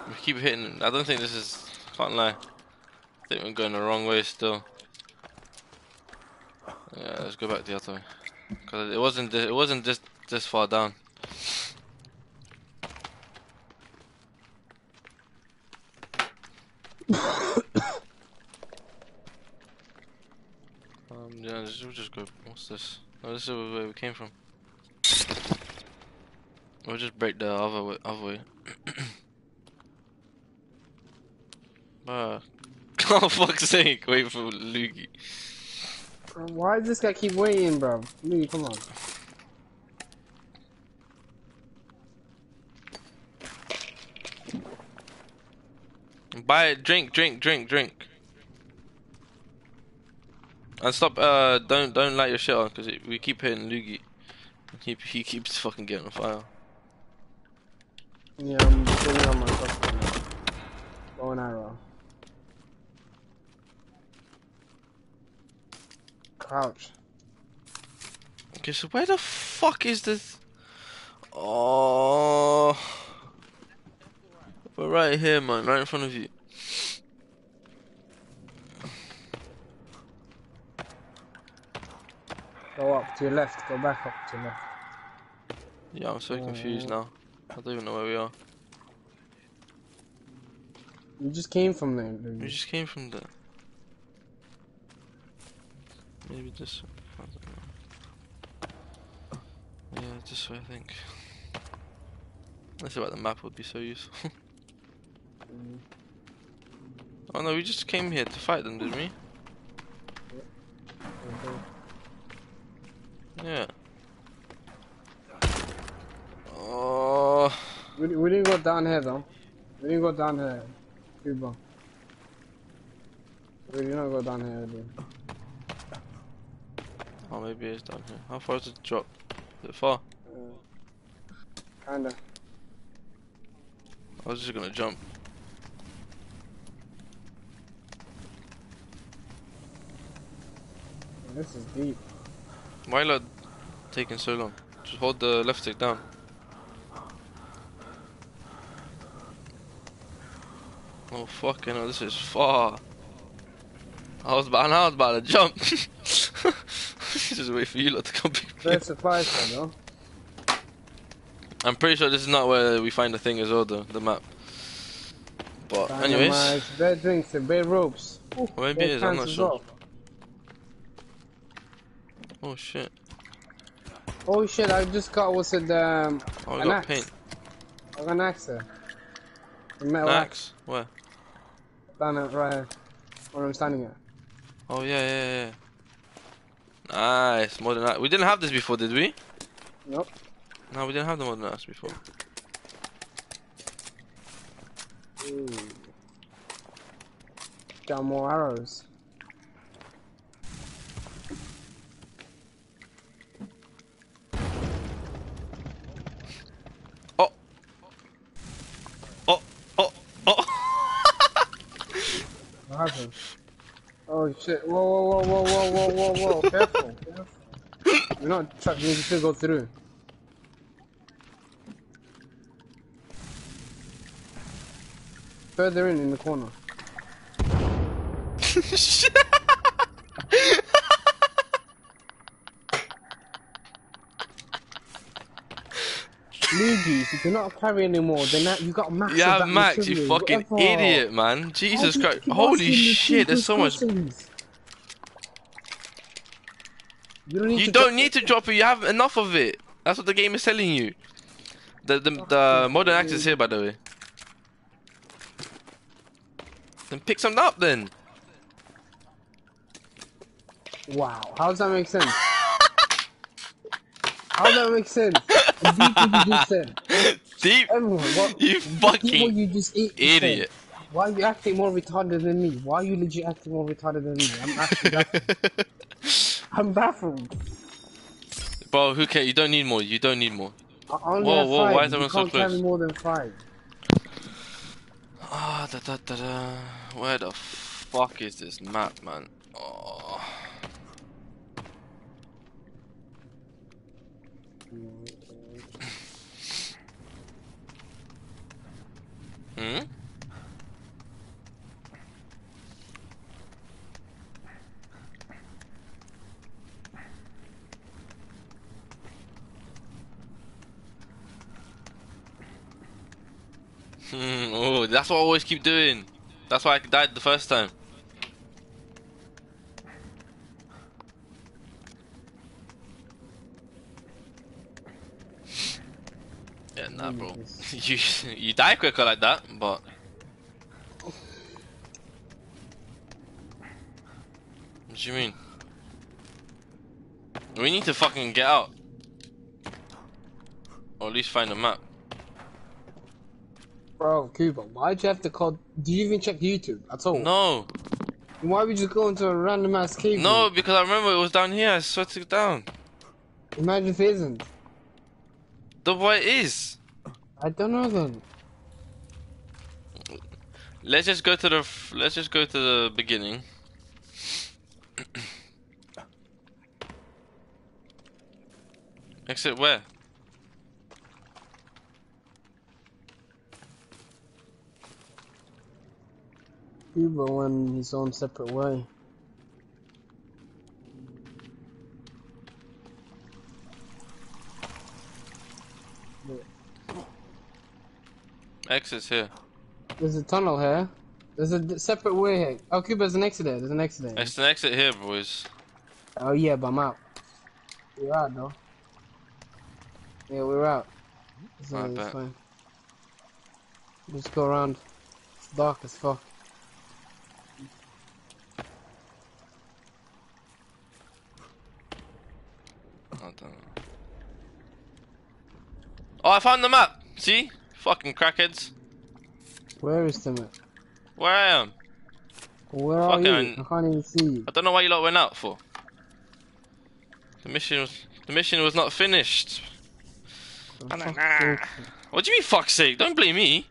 S1: we keep hitting. I don't think this is. Can't lie. I think we're going the wrong way still. Yeah, let's go back the other way. Cause it wasn't. This, it wasn't this this far down. um, yeah, we'll just go. What's this? Oh, this is where we came from. We'll just break the other way. Other way. Ah. oh fuck's sake! Wait for Luigi.
S2: Why does this guy keep waiting, bro? Luigi, come on.
S1: Buy it. Drink. Drink. Drink. Drink. And stop. Uh, don't don't light your shit on because we keep hitting Luigi. He he keeps fucking getting on fire.
S2: Yeah, I'm putting on my now. Bow and arrow. Crouch.
S1: Okay, so where the fuck is this? Oh, we're right here, man. Right in front of you.
S2: Go up to your left. Go back up to your left.
S1: Yeah, I'm so confused mm. now. I don't even know where we are.
S2: We just came from there,
S1: We just came from there. Maybe this way. Yeah, this way I think. Let's see why the map would be so useful. Oh no, we just came here to fight them, didn't we? Yeah. Oh,
S2: We, we didn't go down here though. We didn't go down here. Kuba. We did not go down here, dude.
S1: Oh, maybe it's down here. How far is it drop? Is it far?
S2: Uh, kinda.
S1: I was just gonna jump.
S2: This is deep.
S1: Why you taking so long? Just hold the left stick down. Oh fucking hell, this is far. I was about, I was about to jump. Just wait for you lot to come pick me
S2: There's
S1: up.
S2: supplies there though.
S1: I'm pretty sure this is not where we find the thing as well, though, the map. But anyways,
S2: Dynamite, bed drinks and bed ropes. Ooh,
S1: maybe it is, I'm not sure.
S2: well.
S1: oh shit,
S2: Oh shit, I just got what's it um
S1: oh
S2: An
S1: got
S2: axe.
S1: paint.
S2: I got an axe there. A metal
S1: An
S2: axe.
S1: axe. Where?
S2: Down at right here. Where I'm standing at.
S1: Oh yeah, yeah, yeah. Nice, more than that. We didn't have this before, did we?
S2: Nope.
S1: No, we didn't have the more than us before.
S2: Ooh. Got more arrows.
S1: Oh, oh, oh.
S2: What happened? Oh shit! Whoa, whoa, whoa, whoa, whoa, whoa, whoa, whoa! Careful, careful. You're not trapped. You can still go through. Further in, in the corner. Luigi, if you do not carry anymore, then that, you got Max.
S1: You
S2: of
S1: have
S2: that
S1: Max, you fucking
S2: whatever.
S1: idiot, man. Jesus Christ. Holy shit, there's so much.
S2: stupid questions? You don't need
S1: You
S2: to
S1: don't need to drop it, you have enough of it. That's what the game is telling you. The the, the modern axe is here, by the way. Then pick something up then.
S2: Wow, how does that make sense? how does that make sense? Repeat what you.
S1: Deep,
S2: Everyone, what,
S1: you fucking
S2: you just ate-
S1: idiot.
S2: said. Why are you acting more retarded than me? Why are you legit acting more retarded than me? I'm actually baffled. I'm baffled.
S1: Bro, who cares? You don't need more. You don't need more.
S2: I only
S1: Whoa,
S2: have
S1: whoa,
S2: five.
S1: why is everyone so
S2: can't carry
S1: close?
S2: more than five.
S1: Ah, da, da, da, da. Where the fuck is this map, man? Oh. Hmm? Hmm, oh, that's what I always keep doing. That's why I died the first time. Yeah, nah, bro. you you die quicker like that, but what do you mean? We need to fucking get out, or at least find a map.
S2: Bro, Kuba, why'd you have to call? Do you even check YouTube at all?
S1: No,
S2: Why would you just go into a random ass cave?
S1: no, because I remember it was down here. I swear to down.
S2: Imagine if it isn't.
S1: The boy is.
S2: I don't know then.
S1: Let's just go to the. f- Let's just go to the beginning. Exit where?
S2: Kuba went his own separate way.
S1: Exit's here.
S2: There's a tunnel here. There's a separate way here. Oh, Kuba, there's an exit there. There's an exit there.
S1: It's an exit here, boys.
S2: Oh yeah, but I'm out. We're out though. Yeah, we're out. It's, uh, it's fine. Just go around. It's dark as fuck.
S1: I don't know. Oh, I found the map. See? Fucking crackheads.
S2: Where is the map?
S1: Where I am.
S2: Where are you?
S1: Fucking-
S2: I can't even see you.
S1: I don't know why you lot went out for. The mission was. The mission was not finished.
S2: For
S1: I'm like,
S2: fuck's
S1: nah.
S2: sake.
S1: What do you mean, fuck's sake? Don't blame me.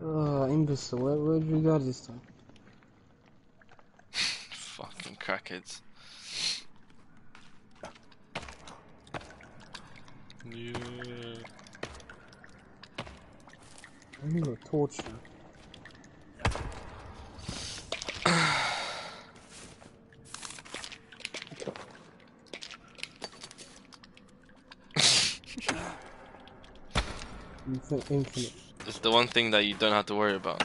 S2: Oh, imbecile. Where, where did you go this time?
S1: Fucking crackheads. Yeah.
S2: I need a torch now. Infinite, infinite.
S1: It's the one thing that you don't have to worry about.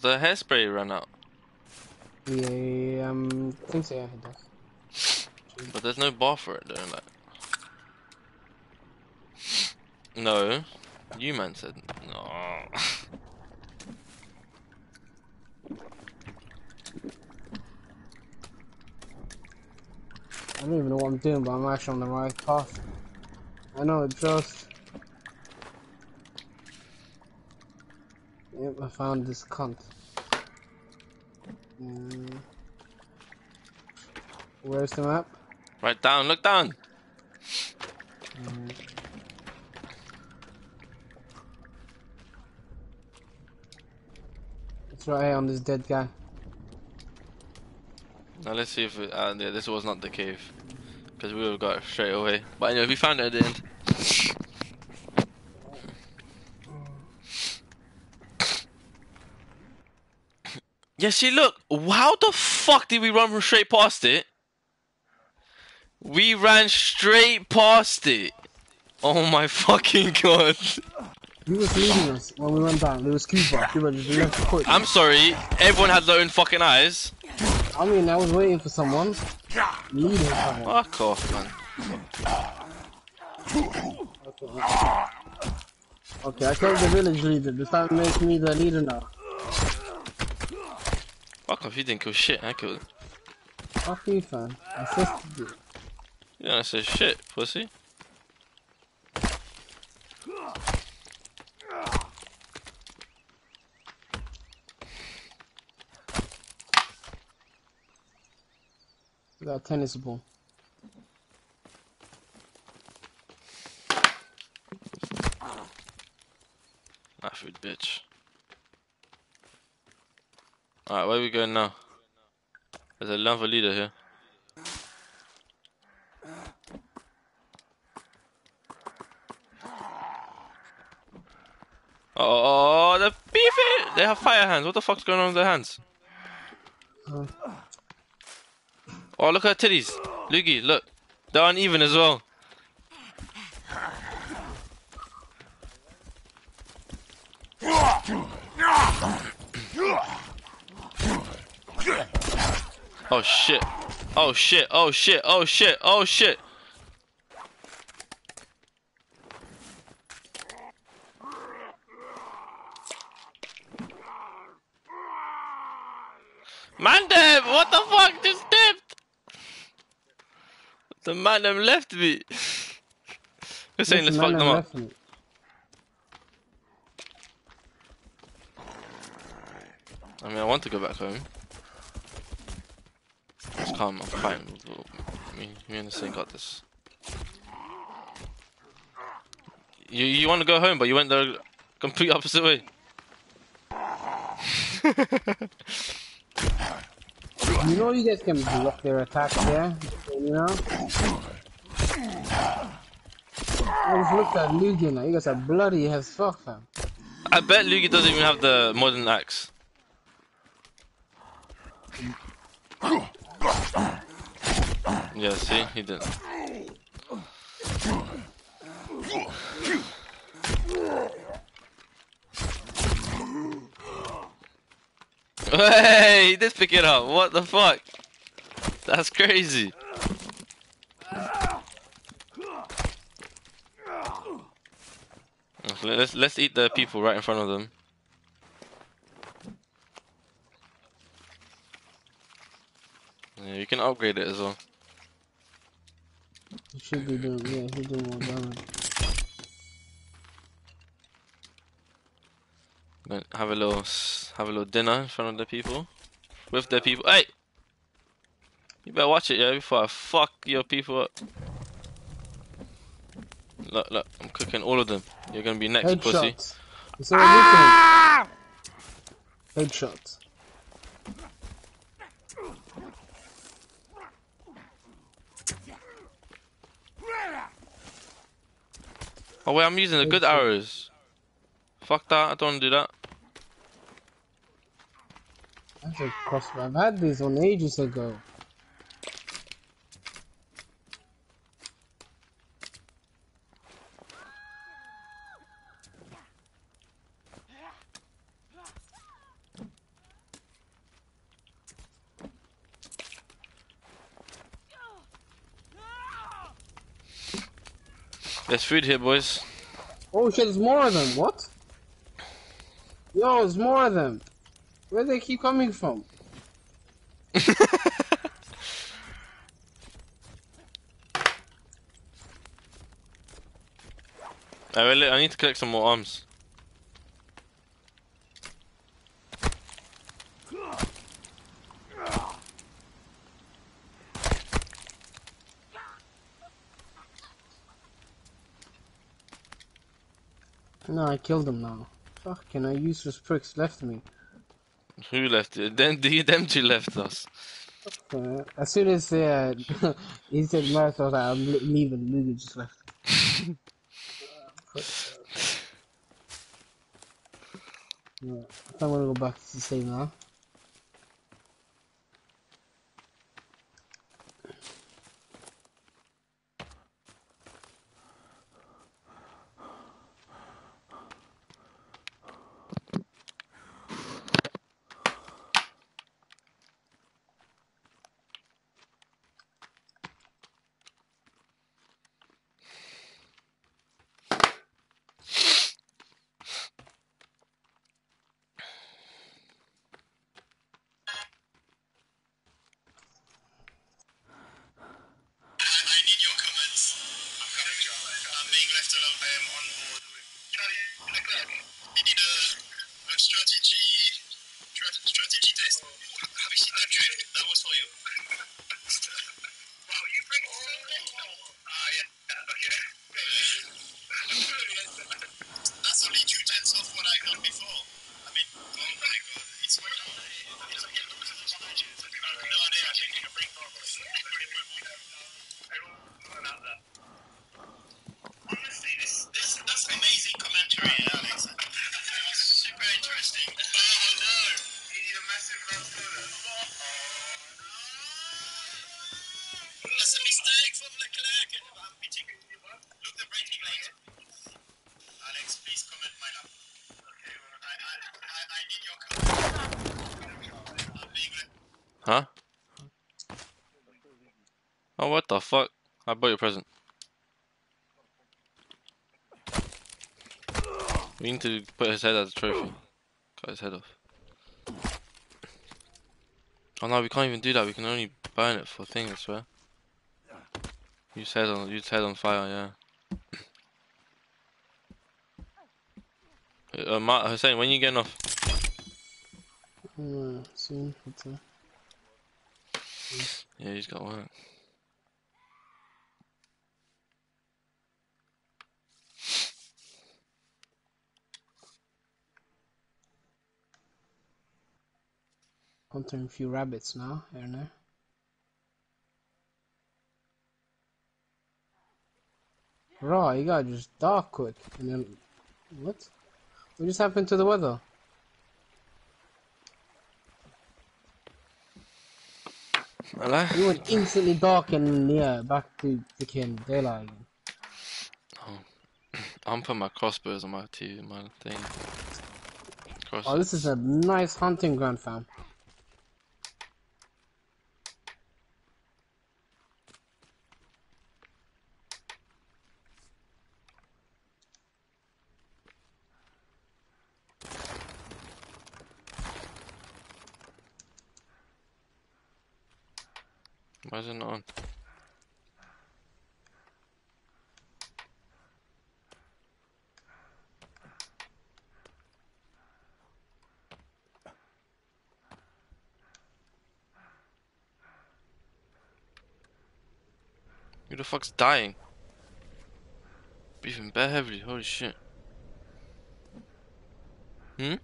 S1: Does the hairspray run out?
S2: Yeah, um, I think so, yeah, it does.
S1: But there's no bar for it though, like. No. You man said no.
S2: I don't even know what I'm doing, but I'm actually on the right path. I know, it just... Yep, I found this cunt. Mm. Where's the map?
S1: Right down, look down.
S2: It's right here on this dead guy.
S1: Now let's see if it, uh, yeah, this was not the cave. Because we would have got it straight away. But anyway, we found it at the end. Yeah, see, look. How the fuck did we run from straight past it? We ran straight past it. Oh my fucking god.
S2: He was leading us when we went down. There was Kuba. Kuba just left quick.
S1: I'm sorry. Everyone had their own fucking eyes.
S2: I mean, I was waiting for someone. Leading someone.
S1: Fuck off, man.
S2: Okay, I killed the village leader. Does that make me the leader now?
S1: Fuck off, you didn't kill shit. I killed it.
S2: Fuck you, fam. I assisted you.
S1: You don't say shit, pussy.
S2: A tennis ball.
S1: Not food, bitch. Alright, where are we going now? There's a another leader here. Oh, oh, oh the beefy! They have fire hands. What the fuck's going on with their hands? Oh, look at her titties. Loogie, look. They're uneven as well. Oh shit. Oh shit. Oh shit. Oh shit. Oh shit. Man them! What the fuck just dipped? The man them left me. We're saying let's fuck
S2: man,
S1: them up.
S2: me.
S1: I mean, I want to go back home. Calm, I'm fine. Me, me and the same got this. You you want to go home, but you went the complete opposite way.
S2: You know you guys can block their attacks there, you know? I just looked at Lugia now, you guys are bloody as fuck, fam.
S1: I bet Luigi doesn't even have the modern axe. Yeah, see, he didn't. Hey, he did pick it up. What the fuck? That's crazy. Let's let's eat the people right in front of them. Yeah, you can upgrade it as well.
S2: He should be doing, yeah, he's doing more damage.
S1: Then Have a little have a little dinner in front of the people, with the people. Hey, you better watch it, yeah, before I fuck your people up. Look, look, I'm cooking all of them. You're gonna be next, pussy.
S2: Headshots. You what you can? Headshots.
S1: Oh wait, I'm using the good arrows. Fuck that, I don't wanna do that.
S2: That's a crossbow. I've had this on ages ago.
S1: There's food here, boys.
S2: Oh shit, there's more of them. What? Yo, there's more of them. Where do they keep coming from?
S1: I really, I need to collect some more arms.
S2: No, I killed him now. Fucking, I useless pricks left me.
S1: Who left it? Then the them two left us.
S2: Uh, as soon as uh, he said Murph, I was like, I'm leaving. Lulu just left. yeah, I'm gonna go back to the same now.
S3: I need your comments. I'm coming, Charlie. I'm being left alone. I am on board with Charlie Leclerc. You need a, a strategy tra- strategy test. Have you seen that drift? That was for you. wow, you bring it Ah, yeah. Okay. That's only two tenths of what I heard before. I mean, oh my god, it's my It's okay. No idea. I think you can bring Honestly, this, this, that's amazing commentary, Alex. That's super interesting. Oh no! You need a massive glass soda. That's a mistake from Leclerc. I'm beating. Look the rating later. Alex, please comment my lap. Okay, I, I, I, I need your comment. I'm being le-
S1: Huh? Oh, what the bought your present. We need to put his head as a trophy. Cut his head off. Oh no, we can't even do that. We can only burn it for things, I swear. Use head on, use head on fire, yeah. Uh, Matt, Hussein, when you getting off?
S2: Uh, soon, uh,
S1: Yeah, he's got work.
S2: Hunting a few rabbits now, there. Raw, you got just dark quick, and then what? What just happened to the weather?
S1: Hello?
S2: You went instantly dark and yeah, back to freaking daylight again. Oh.
S1: I'm putting my crossbows on my TV, my thing. Cross.
S2: Oh, this is a nice hunting ground, fam.
S1: Fuck's dying? Beefing bare heavily, holy shit. Hmm?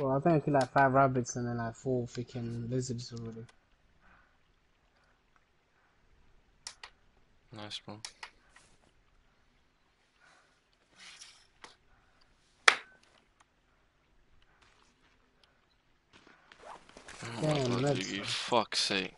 S2: Well, I think I killed like five rabbits and then like four freaking lizards already.
S1: Nice, bro.
S2: Damn, that's-
S1: you fuck's sake.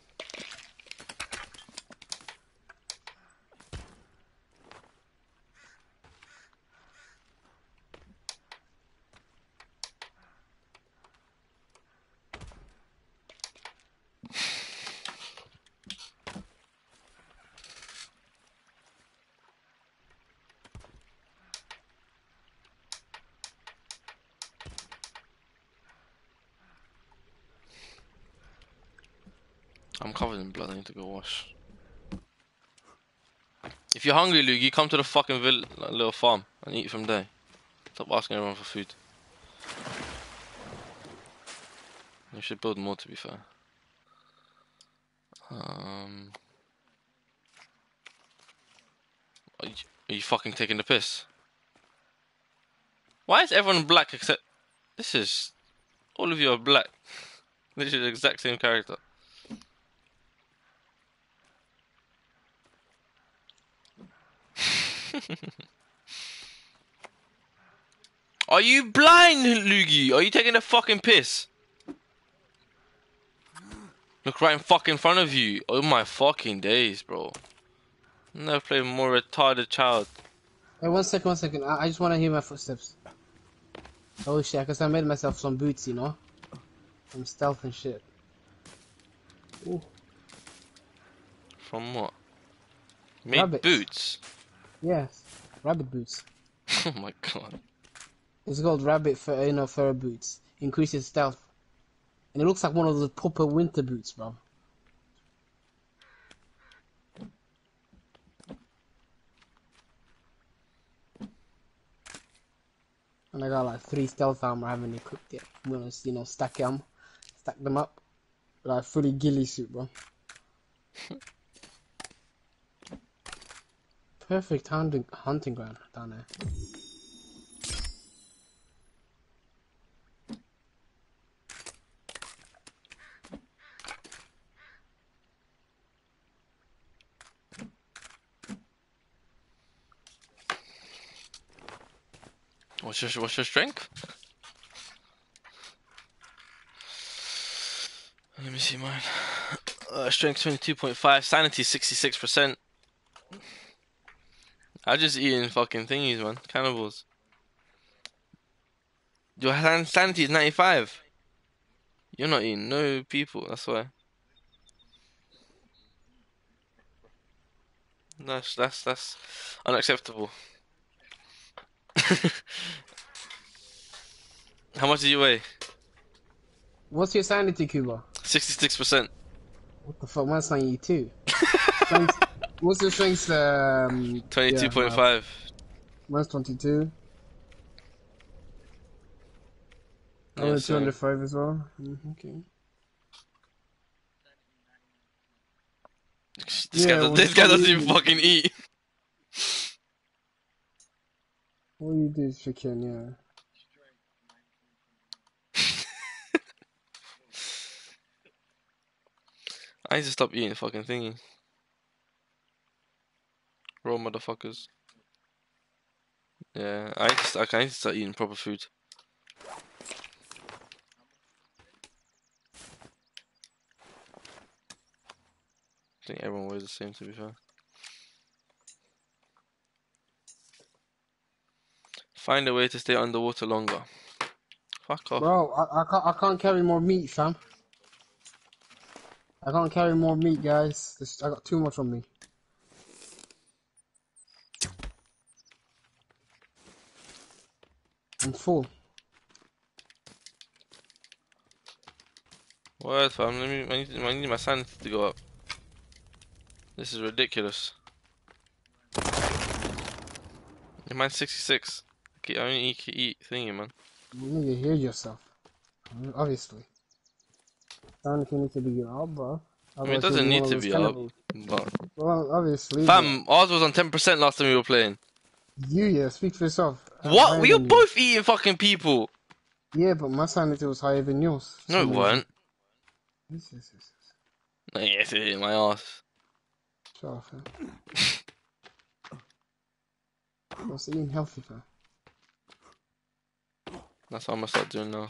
S1: I'm covered in blood, I need to go wash. If you're hungry, Luke, you come to the fucking little farm and eat from there. Stop asking everyone for food. You should build more, to be fair. Um, are you, are you fucking taking the piss? Why is everyone black except this is all of you are black. Literally the exact same character. Are you blind, Luigi? Are you taking a fucking piss? Look right in fucking front of you. Oh my fucking days, bro. Never played more retarded child.
S2: Hey, one second, one second. I, I just want to hear my footsteps. Oh shit, because I made myself some boots, you know? Some stealth and shit. Ooh,
S1: From what? Made
S2: Rabbits.
S1: boots.
S2: Yes. Rabbit boots.
S1: oh my god.
S2: It's called rabbit fur, you know, fur boots. Increases stealth. And it looks like one of those proper winter boots, bro. And I got like three stealth armor I haven't equipped yet. I'm gonna, you know, stack them, stack them up. Like fully ghillie suit, bro. Perfect hunting hunting ground down there.
S1: What's your what's your strength? Let me see mine. Uh, strength twenty two point five, sanity sixty six percent. I just eating fucking thingies, man. Cannibals. Your sanity is ninety five. You're not eating no people. That's why. That's that's that's unacceptable. How much do you weigh?
S2: What's your sanity, Kuba?
S1: Sixty-six percent.
S2: What the fuck? Mine's 92. What's your strength? Um,
S1: Twenty-two point
S2: yeah,
S1: five.
S2: Mine's 22. I'm
S1: Yeah,
S2: at
S1: same.
S2: 205 as well. Mm, okay.
S1: This
S2: Yeah,
S1: guy, does, this guy doesn't even fucking eat.
S2: What you do is chicken, yeah.
S1: I need to stop eating fucking thingy. Raw motherfuckers. Yeah, I to, I need to start eating proper food. I think everyone weighs the same to be fair. Find a way to stay underwater longer. Fuck off.
S2: Bro, I, I can't I can't carry more meat, fam. I can't carry more meat, guys. This, I got too much on me. Full.
S1: What, fam? Let me, I need, I need my sanity to go up. This is ridiculous. Yeah, mine's 66. Okay, I only eat, eat thingy, man.
S2: You need to hear yourself. Obviously. Sanity needs to be up, bro.
S1: I mean, it doesn't need to be
S2: those
S1: up.
S2: cannibals.
S1: But,
S2: Well, obviously. but
S1: fam, ours was on 10% last time we were playing.
S2: You, yeah, speak for yourself. Uh,
S1: what? We were
S2: you.
S1: both eating fucking people.
S2: Yeah, but my sanity was higher than yours. for
S1: No, it weren't.
S2: Yes, yes, yes.
S1: No, Yes, it ate my ass.
S2: Shut up. What's eating healthy, fam?
S1: That's what I'm gonna start doing now.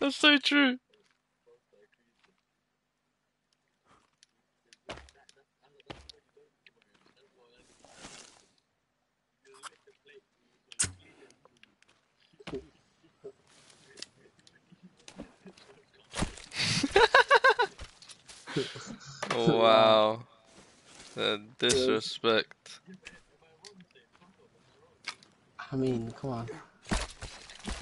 S1: That's so true. wow. The disrespect.
S2: I mean, come on.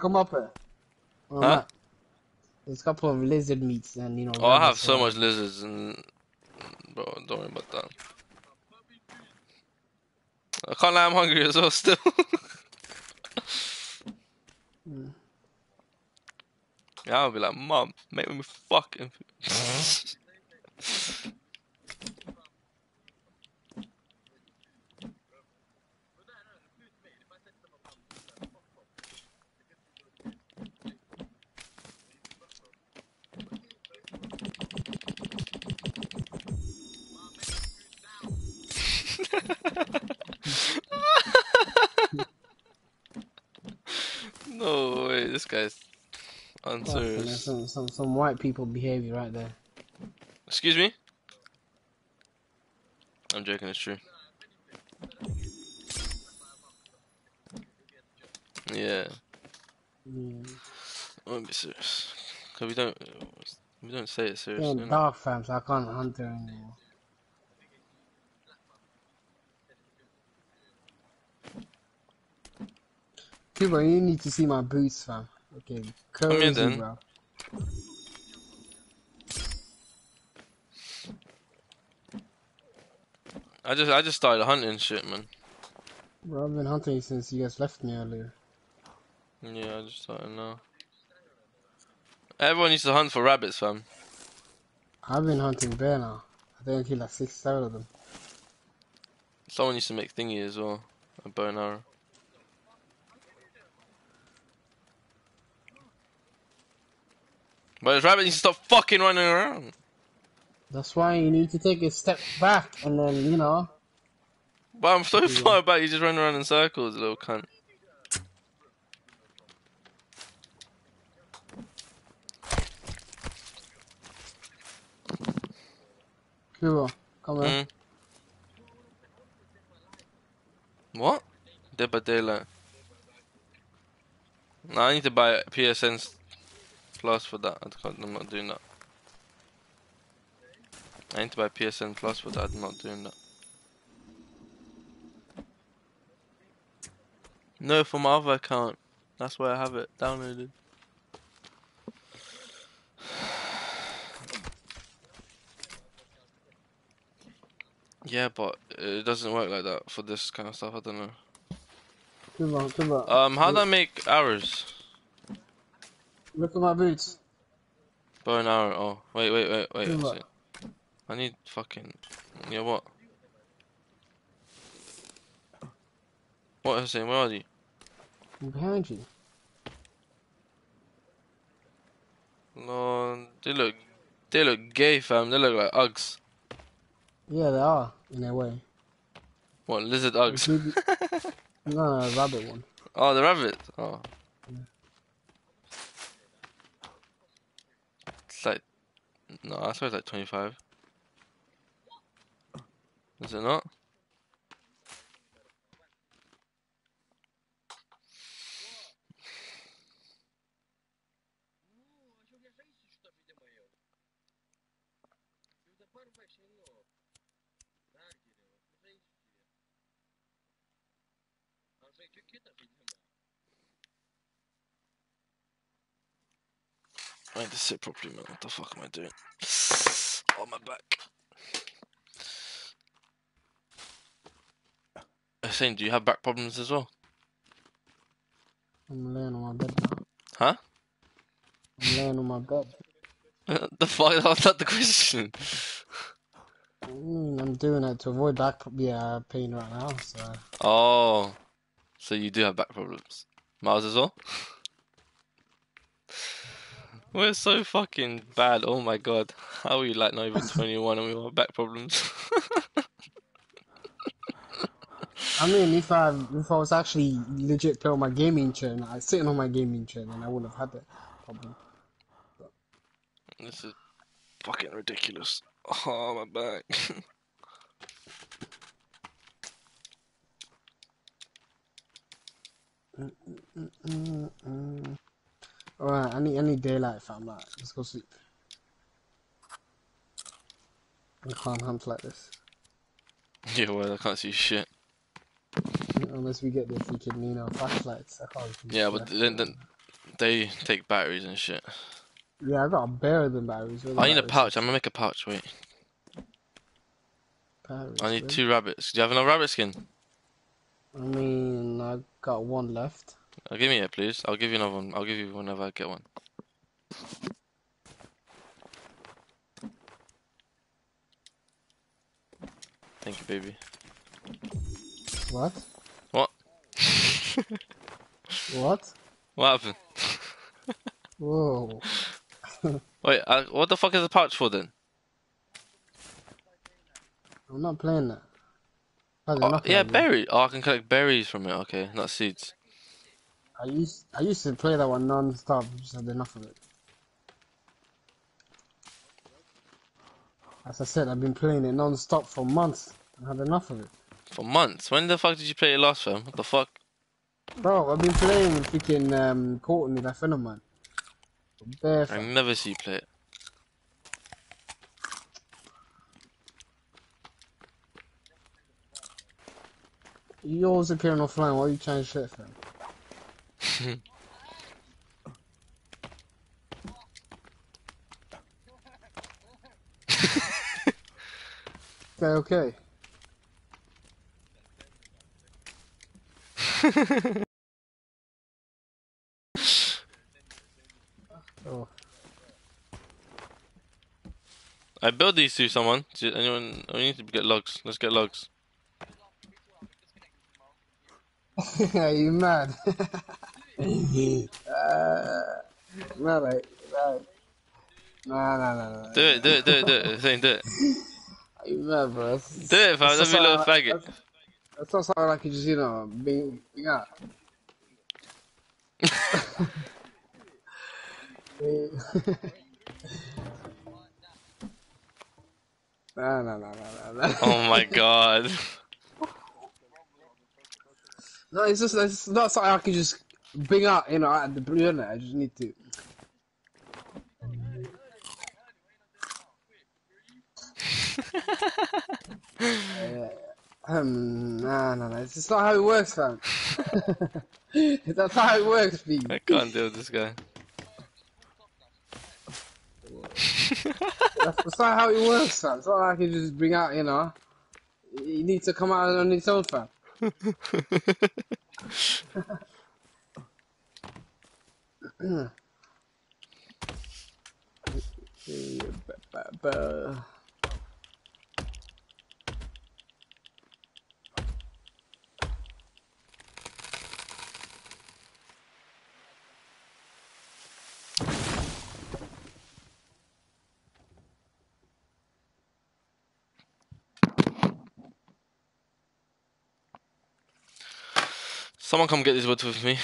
S2: come up here?
S1: Huh?
S2: There's a couple of lizard meats and you know.
S1: Oh, I have so much lizards and bro, don't worry about that. I can't lie, I'm hungry as well still.
S2: Mm.
S1: yeah, I'll be like, Mom, make me fucking No way, this guy's
S2: Fucking hell,
S1: unserious.
S2: Some, some white people behavior right there.
S1: Excuse me? I'm joking, it's true. Yeah. I won't be serious. Cause we don't, we don't say it seriously.
S2: in
S1: innit?
S2: dark fam, so I can't hunt her anymore. Kuba, you need to see my boots, fam. Okay,
S1: Come here,
S2: cozy,
S1: then.
S2: bro.
S1: I just, I just started hunting shit, man.
S2: Bro, I've been hunting since you guys left me earlier.
S1: Yeah, I just started now. Everyone used to hunt for rabbits, fam.
S2: I've been hunting bear now. I think I killed like six, seven of them.
S1: Someone used to make thingy as well, a bow and arrow. But this rabbit needs to stop fucking running around.
S2: That's why you need to take a step back and then, you know,
S1: But I'm so far back, you just run around in circles, little cunt.
S2: Kuba, come here.
S1: Mm. What? Dead by Daylight. No, I need to buy PSN Plus for that. I I'm not doing that. I need to buy PSN Plus but. I'm not doing that. No, for my other account. That's where I have it downloaded. Yeah, but it doesn't work like that for this kind of stuff. I don't know. Um, how do I make arrows?
S2: Look at my boots.
S1: Bow and arrow. Oh, wait, wait, wait, wait.
S2: Do
S1: that's
S2: what?
S1: it. I need fucking. Yeah, what? What is saying? Where are you?
S2: I'm behind you.
S1: No, they look, they look gay, fam. They look like Uggs.
S2: Yeah, they are, in a way.
S1: What lizard Uggs?
S2: No, no, rabbit one.
S1: oh, the rabbit. Oh. It's like, no, I swear it's like twenty-five. Is it not? I need to sit properly, man. What the fuck am I doing? Oh, my back. I'm saying, do you have back problems as well?
S2: I'm laying on my bed now.
S1: Huh?
S2: I'm laying on my bed.
S1: the fuck? That was not the question.
S2: Mean, I'm doing it to avoid back yeah, pain right now, so.
S1: Oh, so you do have back problems. Miles as well? We're so fucking bad. Oh my god. How are we like not even 21 and we have back problems?
S2: I mean, if I if I was actually legit playing on my gaming chair and I was sitting on my gaming chair, then I wouldn't have had that problem.
S1: this is fucking ridiculous. Oh, my back.
S2: Mm-mm. Alright, I need I need daylight, fam. Like, let's go sleep. I can't hunt like this
S1: yeah, well, I can't see shit.
S2: Unless we get the freaking you know flashlights. I can't.
S1: Yeah, but then, then they take batteries and shit.
S2: yeah, I got a better than batteries. The
S1: I need a pouch. I'm gonna make a pouch. Wait,
S2: Batteries,
S1: I need
S2: where?
S1: two rabbits. Do you have enough rabbit skin?
S2: I mean, I got one left.
S1: Uh, give me it, please. I'll give you another one. I'll give you whenever I get one. Thank you, baby.
S2: What?
S1: What?
S2: What
S1: happened?
S2: Whoa.
S1: Wait, uh, what the fuck is the pouch for then?
S2: I'm not playing that.
S1: Oh, yeah, berry. Oh, I can collect berries from it. Okay, not seeds.
S2: I used I used to play that one non-stop. Just had enough of it. As I said, I've been playing it non-stop for months. I had enough of it.
S1: For months. When the fuck did you play it last, fam? What the fuck?
S2: Bro, I've been playing with freaking um, Courtney, that friend of mine. Bare
S1: I never see you play it.
S2: You always appearing offline. Why are you trying to shit, fam? okay, okay. Oh,
S1: I built these to someone. Anyone? We need to get logs. Let's get logs.
S2: are you mad? uh, no, right, right. Nah, nah, nah, nah.
S1: Do it, do it, do it, do it. Saying do it.
S2: Are you mad, bro?
S1: Do it, fam. Don't be a little faggot.
S2: That's, that's not something like you just, you know, being, being out. nah, nah, nah, nah, nah.
S1: Oh my god.
S2: No, it's just it's not something I can just bring out, you know, out of the blue, innit? I just need to. Uh, um, no, no, nah. It's just not how it works, fam. That's how it works, B.
S1: I can't deal with this guy.
S2: That's, that's not how it works, fam. It's not like I can just bring out, you know. You need to come out on its own, fam.
S1: Someone come get this wood with me.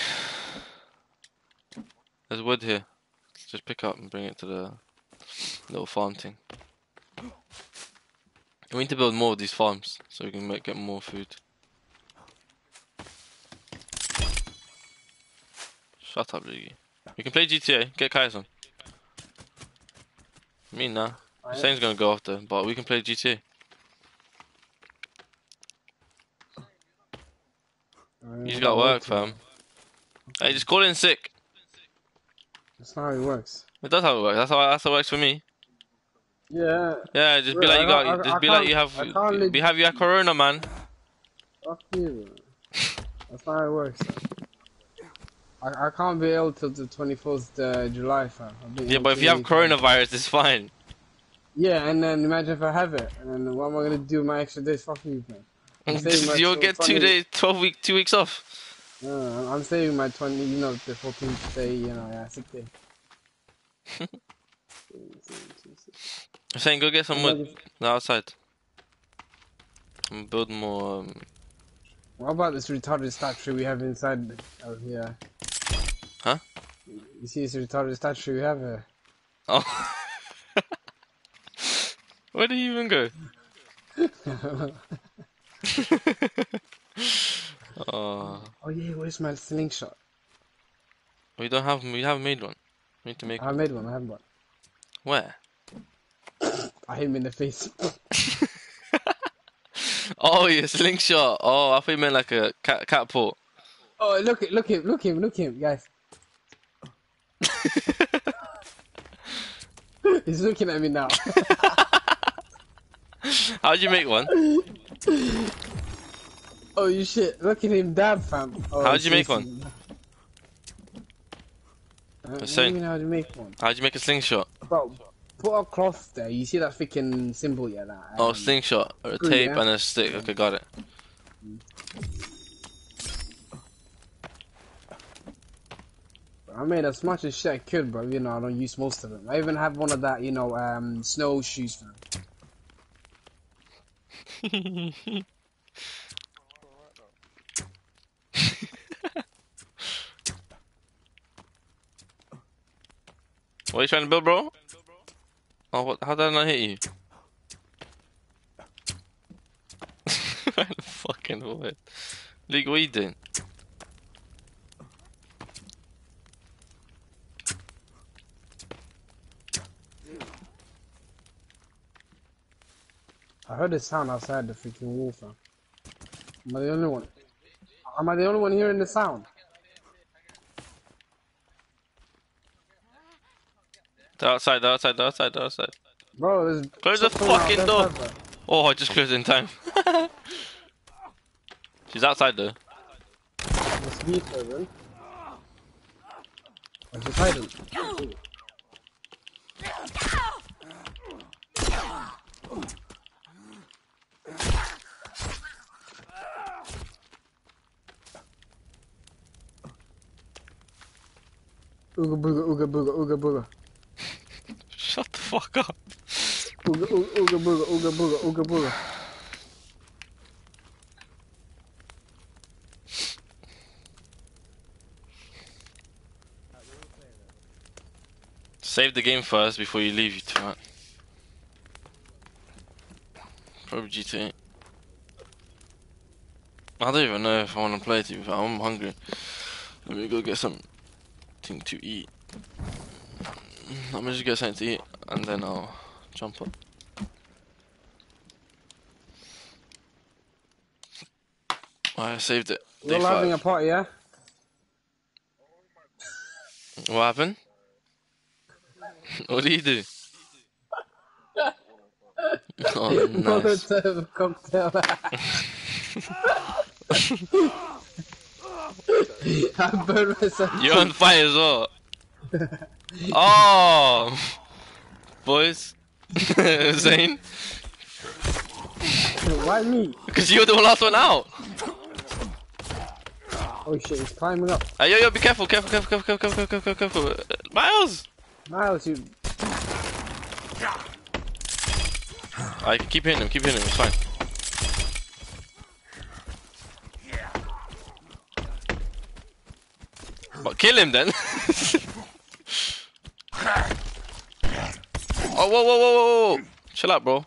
S1: There's wood here. Just pick up and bring it to the little farm thing. We need to build more of these farms so we can make, get more food. Shut up, Luigi. We can play GTA. Get Kai's on. Me nah. Hussein's gonna go after, but we can play GTA. He's got work, fam. Hey, just call in sick.
S2: That's not how it works.
S1: It does how it works. That's how that's how it works for me.
S2: Yeah.
S1: Yeah, just be
S2: Bro,
S1: like you got.
S2: I-
S1: Just
S2: I
S1: be like you have. We have your corona, man.
S2: Fuck you. That's not how it works. I, I can't be ill till the 24th uh, July, fam.
S1: Yeah, but if you have coronavirus, it's fine.
S2: Yeah, and then imagine if I have it, and then what am I gonna do with my extra days? Fuck you, man. I'm
S1: You'll get two days, twelve week, two weeks off.
S2: Uh, I'm saving my 20, you know, the 14th day, you know, yeah, sick day.
S1: I'm saying go get some wood outside. And build more. Um...
S2: What about this retarded statue we have inside out here?
S1: Huh?
S2: You see this retarded statue we have here?
S1: Oh. Where did you even go? oh,
S2: Oh yeah, where's my slingshot?
S1: we don't have. We haven't made one. We need to make.
S2: I made one, I have one.
S1: Where?
S2: I hit him in the face.
S1: Oh, yeah, slingshot. Oh, I thought you meant like a cat catapult.
S2: oh, look at look him, look him, look him, guys. He's looking at me now.
S1: How'd you make one?
S2: Oh, you shit. Look at him dab, fam. Oh,
S1: How'd you make
S2: seriously. Uh, what do
S1: saying.
S2: you mean how'd you make one?
S1: How'd you make a slingshot?
S2: Bro, put a cloth there. You see that freaking symbol, yeah? That,
S1: Oh,
S2: um,
S1: slingshot. Or a tape
S2: yeah.
S1: and a stick. Okay, got it.
S2: I made as much as shit I could, bro. You know, I don't use most of them. I even have one of that, you know, um, snowshoes,
S1: What are you trying to build, bro? Oh, what? How did I not hit you? Fucking what? League, what you doing?
S2: I heard a sound outside the freaking wall. Am I the only one? Am I the only one hearing the sound?
S1: They're outside, they're outside, they're outside, they're outside.
S2: Bro, there's
S1: Close the
S2: out
S1: fucking door. Oh, I just closed in time. She's outside though.
S2: The person. Oh, she's hiding. Ooga booga, ooga booga, ooga booga.
S1: Shut the fuck up.
S2: Ooga, ooga, ooga booga, ooga booga, ooga booga.
S1: Save the game first before you leave, you twat. Probably GTA. I don't even know if I want to play it. to be fair. I'm hungry. Let me go get something to eat. I'm gonna just get something to eat and then I'll jump up. I saved it.
S2: All having a party, yeah?
S1: What happened? what do you do? oh, nice.
S2: Cocktail. I burned myself.
S1: You're on fire as well. oh, boys, Zane,
S2: Why me?
S1: because you're the last one out.
S2: Oh shit, he's climbing up.
S1: Hey, yo, yo, be careful, careful, careful, careful, careful, careful, careful, careful. Uh, Miles.
S2: Miles, you.
S1: I keep hitting him, keep hitting him. It's fine. But kill him then. oh, whoa, whoa, whoa, whoa, whoa! Chill out, bro.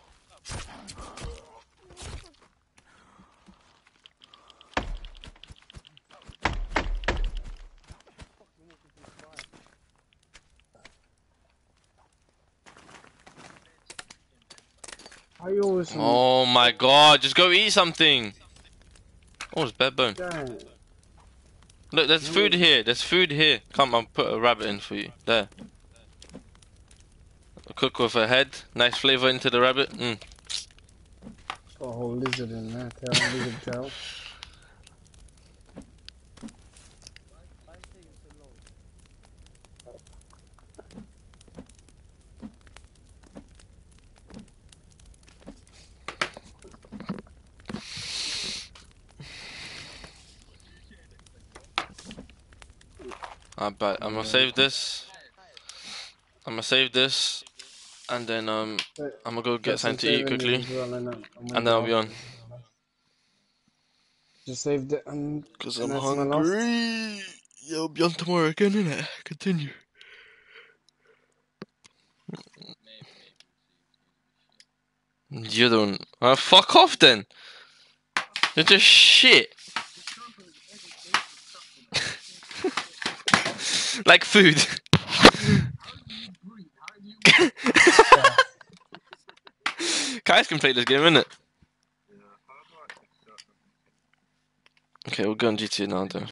S1: Oh my god, just go eat something. Oh, it's bad bone. Look, there's food here. There's food here. Come, I'll put a rabbit in for you. There. Cook with a head. Nice flavor into the rabbit. Mm.
S2: Got a whole lizard in there. Tail, lizard tail.
S1: I bet. I'm gonna save this. I'm gonna save this, and then um, I'm gonna go get something to eat quickly,
S2: well, and then,
S1: and then I'll be on.
S2: Just saved it and
S1: Cause I'm hungry. Yeah, I'll be on tomorrow again, innit? Continue. You don't. Uh, fuck off then. You're just shit. like food. Guys can play this game, innit? Okay, we'll go on GTA now then.